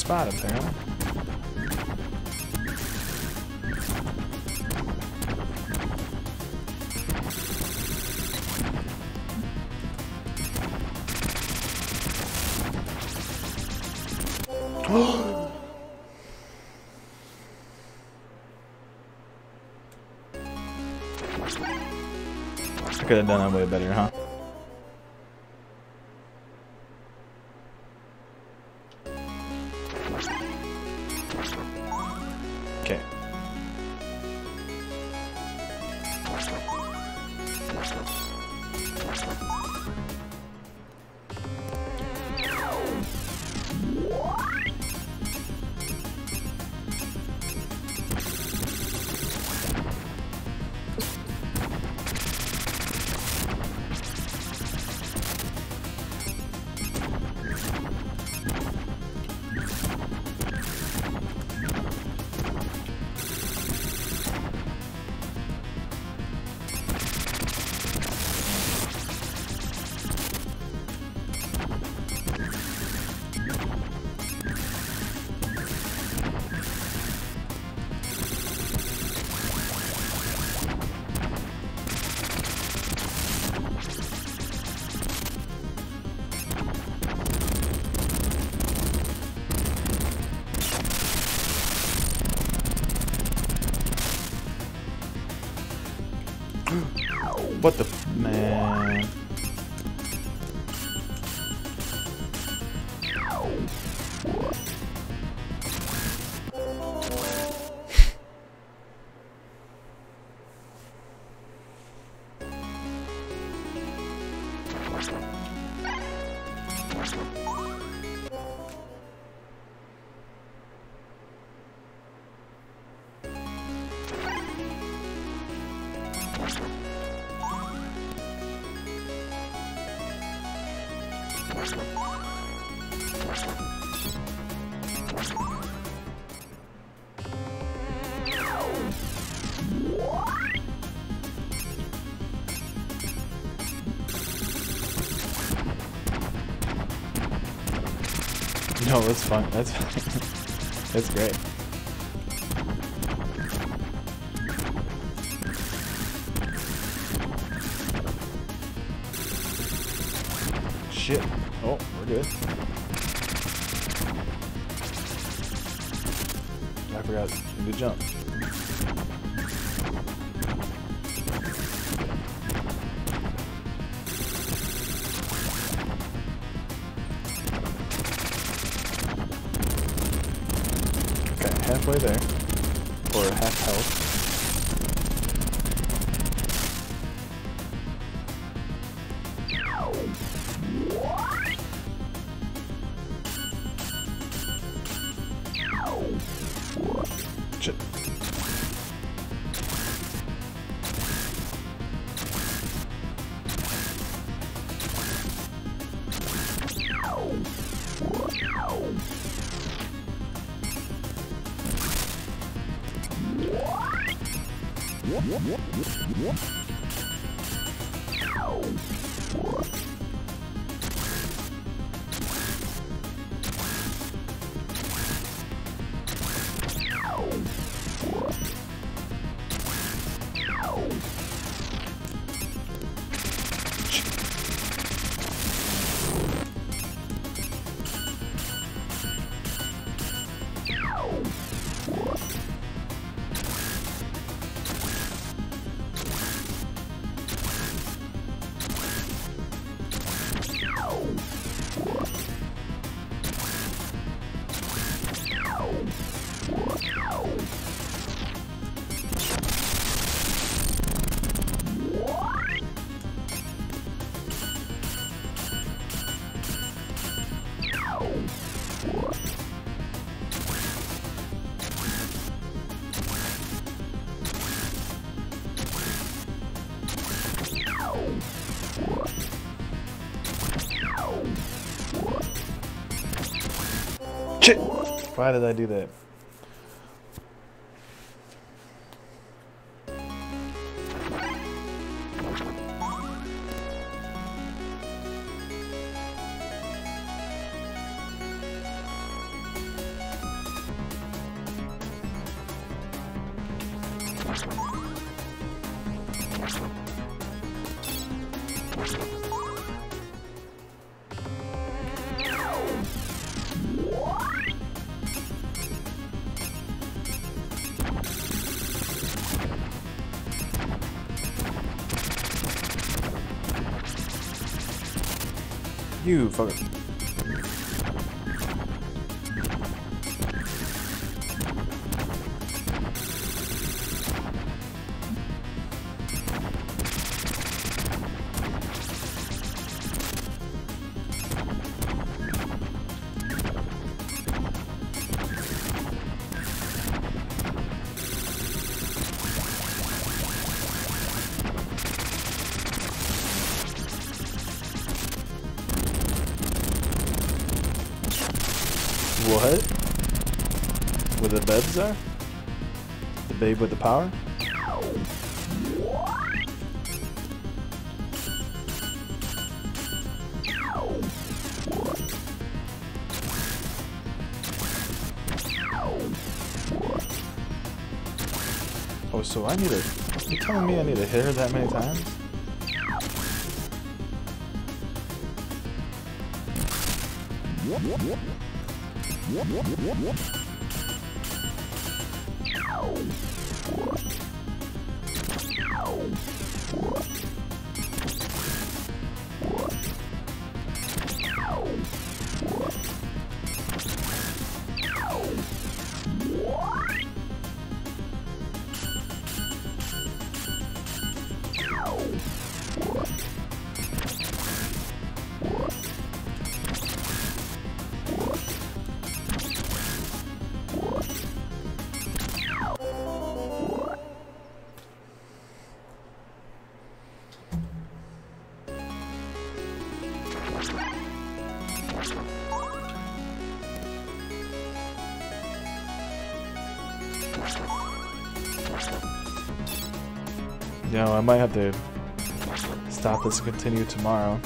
Spot, apparently. I could have done that way better, huh? No, that's fine. That's fine. that's great. Why did I do that? You babe with the power? Oh, so I need to. You telling me I need to hit her that many times? You I might have to stop this and continue tomorrow.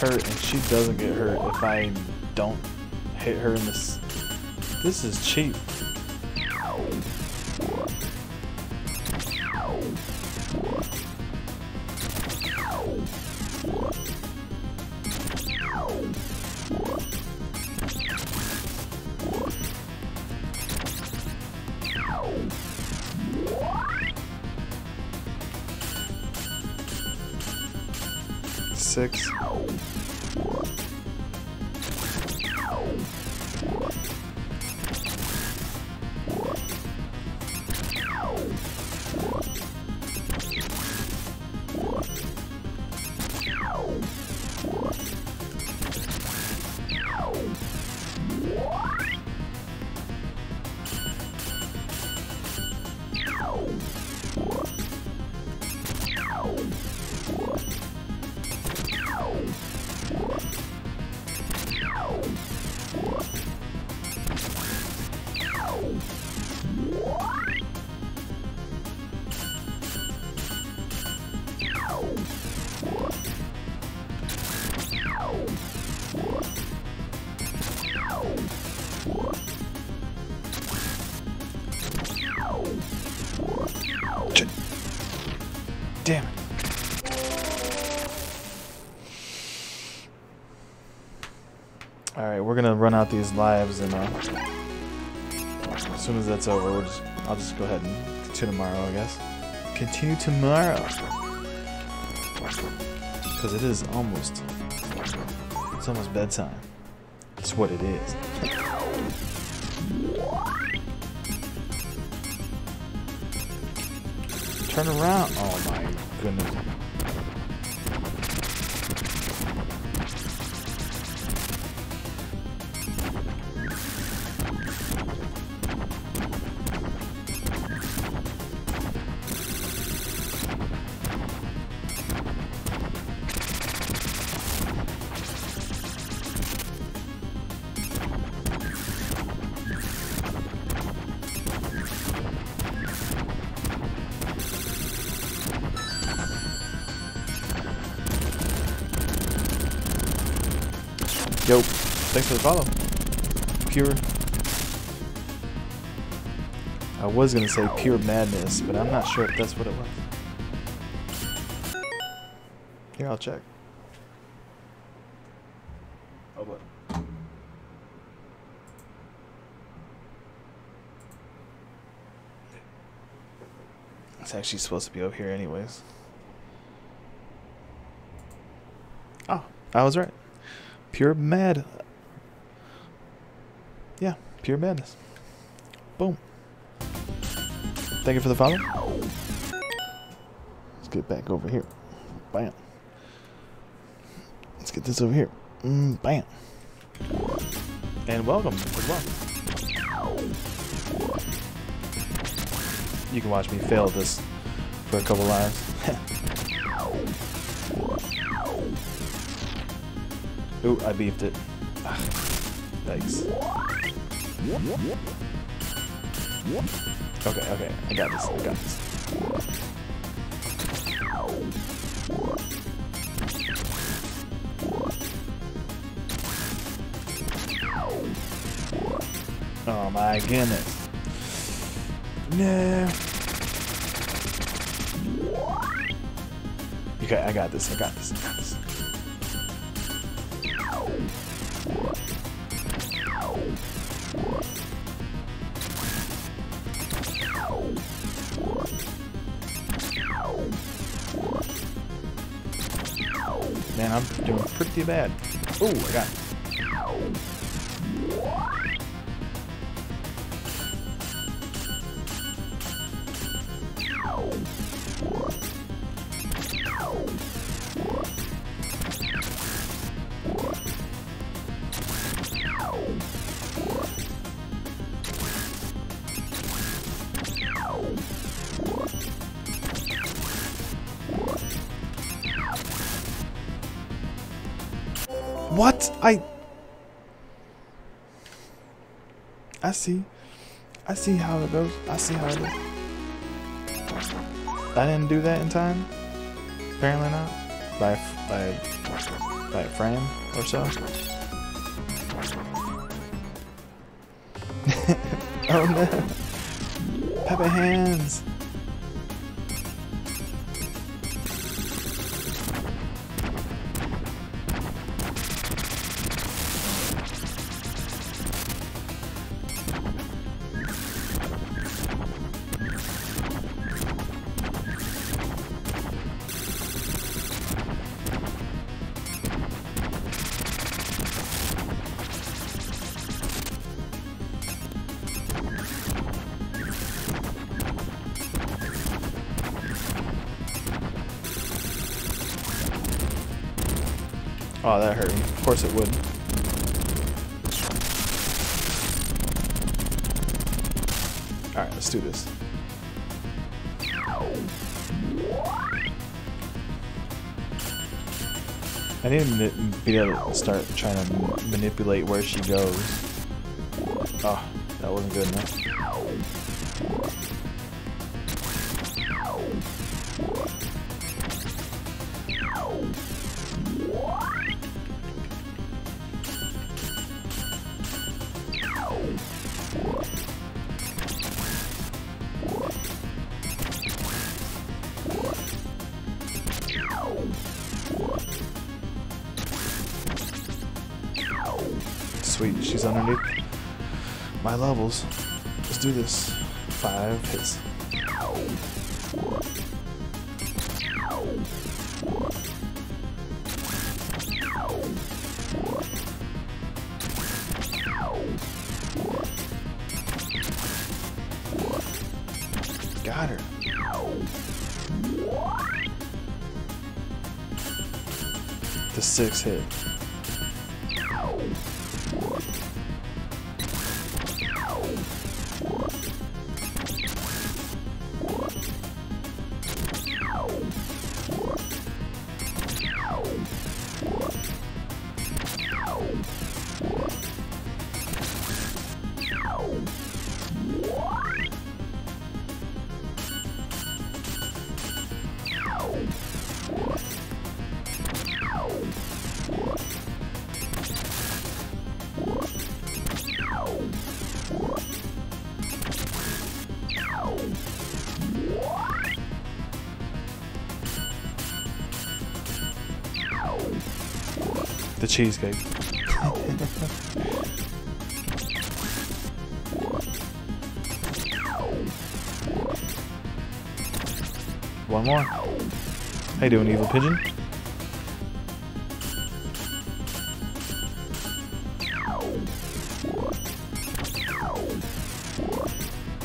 Hurt and she doesn't get hurt if I don't hit her in this. This is cheap. Out these lives and uh, as soon as that's over, we'll just I'll just go ahead and continue tomorrow, I guess. Continue tomorrow. Because it is almost it's almost bedtime. It's what it is. Turn around. Oh follow. Pure. I was gonna say pure madness, but I'm not sure if that's what it was. Here, I'll check. Oh, what? It's actually supposed to be over here, anyways. Oh, I was right. Pure mad. Pure madness. Boom. Thank you for the follow. Let's get back over here. Bam. Let's get this over here. Mm, bam. And welcome as well. You can watch me fail this for a couple lives. Ooh, I beefed it. Ah, Thanks. Okay, okay, I got this, I got this. Oh my goodness. No. Okay, I got this, I got this, I got this. Bad. Oh, I got see. I see how it goes. I see how it is. I didn't do that in time? Apparently not. By, by, by frame or so. oh no. Pepper hands. Course it would. Alright, let's do this. I need to be able to start trying to manipulate where she goes. Oh, that wasn't good enough. The cheesecake. One more. How you doing, evil pigeon?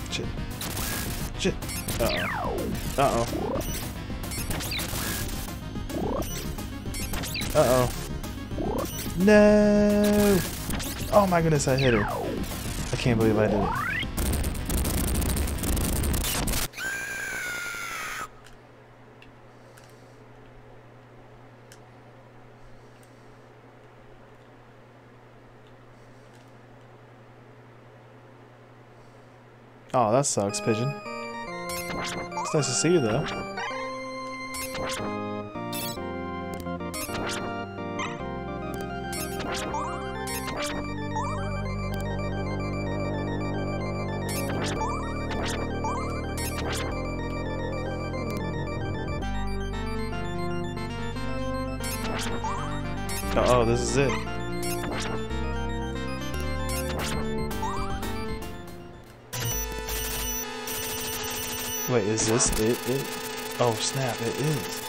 Shit. Shit. Uh-oh. Uh-oh. Uh-oh. No! Oh my goodness, I hit her. I can't believe I did it. Oh, that sucks, Pigeon. It's nice to see you, though. Oh, this is it. Wait, is this it? it? Oh snap, it is.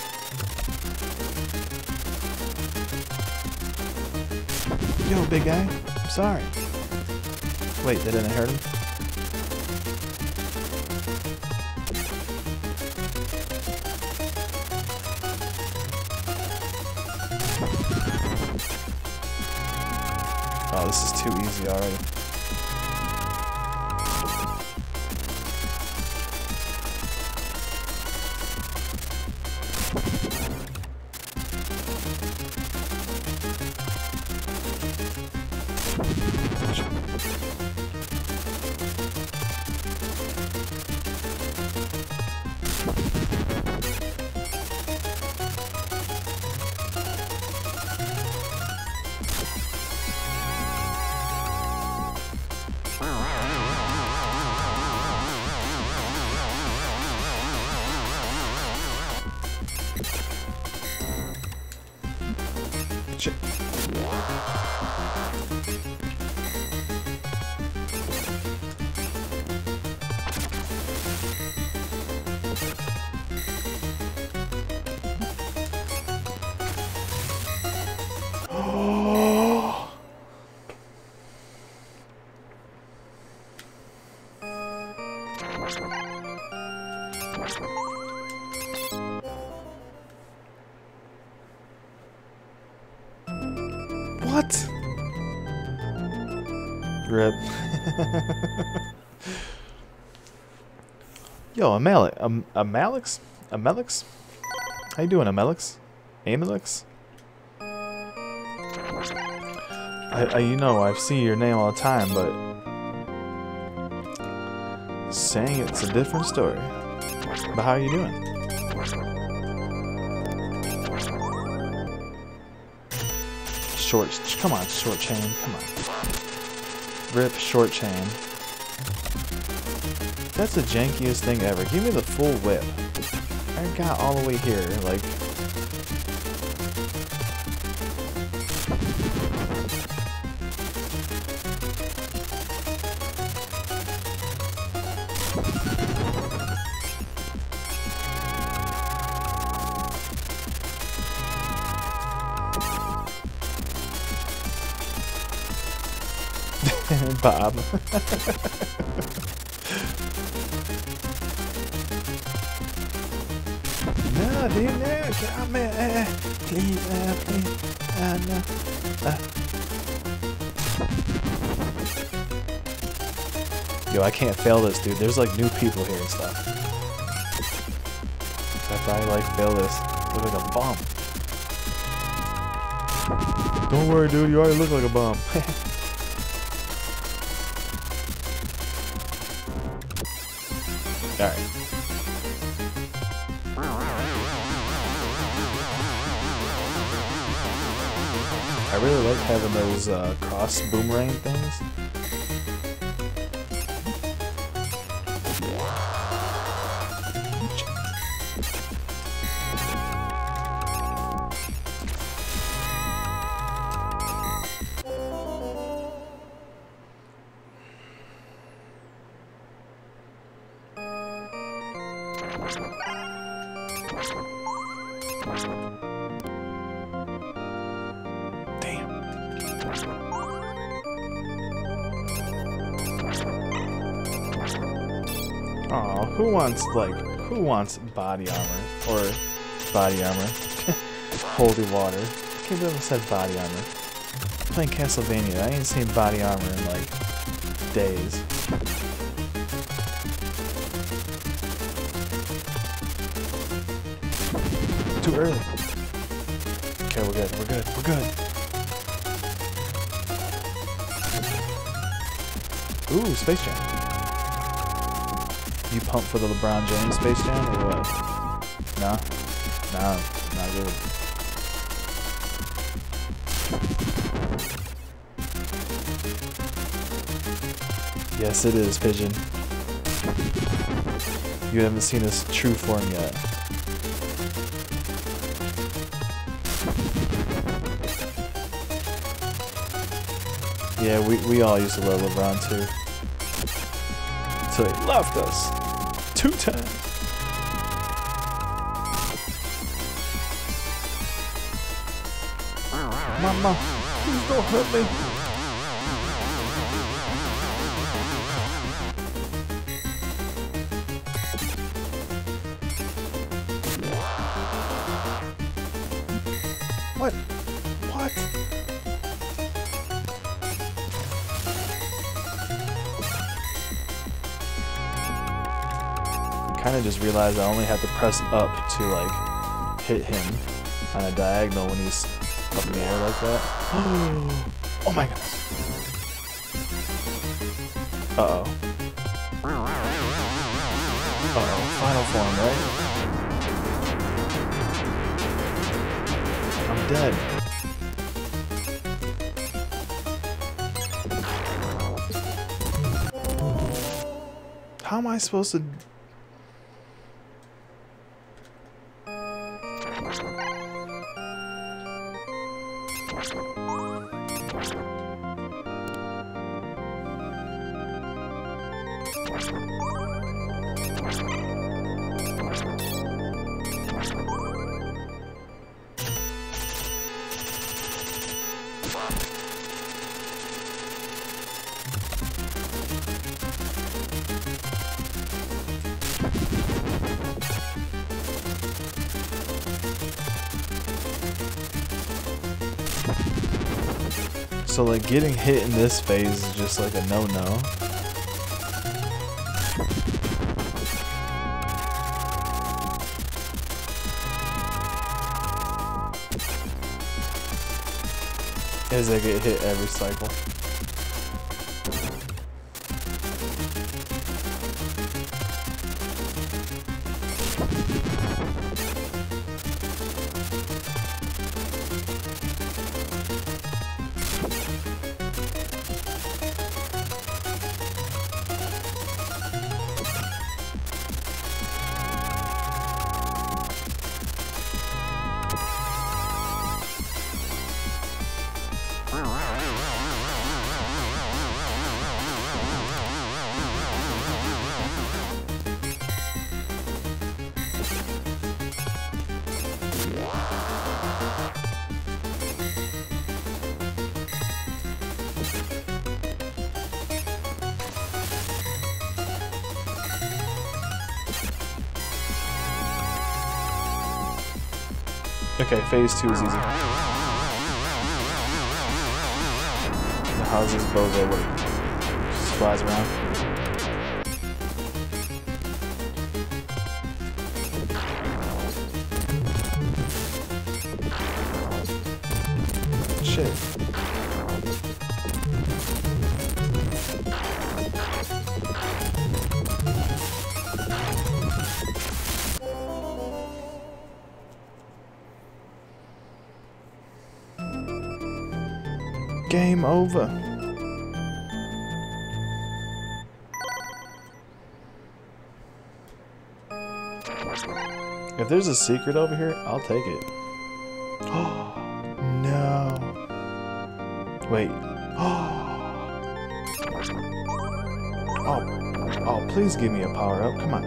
Yo, big guy. I'm sorry. Wait, didn't hurt him? Easy already. Yo, Amalek, um, Amalix, Amelix, how you doing, Amelix, Amelix? I, I, you know, I've seen your name all the time, but saying it's a different story. But how are you doing? Short, come on, short chain, come on. Rip short chain. That's the jankiest thing ever. Give me the full whip. I got all the way here, like... Bob. no, get out, man. Uh, please, uh, please. Uh, no. Uh. Yo, I can't fail this, dude. There's like new people here and stuff. If I like fail this, look like a bomb. Don't worry, dude. You already look like a bomb. boomerang things. Wants like who wants body armor or body armor? Holy water. I can't believe I said body armor. I'm playing Castlevania. I ain't seen body armor in like days. Too early. Okay, we're good. We're good. We're good. Ooh, Space Jam. For the LeBron James Space Jam or what? No? No, not really. Yes, it is, Pigeon. You haven't seen his true form yet. Yeah, we, we all used to love LeBron too. So he left us. Two times. Mama, please don't hurt me. I only have to press up to like hit him on a diagonal when he's up in the air like that. Oh my goodness. Uh-oh. Uh-oh. Final form, right? I'm dead. How am I supposed to... So like getting hit in this phase is just like a no-no. As I get hit every cycle. Phase two is easy. How's this bozo work? Just flies around. Over. If there's a secret over here, I'll take it. Oh no. Wait. Oh. Oh, please give me a power up. Come on.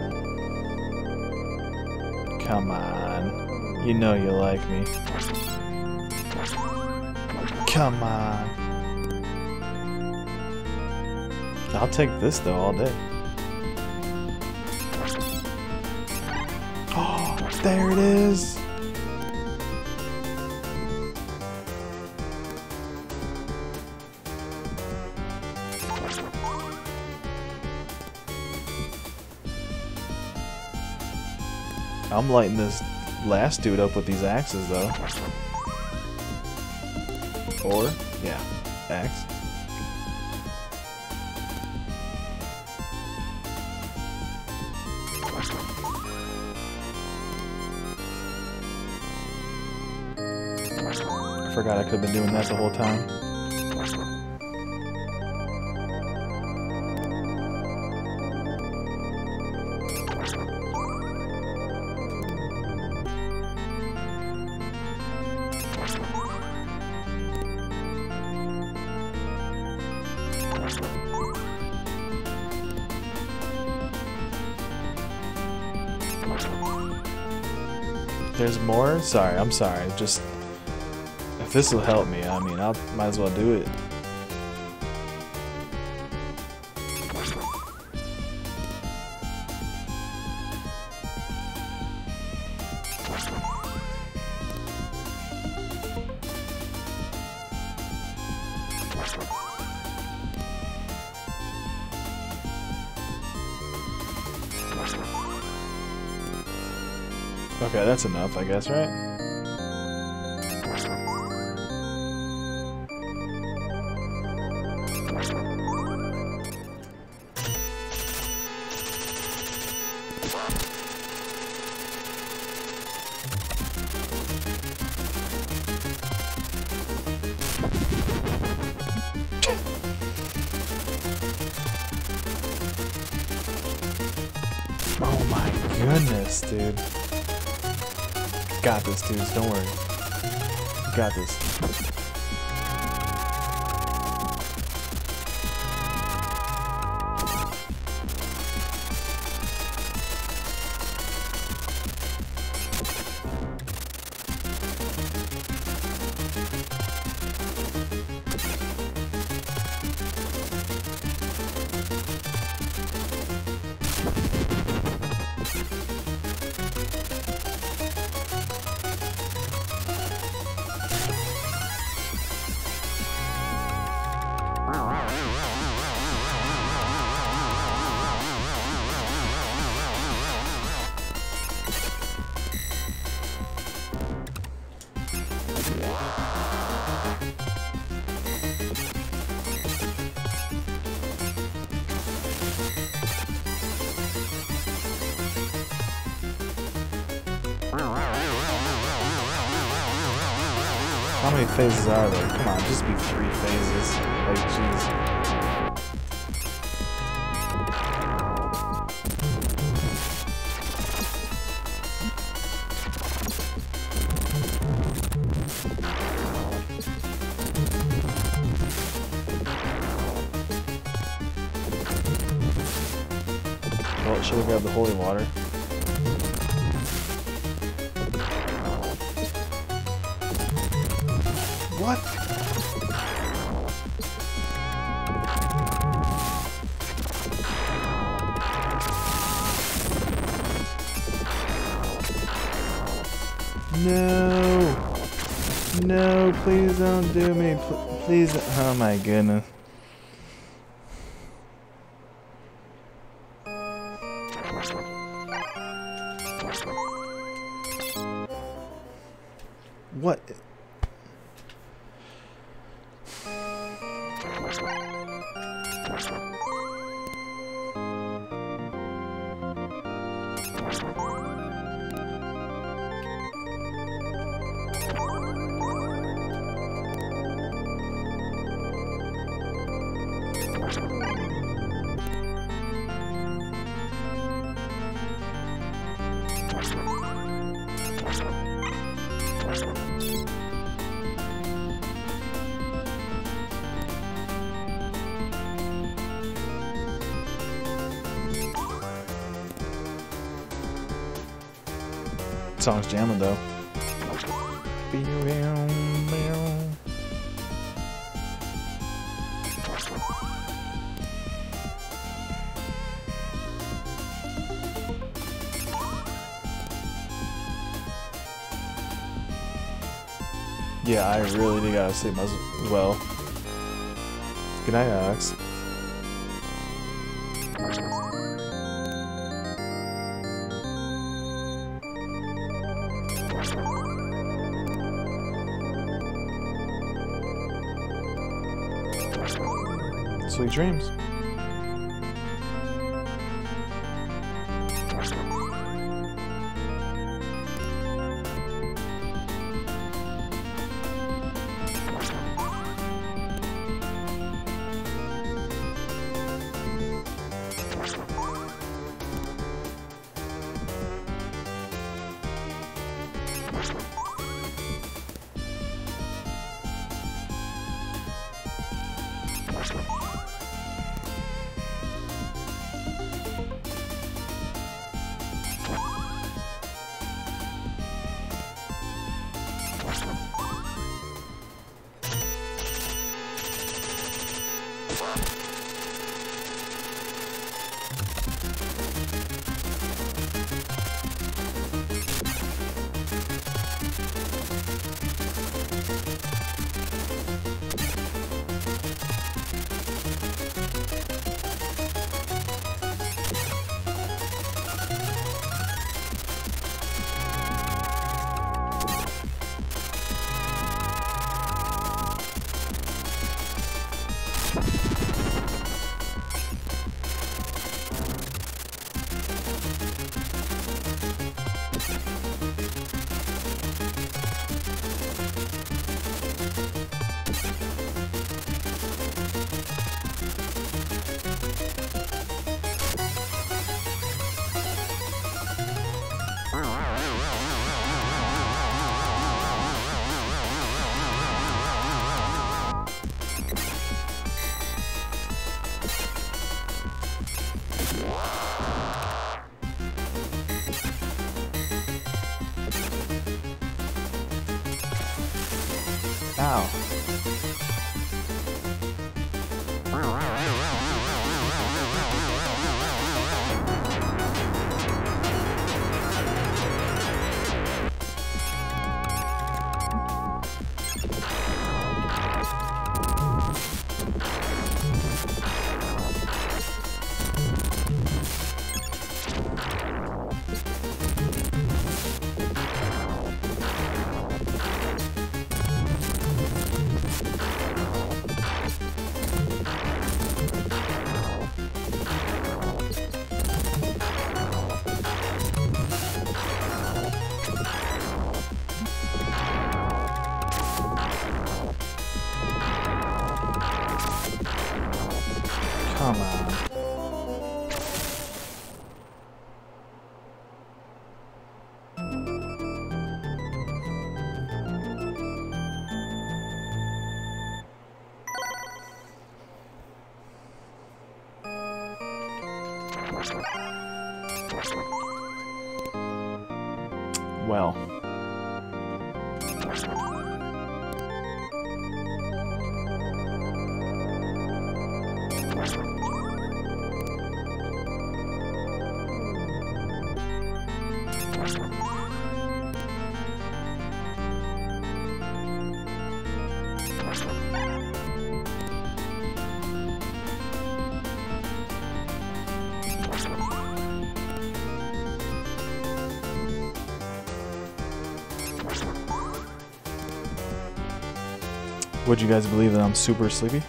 Come on. You know you like me. Come on. I'll take this though all day. Oh, there it is. I'm lighting this last dude up with these axes though. Or, yeah, axe. Could have been doing that the whole time. There's more? Sorry, I'm sorry. Just if this will help me, I mean, I might as well do it. Okay, that's enough, I guess, right? Many do me. Pl- Please. Oh my goodness. Song's jamming though. Yeah, I really do gotta sleep as well. Good night, Alex. Dreams. Would you guys believe that I'm super sleepy?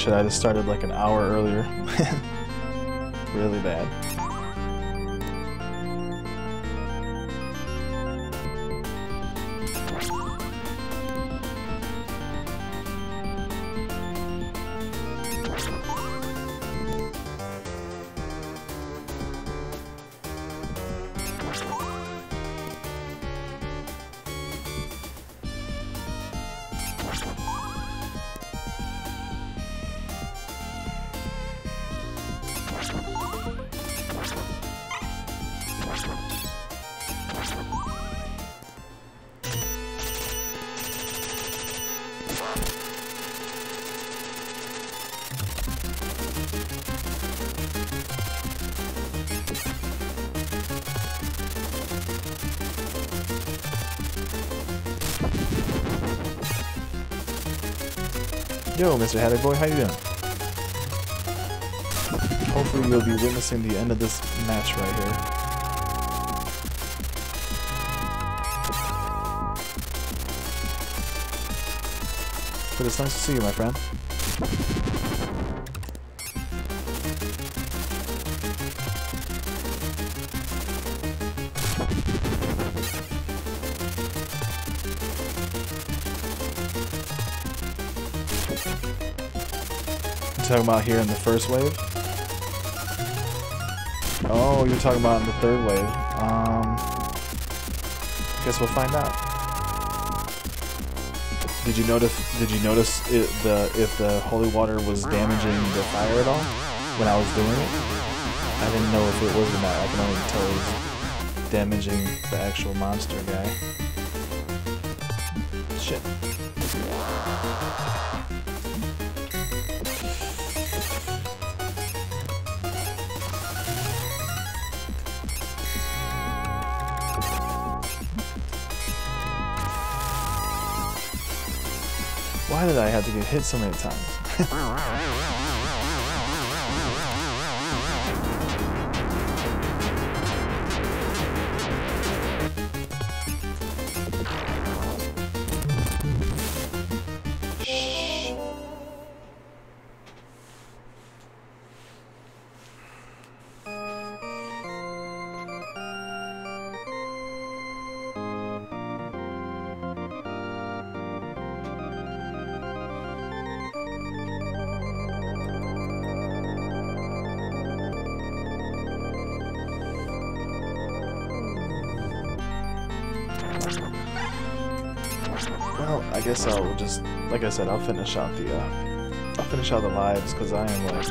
Wish that I'd have started like an hour earlier. really bad. Mr. Hatter Boy, how you doing? Hopefully you'll be witnessing the end of this match right here. But it's nice to see you, my friend. Talking about here in the first wave? Oh, you're talking about in the third wave. Um, guess we'll find out. Did you notice? Did you notice it, the if the holy water was damaging the fire at all when I was doing it? I didn't know if it was or not. I can only tell it was damaging the actual monster guy. I had to get hit so many times? Well, I guess I'll just, like I said, I'll finish out the, uh, I'll finish out the lives because I am like,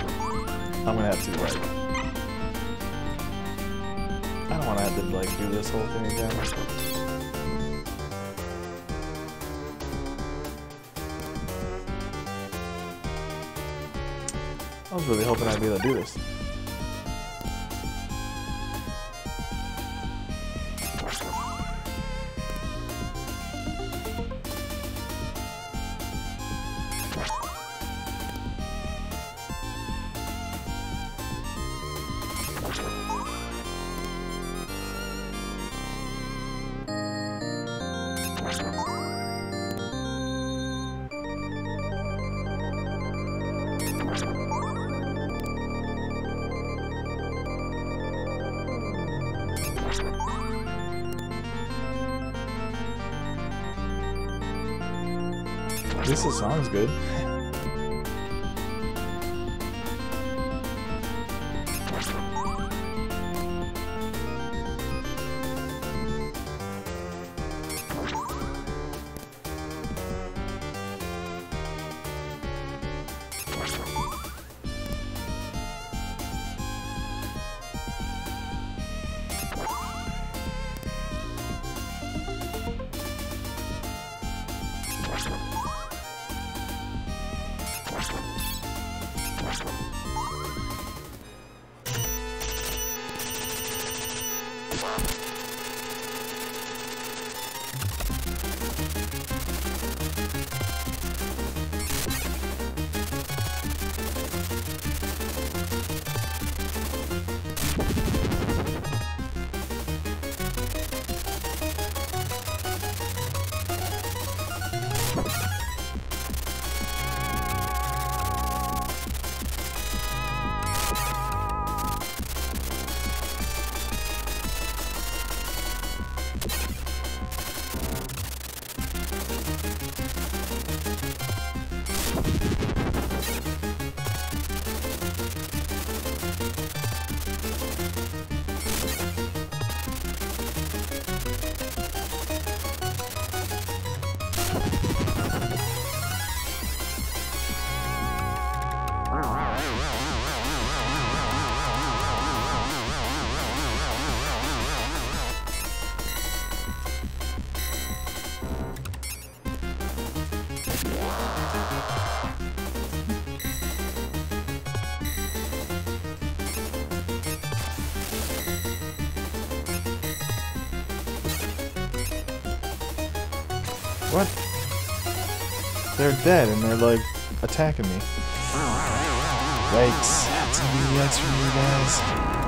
I'm gonna have to like, I don't want to have to like do this whole thing again. I was really hoping I'd be able to do this. Dead and they're like attacking me. Yikes. For you guys.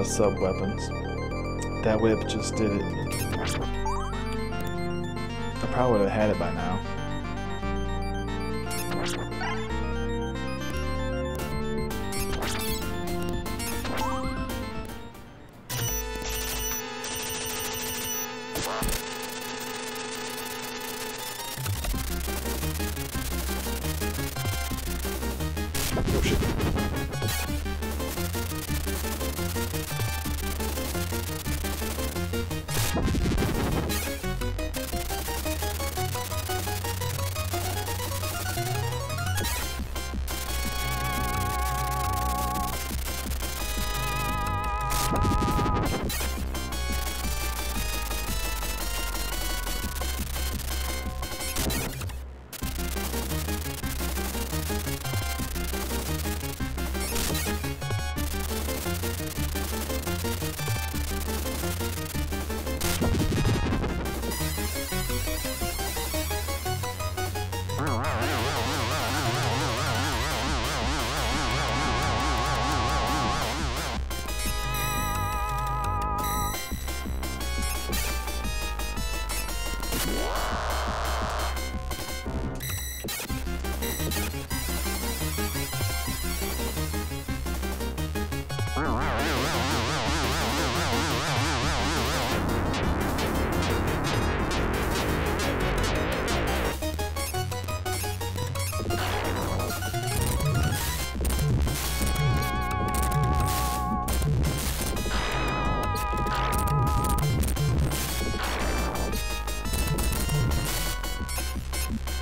I'm not worried about sub weapons. That whip just did it. I probably would have had it by now.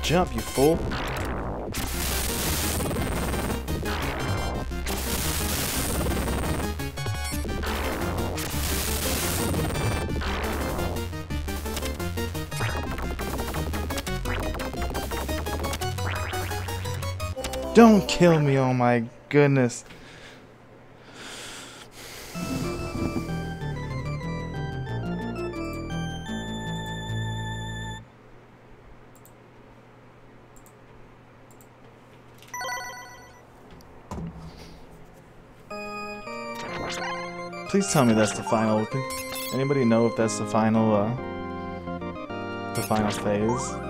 Jump, you fool. Don't kill me, oh my goodness. Please tell me that's the final. Anybody know if that's the final, uh, the final phase?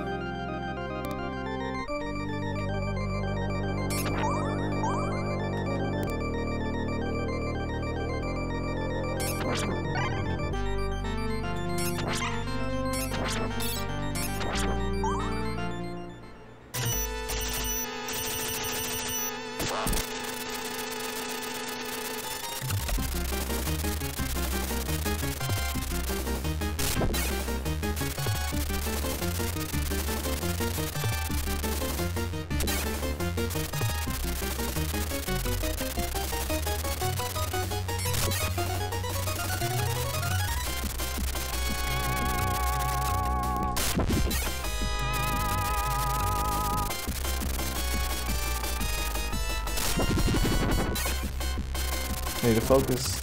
Focus.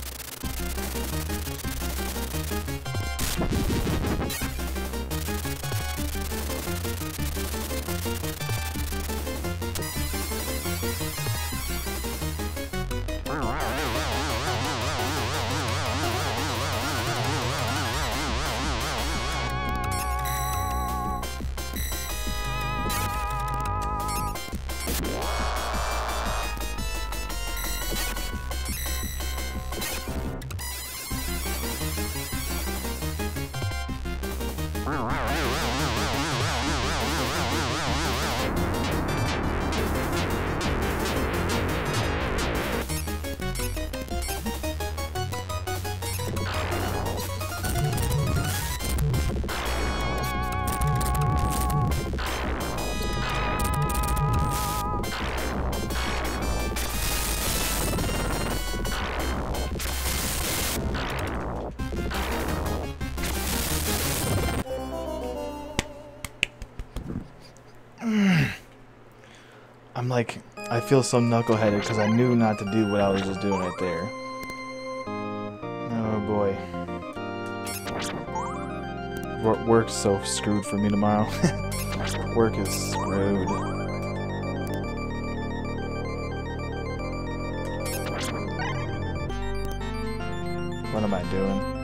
I'm like, I feel so knuckleheaded because I knew not to do what I was just doing right there. Oh boy. Wor- Work's so screwed for me tomorrow. Work is screwed. What am I doing?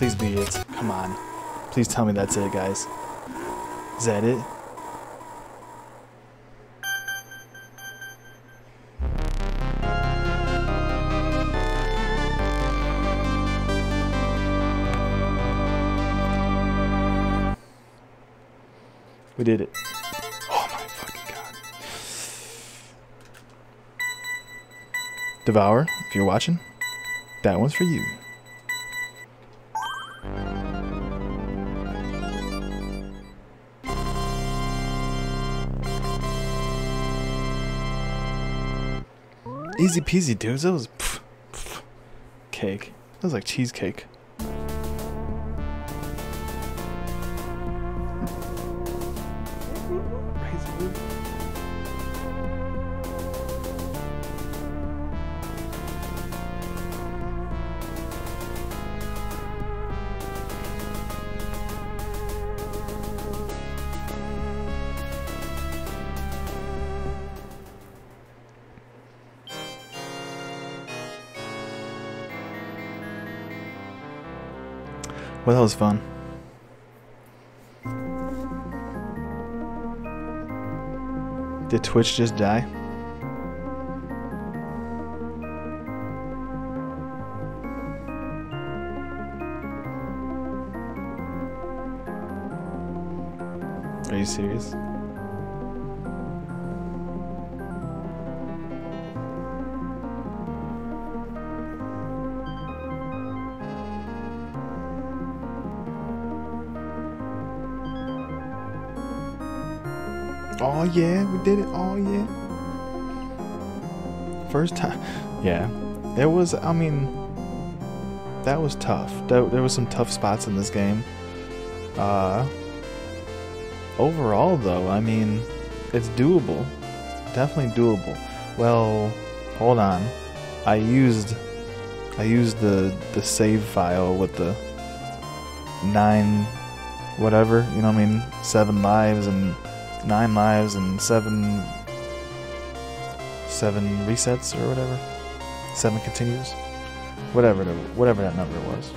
Please be it. Come on. Please tell me that's it, guys. Is that it? We did it. Oh my fucking god. Devour, if you're watching, that one's for you. Easy peasy, dudes. That was pff, pff, cake. That was like cheesecake. Was fun. Did Twitch just die? Yeah, we did it. Oh yeah. First time. Yeah. It was I mean that was tough. There, there was some tough spots in this game. Uh overall though, I mean it's doable. Definitely doable. Well, hold on. I used I used the the save file with the nine whatever, you know what I mean, seven lives and nine lives and seven seven resets or whatever. Seven continues. Whatever whatever that number was.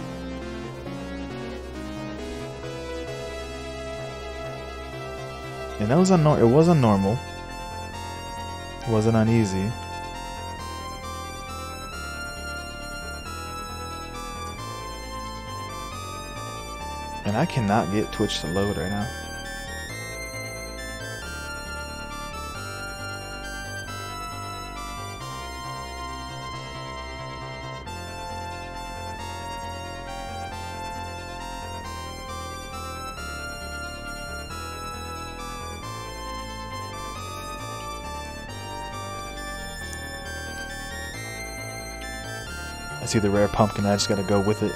And that was unnor- it wasn't normal it wasn't uneasy. And I cannot get Twitch to load right now see the rare pumpkin. I just gotta go with it.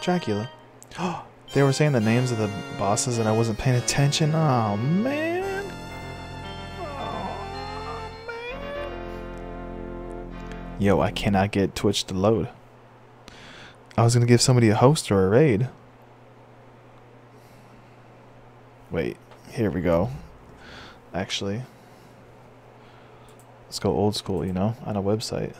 Dracula. Oh, they were saying the names of the bosses and I wasn't paying attention. Oh man. Oh, man. Yo, I cannot get Twitch to load. I was gonna give somebody a host or a raid. Wait, here we go. Actually, let's go old school, you know, on a website.